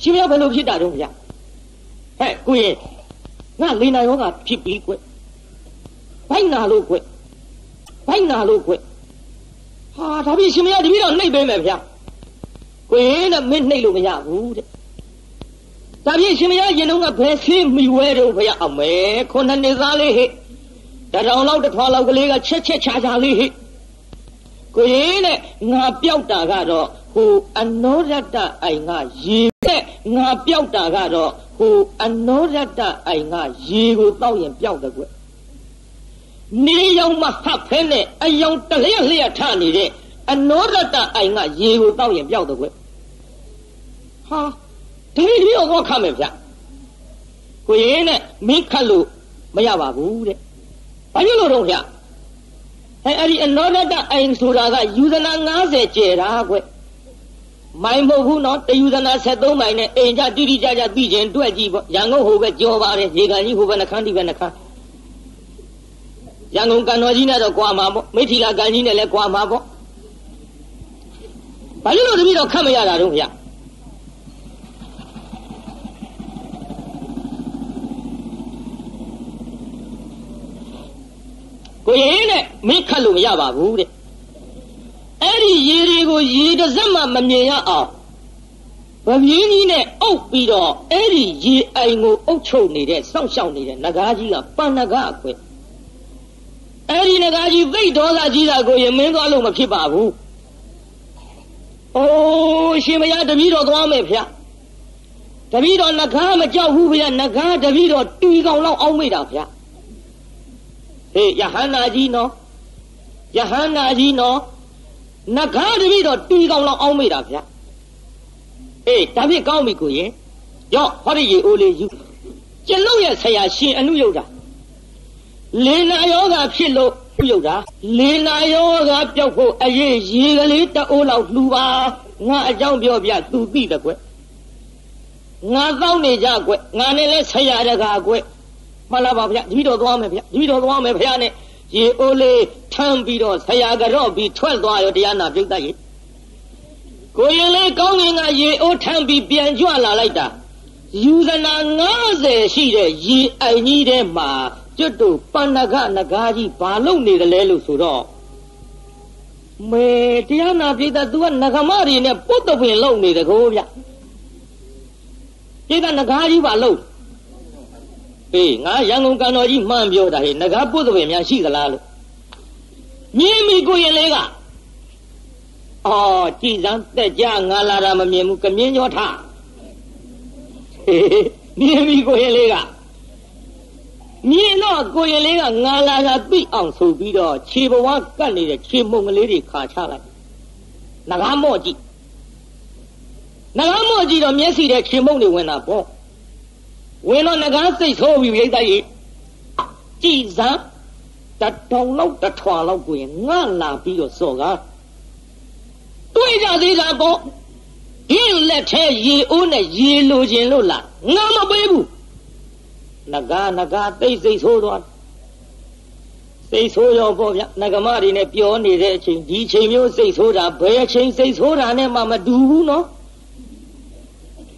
Speaker 1: ရှင်ရဘယ်လိုဖြစ်တာတော့ဗျာ။ဟဲ့ကိုရင်ငါလေးနာယောဂဖြစ်ပြီးကွ။ဘိုက်နာလို့ကွ။ဘိုက်နာလို့ကွ။ဟာဒါပြီးရှင်မရတပည့်တော်နှိပ်ပေးမယ်ဗျာ။ ကိုရင်နဲ့မင်းနှိပ်လို့မရဘူးတဲ့ဒါဖြင့်ရှင်မရရင်တော့ကဘယ်ဆင်းမိဝဲတော့ဘုရားအမေခုနှစ်နှစ်သားလေးဟဲ့တထောင်လောက်တစ်ထွာလောက်ကလေးကချက်ချက်ချာချာလေးဟဲ့ကိုရင်နဲ့ငါပြောက်တာကတော့ဟိုအနောရတ္တအိုင်ကရေတဲ့ငါပြောက်တာကတော့ဟိုအနောရတ္တအိုင်ကရေကိုတောက်ရင်ပြောက်တယ်ကွနေရောင်မဟပ်ဖဲနဲ့အယောင်တလျက်လျက်ထနေတဲ့ အနောရတ္တအိုင်ကရေကိုတောက်ရင်ပြောက်တယ်ကွဟာဒီဒီတော့ခတ်မယ်ဗျကိုရင်နဲ့မင်းခတ်လို့မရပါဘူးတဲ့ဘာဖြစ်လို့တော့ဗျအဲအဲ့ဒီအနောဒတအိမ်ဆိုတာကယူဇနာ90ကျဲတာကွမိုင်မဟုတ်ဘူးနော်တယူဇနာ73မိုင်နဲ့အိမ်ကြတိတိကျကျပြီးချင်းတွေ့ကြည့်ပေါ့ရန်ကုန်ဟိုပဲကြောပါတယ်ရေကန်ကြီးဟိုပဲနှခမ်းဒီပဲနှခမ်းရန်ကုန်ကန်တော်ကြီးနဲ့တော့ကွာမှာပေါ့မိထီလာကန်ကြီးနဲ့လည်းကွာမှာပေါ့ ဘာလို့လို့တပည့်တော်ခတ်မရတာတော့ဗျကိုရင်နဲ့မင်းခတ်လို့မရပါဘူးတဲ့အဲ့ဒီရေတွေကိုရေတစ်စက်မှမမြင်ရအောင်ဗပြင်းကြီးနဲ့အုပ်ပြီးတော့အဲ့ဒီရေအိမ်ကိုအုပ်ချုပ်နေတဲ့စောင့်ရှောက်နေတဲ့နဂါးကြီးကပန်နဂါအခွဲအဲ့ဒီနဂါးကြီးသိဒေါသကြီးတာကိုရင်မင်းသွားလို့မဖြစ်ပါဘူး အိုးရှင်မရတပည့်တော်သွားမယ်ဗျာတပည့်တော်နဂါးမကြောက်ဘူးဗျာနဂါးတပည့်တော်တူကောင်လောက်အောင်းမိတာဗျာဟေးယဟန္တာကြီးနော်ယဟန္တာကြီးနော်နဂါတပိတော့တီကောင်လောက်အောင်းမိတာဗျာအေးဒါဖြင့်ကောင်းပြီကိုရင်ရော့ဟောဒီရေအိုးလေးယူကျလုတ်ရဲ့ဆရာရှင်အနုယုတ်တာလေနာယောဂဖြစ်လို့ ပြုတ်တာလေနာယောဂပျောက်ဖို့အရေးရေကလေးတအိုးလောက်လှူပါငါအကြောင်းပြောပြသူသိတယ်ကွငါတောင်းနေကြကွငါနဲ့လဲဆရာတကာကွမှန်လားပါဗျာတပည့်တော်သွားမယ်ဗျာတပည့်တော်သွားမယ်ဗျာနဲ့ရေအိုးလေးထမ်းပြီးတော့ဆရာကြော့ပြီးထွက်သွားရောတရားနာပြုတ်တတ်ရေကိုရင်လေးကောင်းငင်ကရေအိုးထမ်းပြီးပြန်ကြွလာလိုက်တာယူဇနာ90ရှိတဲ့ရေအိုင်ကြီးထဲမှာ ကျွတ်တို့ပန္နကနဂါကြီးဘာလုပ်နေတယ်လဲလို့ဆိုတော့မေတရားနာပြိတ္တ तू ကနဂမတွေနဲ့ပုတ်တပင်လုံနေတကောဗျပြိတ္တနဂါကြီးပါလုံအေးငါရန်ကုန်ကန်တော်ကြီးမှန်ပြောတာဟဲ့ငကားပုသပင်များရှိသလားလို့မြင်ပြီကိုရင်လေးကအော်ကြည်စမ်းတက်ကြငါလာတာမမြင်ဘူးကမြင်းကျော်ထမြင်ပြီကိုရင်လေးက မြင်တော့ကိုရင်လေးကငါလာတာသိအောင်ဆိုပြီးတော့ခြေဘဝကတ်နေတဲ့ခြေမုံကလေးတွေခါချလိုက်နဂါမော့ကြည့်နဂါမော့ကြည့်တော့မျက်စိထဲခြေမုံတွေဝင်တာပေါ့ဝင်တော့နဂါစိတ်ဆိုးပြီးရိတ်သားကြီးကြည်စမ်းတတောင်လောက်တထွာလောက်ကိုရင်ငါလာပြီးတော့စော်ကားတွေးကြသေးတာပေါ့ဒီလက်ထဲရေအိုးနဲ့ရေလိုခြင်းလို့လားငါမပေးဘူး နဂါနဂါသိစိတ်ဆိုးသွားစိတ်ဆိုးရောပေါ့ဗျနဂမတွေနဲ့ပြောနေတဲ့အချိန်ဒီချိန်မျိုးစိတ်ဆိုးတာဘယ်အချိန်စိတ်ဆိုးတာနဲ့မှမတူဘူးနော်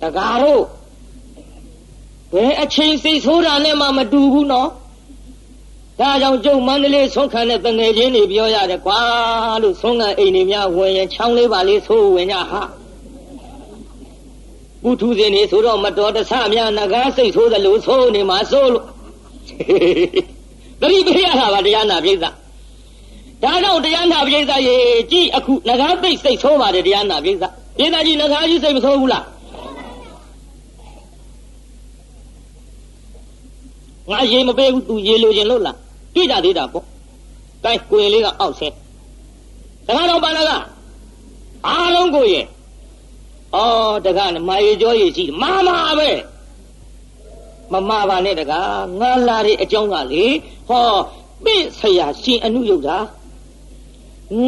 Speaker 1: တကားတို့ဘယ်အချိန်စိတ်ဆိုးတာနဲ့မှမတူဘူးနော်ဒါကြောင့်ကျုပ်မန္တလေးဆုံးခံတဲ့တငယ်ချင်းတွေပြောရတယ်ကွာလို့ဆုံးခံအိမ်တွေများဝင်ရင်ချောင်းလေးပါလေးဆိုးဝင်ကြဟာ ပုထုဇဉ်တွေဆိုတော့မတော်တဆများငကားစိတ်ဆိုးတယ်လို့ဆိုးနေမှာဆိုးလို့တတိပေးရတာပါတရားနာပိဿဒါကြောင့်တရားနာပိဿရေကြည့်အခုငကားသိစိတ်ဆိုးပါတယ်တရားနာပိဿပိဿကြီးငကားကြီးစိတ်မဆိုးဘူးလားငါရေမပေးဘူးသူရေလိုချင်လို့လားတွေ့ကြသေးတာပေါ့တိုင်ကိုရင်လေးကအောက်ဆဲတခါတော့ပါလာကအားလုံးကိုရင် အော်တကားမာရီကြောရည်ရှိမာမာပဲမမပါနဲ့တကားငါလာတဲ့အကြောင်းကလေဟောပြင့်ဆရာရှင်အနုယုတ်တာ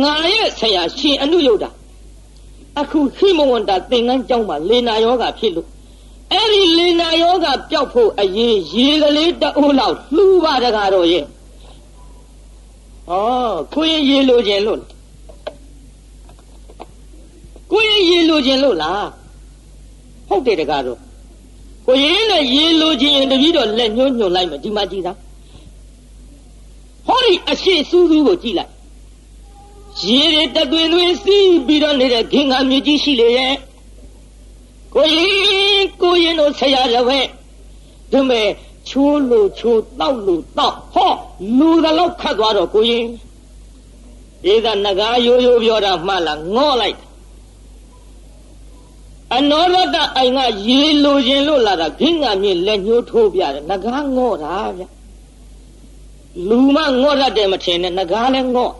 Speaker 1: ငါရဲ့ဆရာရှင်အနုယုတ်တာအခုခိမဝန္တာသင်္ကန်းကျောင်းမှာလေနာယောဂဖြစ်လို့အဲ့ဒီလေနာယောဂပျောက်ဖို့အရေးရေကလေးတအိုးလောက်လှူပါတကားတော့ရဲ့ဩကိုရင်ရေလိုခြင်းလို့ ကိုရင်ရေလိုခြင်းလို့လားဟုတ်တယ်တကားတော့ကိုရင်နဲ့ရေလိုခြင်းရင်တပည့်တော်လက်ညှိုးညွှန်လိုက်မယ်ဒီမှာကြည့်သားဟောဒီအရှိစူးစူးကိုကြည့်လိုက်ရေတွေတသွင်သွင်စီးပြီးတော့နေတဲ့ခင်္ဃမြေကြီးရှိလေရဲ့ကိုရင်ကိုရင်တို့ဆရာတော်ပဲဒီမဲ့ချိုးလို့ချိုးတောက်လို့တောက်ဟောလူတော့ခတ်သွားတော့ကိုရင်ဧကနဂါရိုးရိုးပြောတာမှလားငေါ့လိုက် အနောရတအိမ်ကရေလိုခြင်းလို့လာတာခင်းကမြင်လက်ညှိုးထိုးပြတယ်ငကားငေါ့တာဗျလူမငေါ့တတ်တယ်မထင်နဲ့ငကားလည်းငေါ့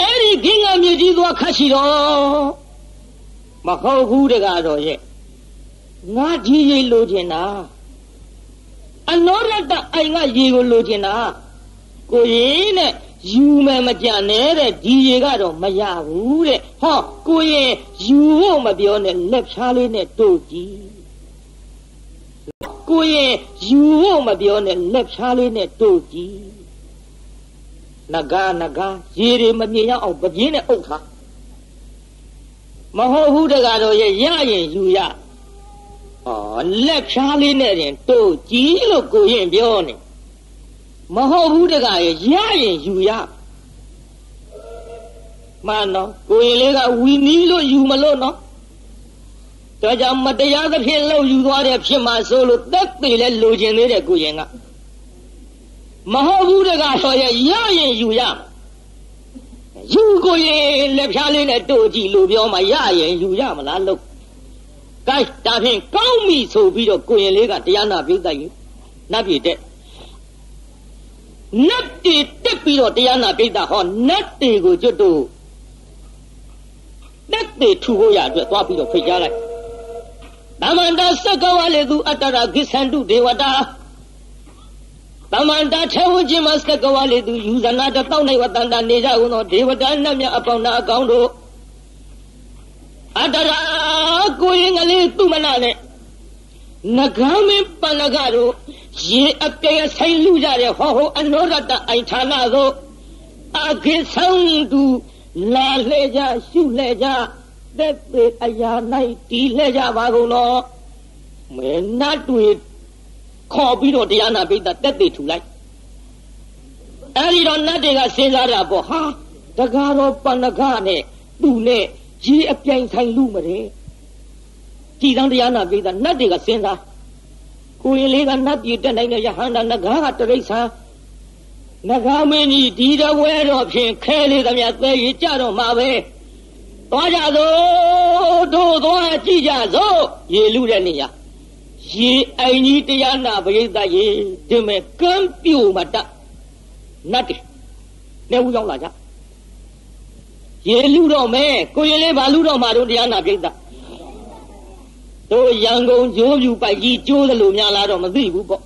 Speaker 1: အဲ့ဒီခင်းကမြင်ကြီးသွားခတ်ရှိတော့မဟုတ်ဘူးတကားတော့ရဲ့ငါဒီရေလိုခြင်းတာအနောရတအိမ်ကရေကိုလိုချင်တာကိုရင်နဲ့ ယူမယ်မကြနဲ့တဲ့ဒီရေကတော့မရဘူးတဲ့ဟောကိုရင်ယူဖို့မပြောနဲ့လက်ဖြားလေးနဲ့တို့ကြည့်ကိုရင်ယူဖို့မပြောနဲ့လက်ဖြားလေးနဲ့တို့ကြည့်နဂါနဂါရေတွေမမြင်ရအောင်ပပြင်းနဲ့အုပ်ထားမဟုတ်ဘူးတကားတော့ရရရင်ယူရအော်လက်ဖြားလေးနဲ့တင်တို့ကြည့်လို့ကိုရင်ပြောနေ မဟုတ်ဘူးတကရရရင်ယူရမှန်တော့ကိုရင်လေးကဝီနီးလို့ယူမလို့နော်ဒါကြောင့်မတရားသဖြင့်လှုပ်ယူသွားတဲ့ဖြစ်မှာဆိုလို့တက်သေးလဲလိုချင်သေးတယ်ကိုရင်ကမဟုတ်ဘူးတကတော့ရရရင်ယူရယူကိုရင်လက်ဖြားလေးနဲ့တို့ကြည့်လို့ပြောမှရရင်ယူရမလားလို့ကဲဒါဖြင့်ကောင်းပြီဆိုပြီးတော့ကိုရင်လေးကတရားနာပြိတိုက်ရင်နတ်ပြည်တက် နတ်တီတက်ပြီးတော့တရားနာပြိတ္တာဟောနတ်တီကိုကျွတ်တို့နတ်တီထူဖို့ရအတွက်သွားပြီးတော့ဖိတ်ကြားလိုက်သမန္တာသက္ကဝလေသူအတ္တရာဂိသန္တုဒေဝတာသမန္တာထေဝจิมသက္ကဝလေသူယူဇနာတတောင်းနိုင်ဝတန္တာနေကြဦးသောဒေဝတာနတ်မြတ်အပေါင်းနာအကောင်းတို့အတ္တရာကိုရင်ကလေးသူမနာနဲ့ နဂမ်းမင်းပန္နကတို့ရေအပြည့်ဆိုင်လူကြတဲ့ဟောဟောအနောရတအိုင်ဌာနသို့အခိဆောင်သူလာလှဲကြရှုလှဲကြသက်သေအရာ၌တီးလှဲကြပါကုန်တော့မဲနတ်တွေခေါ်ပြီးတော့တရားနာပိဋကတက်သေးထူလိုက်အဲဒီတော့နတ်တွေကစဉ်းစားတာပေါ့ဟာတကားတော့ပန္နကနဲ့သူ့နဲ့ရေအပြိုင်ဆိုင်လူမတဲ့ ကြည်သံတရားနာပိဋကနတ်တွေကစဉ်းစားကိုရင်လေးကနတ်ပြည်တက်နိုင်တဲ့ယဟန္တာနဂါကတရိษံနဂါမင်းကြီးဒီတော်ဝဲတော့ဖြင့်ခဲလေးသမျှသဲရကြတော့မှာပဲသွားကြစို့တို့သွားကြည့်ကြစို့ရေလူတဲ့နေရာရေအိုင်ကြီးတရားနာပရိသတ်ရေဒီမဲ့ကမ်းပြိုမတနတ်တွေနေဦးရောက်လာကြရေလူတော့မဲကိုရင်လေးဘာလူတော့မှာတို့တရားနာပရိသတ် တို့ရန်ကုန်ဂျိုးပြူပိုက်ကြီးကျိုးသလိုများလာတော့မသိဘူးပေါ့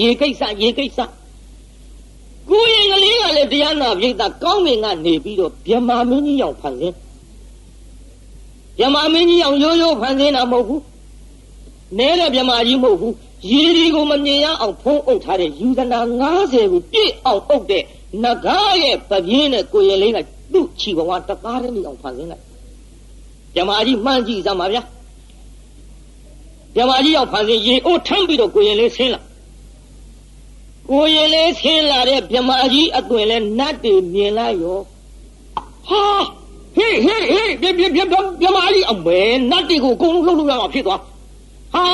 Speaker 1: ရေကိစ္စရေကိစ္စကိုရင်ကလေးကလည်းတရားနာပရိသတ်ကောင်းမင်ကနေပြီးတော့ဗြဟ္မာမင်းကြီးရောက်ဖန်ဆင်းဗြဟ္မာမင်းကြီးအောင်ရိုးရိုးဖန်ဆင်းတာမဟုတ်ဘူးနဲတဲ့မြမကြီးမဟုတ်ဘူးရေဒီကိုမမြင်ရအောင်ဖုံးအုပ်ထားတဲ့ယူဇနာ90ကိုပြည့်အောင်အုပ်တဲ့နဂါရဲ့ပပြင်းနဲ့ကိုရင်လေးကသူ့ချီဘဝတသားတည်းအောင်ဖန်ဆင်းလိုက်မြမကြီးမှန်းကြည့်စမ်းပါဗျာ မြမကြီးရောက်ဖန်ဆင်းရေအိုးထမ်းပြီးတော့ကိုရင်လေးဆင်းလာကိုရင်လေးဆင်းလာတဲ့မြမကြီးအသွင်လဲနတ်တွေမြင်လိုက်ရောဟာဟေးဟေးဟေးပြပြပြပြမကြီးအမဲနတ်တွေကိုအကုန်လုံးလှုပ်လို့ရမှာဖြစ်သွားဟာ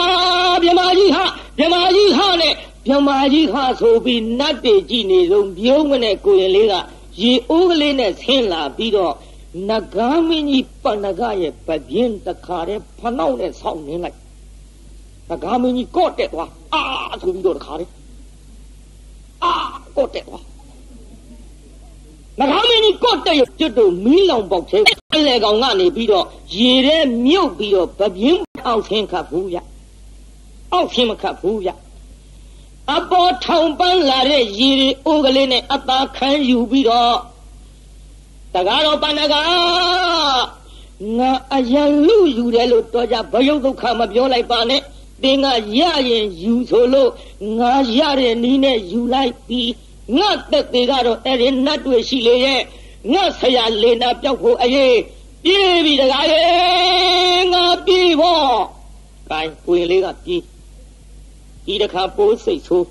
Speaker 1: မြမကြီးဟာမြမကြီးဟာနဲ့မြမကြီးဟာဆိုပြီးနတ်တွေကြည့်နေဆုံးပြုံးမနဲ့ကိုရင်လေးကရေအိုးကလေးနဲ့ဆင်းလာပြီးတော့နဂါမင်းကြီးပဏကရဲ့ပပြင်းတခါတည်းဖနှောက်နဲ့ဆောင်းနေလိုက် နဂါမင်းကြီးကော့တက်သွားအာဆိုပြီးတော့တခါတည်းအာကော့တက်သွားနဂါမင်းကြီးကော့တက်ရကျွတ်တို့မီးလောင်ပေါက်သေးအဲ့လေကောင်ကနေပြီးတော့ရေထဲမြုပ်ပြီးတော့ပပြင်းအောက်ဆင်းခတ်ဘူးဗျအောက်ဆင်းမခတ်ဘူးဗျအပေါ်ထောင်ပန်းလာတဲ့ရေတွေအိုးကလေးနဲ့အသားခံယူပြီးတော့တကားတော့ပန္နကငါအယံလူယူတယ်လို့တော့ကြဘယုတ်ဒုက္ခမပြောလိုက်ပါနဲ့ တင်းကရရင်ယူဆိုလို့ငါရတဲ့နီးနဲ့ယူလိုက်ပြီးငါတက်သေးကတော့အဲ့ဒီနတ်တွေရှိလေရဲ့ငါဆရာလေနာပြောက်ဖို့အရေးပြေးပြီတကားရဲ့ငါပြေးဖို့ကိုင်းကိုရင်လေးကပြေးဒီတခါပိုးစိတ်ဆိုး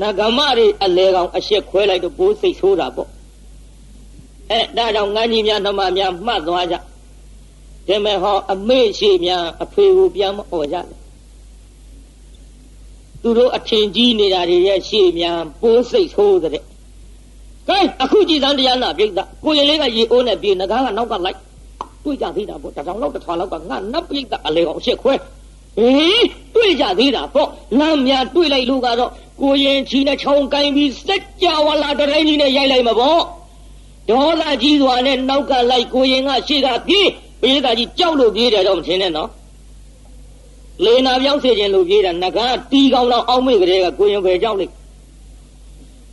Speaker 1: နဂမတွေအလဲကောင်အရှက်ခွဲလိုက်တော့ပိုးစိတ်ဆိုးတာပေါ့အဲဒါကြောင့်ငန်းကြီးများနှမများမှတ်သွားကြဒီမဲ့ဟောအမေရှိများအဖေကိုပြန်မអော်ကြနဲ့ သူတို့အထင်ကြီးနေတာတွေရဲ့ရှေ့များပိုးစိတ်ဆိုးတဲ့ကဲအခုကြည်စမ်းတရားနာပြိတ္တာကိုရင်လေးကရေအိုးနဲ့ပြေငကားကနောက်ကလိုက်တွေ့ကြသေးတာပေါ့တထောင်လောက်တစ်ထွာလောက်ကငါနတ်ပြိတ္တာအလေကောင်အရှက်ခွဲဟေးတွေ့ကြသေးတာပေါ့လမ်းများတွေ့လိုက်လို့ကတော့ကိုရင်ချီနဲ့ချောင်းကိုင်းပြီးစက်ကြဝလာတတိုင်းကြီးနဲ့ရိုက်လိုက်မှာပေါ့ဒေါသကြီးစွာနဲ့နောက်ကလိုက်ကိုရင်ကရှေ့ကပြေးပေးတာကြီးကြောက်လို့ပြေးတယ်တော့မထင်နဲ့နော် လေနာပြောင်းစေခြင်းလို့ပြေးတာငကားတီးကောင်းတော့အောက်မေ့ကလေးကကိုရင်ပဲကြောက်လိုက်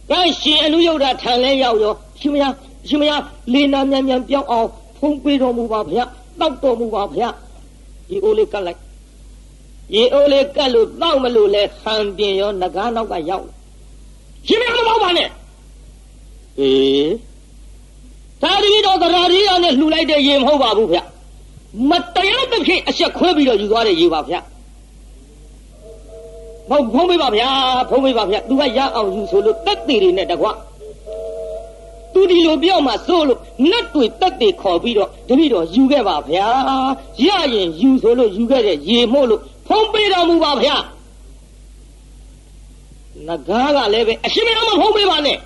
Speaker 1: ကဲရှင်အနုယုဒ္ဓထံလဲရောက်ရောရှင်မယားရှင်မယားလေနာမြန်မြန်ပြောင်းအောင်ဖုံးပေးတော်မူပါဗျာတောက်တော်မူပါဗျာဒီအိုးလေးကတ်လိုက်ရေအိုးလေးကတ်လို့တောက်မလို့လဲဟန်ပြင်ရောငကားနောက်ကရောက်ရှင်မယားမပေါ့ပါနဲ့အေးသာရီတော်သရာရီရနဲ့လှူလိုက်တဲ့ရေမဟုတ်ပါဘူးဗျမတရားတစ်ဖြစ်အဆက်ခွဲပြီးတော့ယူသွားတဲ့ရေပါဗျ မဟုတ်ဖုံးပေးပါဗျာဖုံးပေးပါဗျာသူကရအောင်ယူဆိုလို့တက်သေးတွေနဲ့တကွသူဒီလိုပြောမှစိုးလို့နတ်တွေတက်သေးခေါ်ပြီးတော့တပည့်တော်ယူခဲ့ပါဗျာရရင်ယူဆိုလို့ယူခဲ့တဲ့ရေမို့လို့ဖုံးပေးတော်မူပါဗျာနဂါးကလည်းပဲအရှင်မရမဖုံးပေးပါနဲ့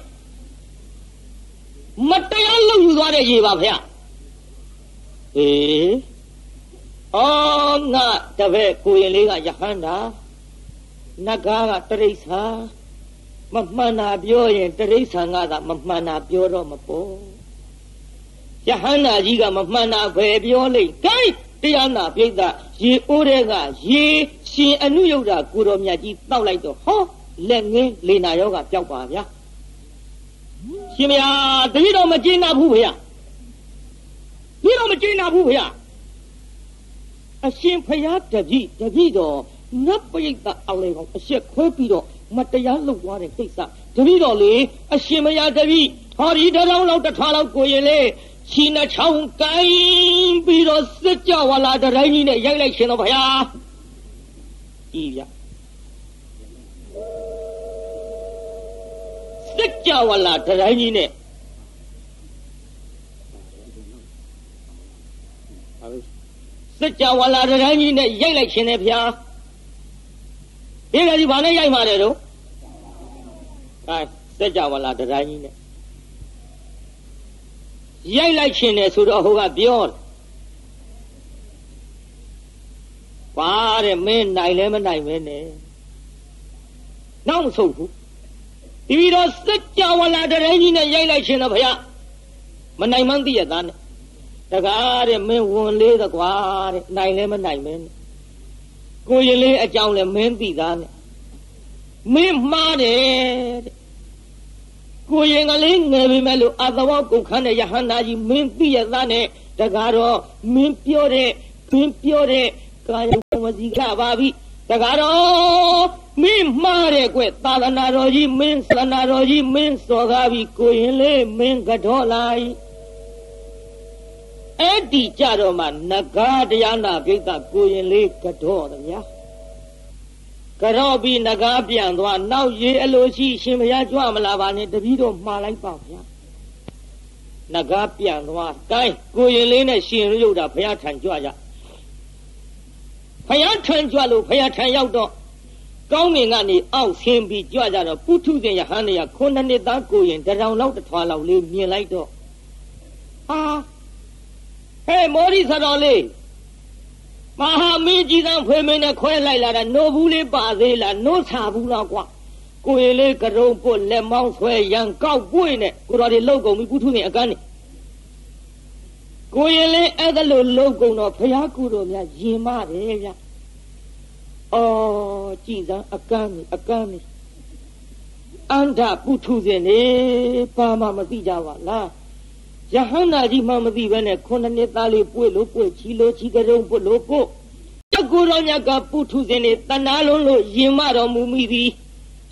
Speaker 1: မတရားလုပ်ယူသွားတဲ့ရေပါဗျာအေးအော်ငါတပည့်ကိုရင်လေးကယဟန္တာ နဂါးကတရိษာမမှန်တာပြောရင်တရိษံကသာမမှန်တာပြောတော့မပေါ်ယဟန္တာကြီးကမမှန်တာပဲပြောလိမ့်ကိုင်းတရားနာပြိဿရေအိုးတဲ့ကရေရှင်အနုယုဒ္ဓကိုတော်မြတ်ကြီးတောက်လိုက်တော့ဟောလက်ငင်းလေနာယောဂပျောက်ပါဗျာရှင်မယားတတိတော်မကျေနပ်ဘူးဖေ။ဒီတော့မကျေနပ်ဘူးဖေ။အရှင်ဖယားတပည့်တပည့်တော် နတ်ပိဋကအလေကောင်အဆက်ခွဲပြီးတော့မတရားလုပ်သွားတဲ့ကိစ္စတပည့်တော်လေအရှင်မယားတပည့်ဟောဒီတထောင်လောက်တစ်ထွားလောက်ကိုရင်လေချီနှချောင်းကိုင်းပြီးတော့စစ်ကြဝလာတတိုင်းကြီးနဲ့ရိုက်လိုက်ရှင်တော်ဖယားဤဗျစစ်ကြဝလာတတိုင်းကြီးနဲ့စစ်ကြဝလာတတိုင်းကြီးနဲ့ရိုက်လိုက်ခြင်းနဲ့ဗျာ ဒီကကြီးဘာနဲ့ရိုက်မှာလဲတော့အဲစစ်ကြဝလာတတိုင်းကြီးနဲ့ရိုက်လိုက်ခြင်းနဲ့ဆိုတော့ဟိုကပြောတယ်ဘကွာတဲ့မင်းနိုင်လဲမနိုင်မဲနဲ့နောက်မဆုံးဘူးဒီပြီးတော့စัจ java လာတရင်ကြီးနဲ့ရိုက်လိုက်ခြင်းတော့ဘုရားမနိုင်မှန်းသိရသားနဲ့တကားတဲ့မင်းဝန်လေးသကွာတဲ့နိုင်လဲမနိုင်မဲနဲ့ ကိုရင်လေးအကြောင်းလဲမင်းသိသားနဲ့မင်းမှားတယ်တဲ့ကိုရင်ကလေးငယ်ပြီမဲ့လို့အသဝကုခန်းတဲ့ယဟန္တာကြီးမင်းသိရသားနဲ့တကားတော့မင်းပြောတဲ့မင်းပြောတဲ့ကာယဝစီကပါပြီတကားတော့မင်းမှားတဲ့ကွသာသနာတော်ကြီးမင်းသနာတော်ကြီးမင်းစော်ကားပြီကိုရင်လေးမင်းကတော့လိုက် အဲ့ဒီကြတော့မှနဂါတရားနာပိဋကကိုရင်လေးကတော့တယ်ဗျာကြော့ပြီးနဂါပြန်သွားနောက်ရေအလိုရှိရှင်ဘုရားကြွမလာပါနဲ့တပည့်တော်မှားလိုက်ပါဗျာနဂါပြန်သွားတိုင်းကိုရင်လေးနဲ့ရှင်ရုပ်တာဘုရားထံကြွကြဘုရားထံကြွလို့ဘုရားထံရောက်တော့ကောင်းမြင်ကနေအောက်ဆင်းပြီးကြွကြတော့ပုထုဇဉ်ယဟန်နေရခုနှစ်နှစ်သားကိုရင်တရောင်လောက်တစ်ထွာလောက်လေးမြင်လိုက်တော့ဟာ ဟဲ့မောရိသတော်လေးမဟာမင်းကြီးသံဖွေမင်းနဲ့ခွဲလိုက်လာတာနို့ဘူးလေးပါသေးလားနို့ချဘူးလားကွာကိုယ်လေးကရုံပွတ်လက်မောင်းဆွဲရန်ကောက်ပွေ့နဲ့ကိုတော်တွေလောက်ကုန်ပြီပုထုဇဉ်အကန်းနေကိုရင်လေးအဲ့ဒါလို့လောက်ကုန်တော့ဘုရားကုတော်များယင်မတယ်ဗျအော်ကြည်စမ်းအကန်းနေအကန်းနေအန္တပုထုဇဉ်နေပါမမသိကြပါလား ယဟန္တာကြီးမှမသိဘဲနဲ့ခုနှစ်နှစ်သားလေးပွေလို့ပွေချီလို့ချီကြုံပွတ်လို့ပွတ်တကူတော်မြတ်ကပုထုဇဉ်နေတဏှာလုံးလို့ယင်မတော်မူမိသည်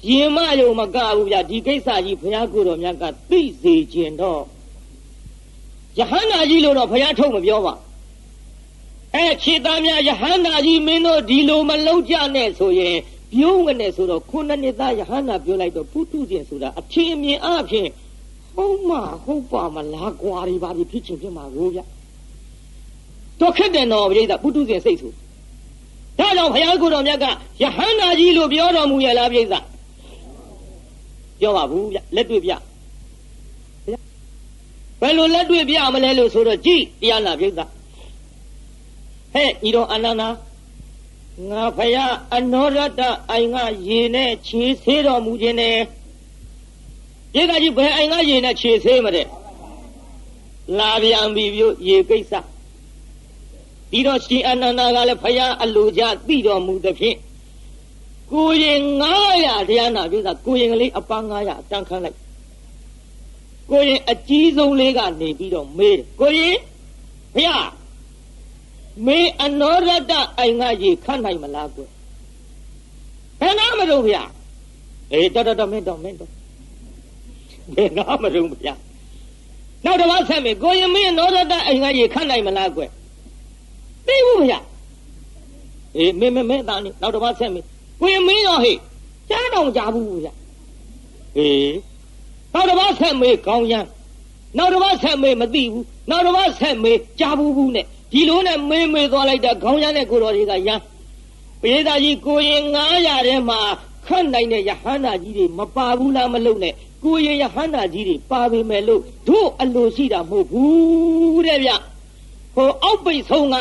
Speaker 1: ယင်မယုံမကဘူးဗျဒီကိစ္စကြီးဘုရားကိုတော်မြတ်ကသိစေခြင်းတော့ယဟန္တာကြီးလို့တော့ဘုရားထုတ်မပြောပါအဲခြေသားများယဟန္တာကြီးမင်းတို့ဒီလိုမလုံးကြနဲ့ဆိုရင်ပြုံးကနေဆိုတော့ခုနှစ်နှစ်သားယဟန္တာပြောလိုက်တော့ပုထုဇဉ်ဆိုတာအထင်အမြင်အဖြစ် ဟုတ်မှဟုတ်ပါမလားကွာဒီပါဒီဖြစ်ချင်ဖြစ်မှာကိုဗျတော့ခက်တယ်နော်ပြိဿပုထုဇဉ်စိတ်ဆိုဒါကြောင့်ဘုရားကိုယ်တော်မြတ်ကယဟန္တာကြီးလို့ပြောတော်မူရလားပြိဿပြောပါဘူးဗျလက်တွေ့ပြဘယ်လိုလက်တွေ့ပြမလဲလို့ဆိုတော့ကြည်တရားနာပြိဿဟဲ့ဤတော်အနန္နာငါဖယားအနောရတအိုင်ကရေနဲ့ခြေဆေးတော်မူခြင်းနဲ့ ဒီကကြီးဘယ်အိမ်ကရေနဲ့ခြေဆေးမတဲ့လာပြန်ပြီပြုရေကိစ္စပြီးတော့ရှင်အနန္ဒာကလည်းဖယားအလိုကြသိတော်မူသဖြင့်ကိုရင်900တရားနာပြတာကိုရင်ကလေးအပန်း900အတန်းခန်းလိုက်ကိုရင်အကြီးဆုံးလေးကနေပြီးတော့မေးတယ်ကိုရင်ဖယားမေးအနောရတအိမ်ကရေခတ်နိုင်မလားကွဘယ်နာမလို့ဖယားအေးတော်တော်မင်းတော်မင်းတော် ဘယ်နာမလို့ဖယားနောက်တစ်ပတ်ဆက်မေးကိုရင်မင်းနောရတအိမ်ကရေခတ်နိုင်မလားကွသိဘူးဖယားအေးမင်းမင်းမင်းသားနေနောက်တစ်ပတ်ဆက်မေးကိုရင်မင်းရောဟေ့ကြားတော့ကြားဘူးဗျအေးနောက်တစ်ပတ်ဆက်မေးကောင်းရမ်းနောက်တစ်ပတ်ဆက်မေးမသိဘူးနောက်တစ်ပတ်ဆက်မေးကြားဘူးဘူးနဲ့ဒီလိုနဲ့မေးမေးသွားလိုက်တာခေါင်းရမ်းတဲ့ကိုတော်တွေကရမ်းပိဋကကြီးကိုရင်900ထဲမှာခတ်နိုင်တဲ့ယဟန္တာကြီးတွေမပါဘူးလားမလုပ်နဲ့ ကိုရင်ယဟန္တာကြီးတွေပါပေမဲ့လို့တို့အလိုရှိတာမဟုတ်ဘူးတဲ့ဗျဟိုအောက်ပိတ်ဆုံးက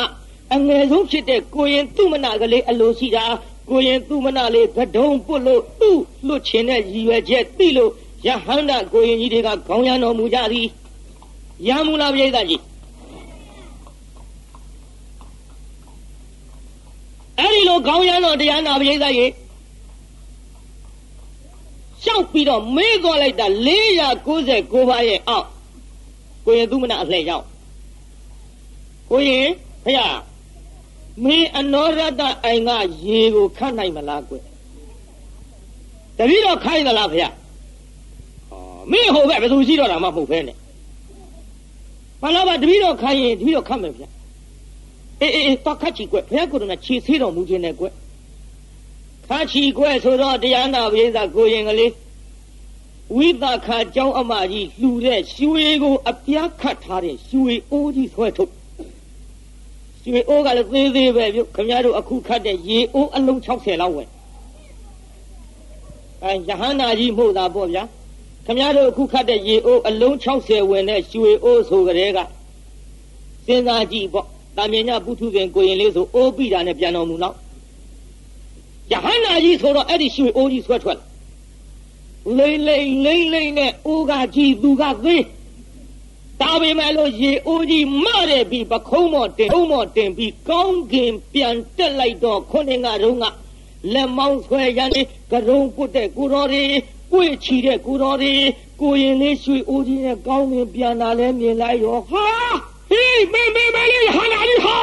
Speaker 1: အငယ်ဆုံးဖြစ်တဲ့ကိုရင်သူ့မနာကလေးအလိုရှိတာကိုရင်သူမနာလေးကဒုံပုတ်လို့သူ့လွတ်ချင်တဲ့ရည်ရွယ်ချက်သိလို့ယဟန္တာကိုရင်ကြီးတွေကခေါင်းရမ်းတော်မူကြသည်ရမူလားပြိဿကြီးအဲ့ဒီလိုခေါင်းရမ်းတော်တရားနာပြိဿကြီး ရှောက်ပြီးတော့မေးသွားလိုက်တာ499ပါးရဲ့အောက်ကိုရင်သူမနာအလှည့်ရောက်ကိုရင်ဖះမင်းအနောရတအိမ်ကရေကိုခတ်နိုင်မလားကွတပည့်တော်ခိုင်းသလားဖေ။အော်မင်းဟိုဘက်ဘယ်သူရှိတော့တာမှမဟုတ်ဖဲနဲ့။ဘာလို့ပါတပည့်တော်ခိုင်းရင်တပည့်တော်ခတ်မယ်ဖေ။အေးအေးအေးတော့ခတ်ချီကွဖေကကိုယ်တော်ကခြေသေးတော်မူခြင်းနဲ့ကွ ခတ်ချီကွဆိုတော့တရားနာပိဿကိုရင်ကလေးဝိသခာကျောင်းအမကြီးလှူတဲ့ရွှေကိုအပြားခတ်ထားတဲ့ရွှေအိုးကြီးဆွဲထုတ်ရွှေအိုးကလည်းသေးသေးပဲပြုခင်ဗျားတို့အခုခတ်တဲ့ရေအိုးအလုံး60လောက်ဝင်အဲယဟန္တာကြီးမှုတာပေါ့ဗျာခင်ဗျားတို့အခုခတ်တဲ့ရေအိုးအလုံး60ဝင်တဲ့ရွှေအိုးဆိုကြတဲ့ကစဉ်းစားကြည့်ပေါ့တာမြင်ညပုထုဇဉ်ကိုရင်လေးဆိုအိုးပိတာနဲ့ပြန်တော်မူတော့ ယဟန္တာကြီးဆိုတော့အဲ့ဒီရွှေအိုးကြီးဆွဲထွက်လိမ့်လိမ့်လိမ့်လိမ့်နဲ့အိုးကကြီးသူကသေးဒါပေမဲ့လို့ရေအိုးကြီးမတဲ့ပြီးပခုံးမော်တင်ုံမော်တင်ပြီးကောင်းကင်ပြန်တက်လိုက်တော့ခုနှစ်ငါတုန်းကလက်မောင်းဆွဲရန်ကရုံပုတ်တဲ့ကိုတော်တွေပွေချီတဲ့ကိုတော်တွေကိုရင်လေးရွှေအိုးကြီးနဲ့ကောင်းကင်ပြန်လာလဲမြင်လိုက်ရောဟာဟေးမေမေမေလေးဟာလာကြီးဟာ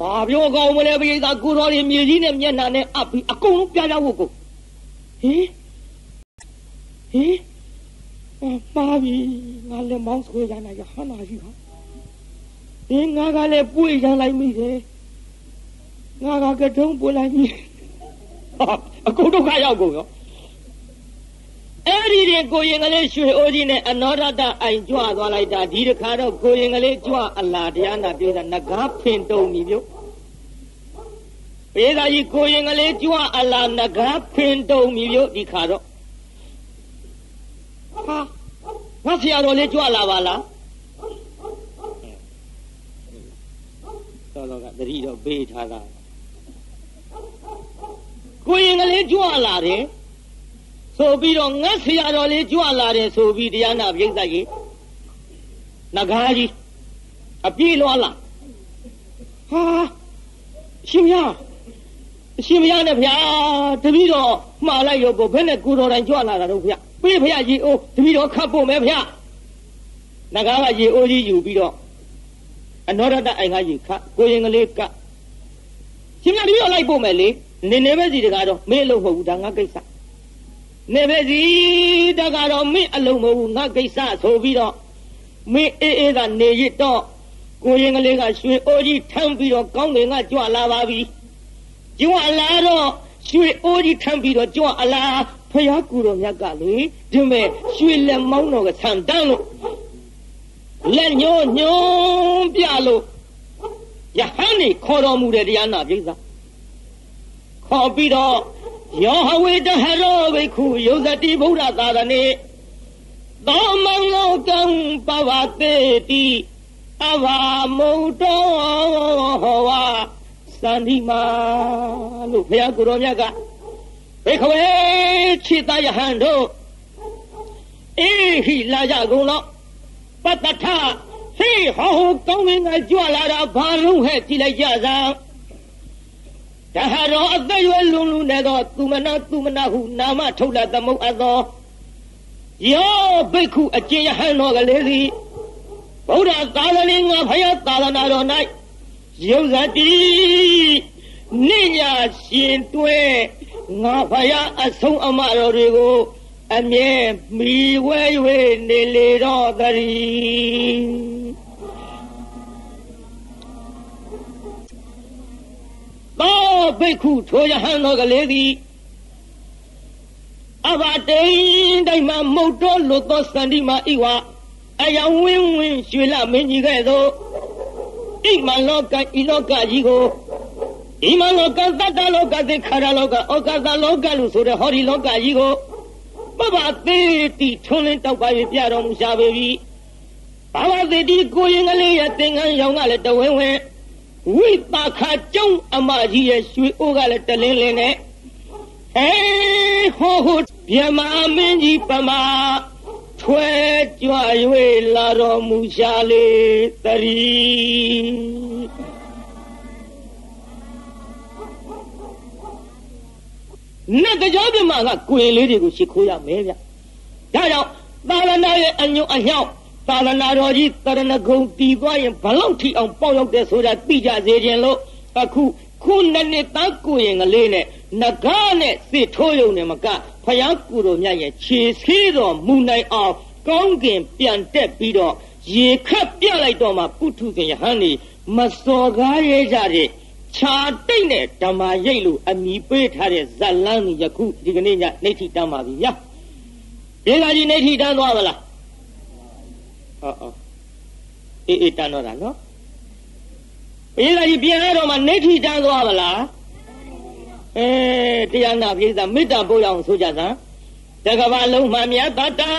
Speaker 1: ဘာပြောကောင်းမလဲပိသာကိုတော်တွေမြေကြီးနဲ့မျက်နှာနဲ့အပ်ပြီးအကုန်လုံးပြကြဖို့ကိုဟေးဟေးပါပြီငါလည်းမောင်းဆွဲရနာရဟနာကြီးဟာဒီငါကလည်းပွေရန်လိုက်မိတယ်ငါကကတုံးပွေလိုက်မိအကုန်ဒုက္ခရောက်ကုန်ရော အဲ့ဒီတဲ့ကိုရင်ကလေးရွှေအိုးကြီးနဲ့အနောရတအိုင်ကြွသွားလိုက်တာဒီတခါတော့ကိုရင်ကလေးကြွအလာတရားနာပြေးတာငကားဖင်တုံပြီပြုတ်ပြေးသားကြီးကိုရင်ကလေးကြွအလာငကားဖင်တုံပြီပြုတ်ဒီခါတော့ဟာငါဆရာတော်လေးကြွလာပါလားတော်တော်ကတတိတော့ပေးထားတာကိုရင်ကလေးကြွလာတယ် ဆိုပြီးတော့ငတ်ဆရာတော်လေးကြွလာတယ်ဆိုပြီးတရားနာပြိဿကြီးနဂါးကြီးအပြေးလွားလာဟာရှင်မရရှင်မရနဲ့ဗျာတပည့်တော်မှားလိုက်ရောဘယ်နဲ့ကိုတော်တိုင်ကြွလာတာတော့ဗျာပေးဗျာရေအိုးတပည့်တော်ခတ်ဖို့မယ်ဗျာနဂါးကရေအိုးကြီးယူပြီးတော့အနောရတအိုင်ကရေခတ်ကိုရင်ကလေးကရှင်မရတပည့်တော်လိုက်ဖို့မယ်လေနေနေပဲစီတကားတော့မေးလို့မဟုတ်ဘူးဒါငါကိစ္စ နေပဲစီတကတော့မင်းအလုံးမဟုတ်ဘူးငါကိစ္စဆိုပြီးတော့မင်းအေးအေးကနေရတော့ကိုရင်ကလေးကရွှေအိုးကြီးထမ်းပြီးတော့ကောင်းကင်ကကြွလာပါပြီကြွလာတော့ရွှေအိုးကြီးထမ်းပြီးတော့ကြွအလားဖယားကူတော်မြတ်ကလေဒီမဲ့ရွှေလက်မောင်းတော်ကဆန်တန်းလို့လက်ညှိုးညွှန်းပြလို့ယဟန်နေခေါ်တော်မူတဲ့တရားနာပြိဿခေါ်ပြီးတော့ ယောဟဝေတဟရောဘိက္ခုယုဇတိဗုဒ္ဓသာသနေသောမံလောကံပဝတေတိအဘာမုတ်တော်ဟောဝါသန္တိမာလို့ဘုရားကိုရောမြတ်ကဘိခဝေခြေတယဟန်တို့အေဟိလာကြကုန်တော့ပတ္တထဟေးဟောဟောကောင်းငင်ကကြွလာတာဘာလုံးဟဲ့ကြည့်လိုက်ကြစမ်း တဟရောအသက်ရွယ်လွန်လူနေသောသူမနာသူမနာဟုနာမထုတ်လာသမုတ်အပ်သောယောဘိက္ခုအကျဉ်ယဟန်တော်ကလေးစီဗုဒ္ဓသာသနာငါဖယားသာသနာတော်၌ရုပ်ဇတိနိညာရှင်တွဲငါဖယားအဆုံးအမတော်တွေကို အမြဲမိဝဲ၍နေလေတော့တည်း သောဘိက္ခုထိုယဟန်တော်ကလေးသည်အဘတိန်တိုင်းမှာမုတ်တော်လွတ်သောစန္ဒီမာဤဝအယံဝင်းဝင်းရွှေလမင်းကြီးကဲ့သို့ဣမလောကဤလောကကြီးကိုဣမလောကသတ္တလောကသေခါရလောကဩကသလောကလို့ဆိုတဲ့ဟောဒီလောကကြီးကိုပပသေးတိထွန်းလင်းတောက်ပါ၍ပြတော်မူရှာပေပြီဘာဝသေတိကိုရင်ကလေးရဲ့သင်္ကန်းရောင်ကလည်းတဝင်းဝင်း ဝိပါခကျုံအမကြီးရဲ့ရွှေအိုးကလည်းတလင်းလင်းနဲ့အဲဟိုဟိုမြမမင်းကြီးပမာထွဲကြွ၍လာတော်မူရှာလေတရီနဲ့ကြောပြမကကိုရင်လေးတွေကိုရှ िख ိုးရမယ်ဗျဒါကြောင့်သာလနာရဲ့အညွန့်အညောင်း သာသနာတော်ကြီးတရဏဂုံတည်သွားရင်ဘလောက်ထိအောင်ပေါက်ရောက်တယ်ဆိုတာသိကြစေခြင်းလို့အခုခုနှစ်နှစ်သားကိုရင်ကလေးနဲ့နဂါနဲ့စစ်ထိုးယုံနေမကဖယားကူတော်မြတ်ရဲ့ခြေဆေးတော်မူနိုင်အောင်ကောင်းကင်ပြန်တက်ပြီးတော့ရေခတ်ပြလိုက်တော့မှပုထုဇဉ်ယဟန်နေမစော်ကားရဲကြတဲ့ခြာတိတ်နဲ့ဓမ္မရိတ်လို့အမိပေးထားတဲ့ဇလန်းကြီးယခုဒီကနေ့ညနေထိတမ်းပါပြီဗျာဒေသာကြီးနေထိတမ်းသွားပါလား ဟောဟောအေးအေးတန်းတော့တာနော်အေးဒါကြီးပြန်ရတော့မှနေထီတန်းသွားပါလားအဲတရားနာပြေးသားမေတ္တာပို့ရအောင်ဆိုကြစမ်းတကဘာလုံးမှမြတ်တတာ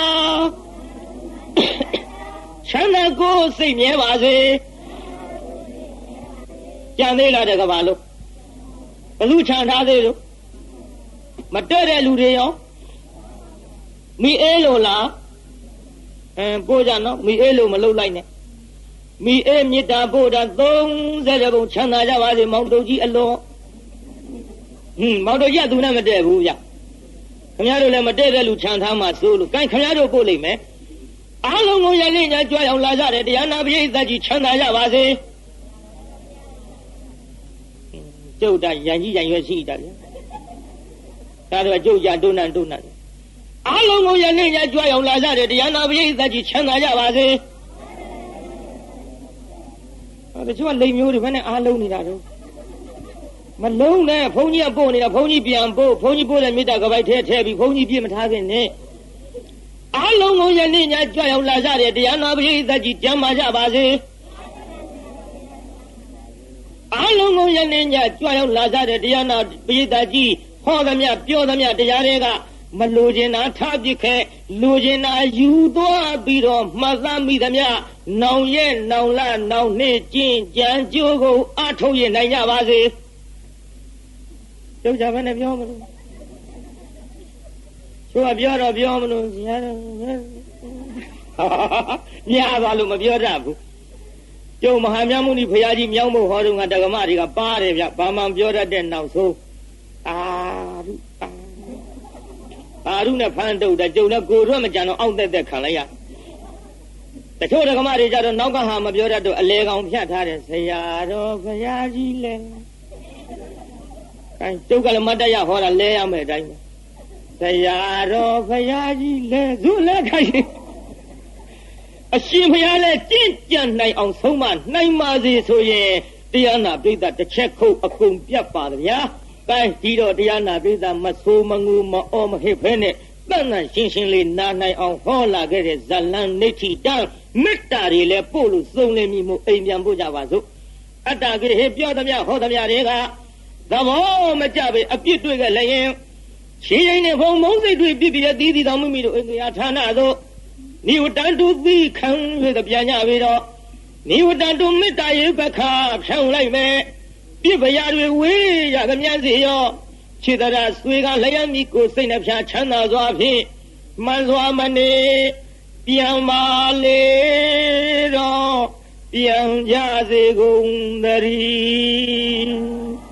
Speaker 1: ချမ်းသာကိုစိတ်မြဲပါစေကြံသေးလားတကဘာလို့ဘလူချန်ထားသေးလို့မတဲ့တဲ့လူတွေရောမိအေးလို့လား အဲပို့ကြနော်မိအေးလို့မလုပ်လိုက်နဲ့မိအေးမေတ္တာပို့တာ30ဘုံချမ်းသာကြပါစေမောင်တို့ကြီးအလွန်ဟွန်းမောင်တို့ကြီးကသူနဲ့မတည့်ဘူးဗျခင်ဗျားတို့လည်းမတည့်တဲ့လူချမ်းထားမှစိုးလို့ကိုင်းခင်ဗျားတို့ပို့လိုက်မယ်အားလုံးကိုရလင်းညာကြွအောင်လာကြတယ်တရားနာပရိသတ်ကြီးချမ်းသာကြပါစေကျုပ်တာရန်ကြီးရန်ရွက်ရှိတာလေဒါတော့ကျုပ်ကြတွန်းနန်တွန်းနန် အားလုံးကိုရလင်းညာကြွအောင်လာကြတယ်တရားနာပရိသတ်ကြီးချမ်းသာကြပါစေအဲတချို့ကလိမ်မျိုးတွေဘယ်နဲ့အားလုံးနေတာတော့မလုံးနဲ့ဘုန်းကြီးကပို့နေတာဘုန်းကြီးပြန်ပို့ဘုန်းကြီးပို့တဲ့မေတ္တာကပိုက်ထဲထည့်ပြီးဘုန်းကြီးပြစ်မထားခင်နဲ့အားလုံးကိုယနေ့ညကြွရောက်လာကြတဲ့တရားနာပရိသတ်ကြီးကြမ်းပါကြပါစေအားလုံးကိုယနေ့ညကြွရောက်လာကြတဲ့တရားနာပရိသတ်ကြီးဟောသမျှပြောသမျှတရားတွေက မလိုချင်တာထားပြစ်ခဲ့လိုချင်တာယူသွားပြီးတော့မှတ်သားမိသမျှနောင်ရဲ့နောင်လနောင်နှစ်ကျင့်ကြံကြိုးကိုအထုတ်ရနိုင်ကြပါစေကျုပ်ကြဘယ်နဲ့ပြောမလို့သူကပြောတော့ပြောမလို့ဇာတော့ညာပါလို့မပြောတတ်ဘူးကျုံမဟာမြတ်မုနီဘုရားကြီးမြောင်းဖို့ဟောတော့ငါတက္ကမတွေကပါတယ်ဗျဘာမှပြောတတ်တဲ့နောက်ဆုံးအာရုအာ ရုနဲ့ဖမ်းတုတ်တဲ့ကျုံနဲ့ကိုရွက်မကြံတော့အောက်သက်သက်ခံလိုက်ရတချို့တက္ကမတွေကြတော့နောက်ကဟာမပြောတတ်တော့အလေကောင်ဖြတ်ထားတယ်ဆရာတော်ဘုရားကြီးလဲအဲကျုပ်ကလည်းမတ်တရဟောတာလဲရမယ်အတိုင်းတရားတော်ဘုရားကြီးလဲဇုလက်ခိုင်အရှင်ဘုရားလဲကြင့်ကြံနိုင်အောင်ဆုံးမနိုင်ပါစေဆိုရင်တရားနာပိဋကတစ်ချက်ခုတ်အကုန်ပြတ်ပါဗျာ။ အဲဒီတော့တရားနာပိဋကမဆိုးမငူမအောမဟစ်ဖဲနဲ့တန်တန်ရှင်းရှင်းလေးနာနိုင်အောင်ဟောလာခဲ့တဲ့ဇလန်နေတိတံမေတ္တာတွေလည်းပို့လို့စုံလင်မိမှုအိမ်ပြန်ပို့ကြပါစို့အတ္တကိဟေပြောသမျှဟောသမျှတွေကသဘောမကြပဲအပြစ်တွေ့ကြလည်းရင်ရှင်းရင်နဲ့ဘုံမုံစိတ်တွေပြပြသီးသီးတော်မိမိတို့အိန္ဒြာဌာနသို့နိဝတန်တုသီခံ၍တပြန်ကြပြီးတော့နိဝတန်တုမေတ္တာရေပခါဖြောင်းလိုက်မယ် ပြစ်ပရာတွေဝေးရသမျှစီရောခြေတရာဆွေကလျက်မိကိုစိတ်နှဖျားချမ်းသာစွာဖြင့်မှန်စွာမနေပြန်ပါလေတော့ပြန်ကြစေကုန်သတည်း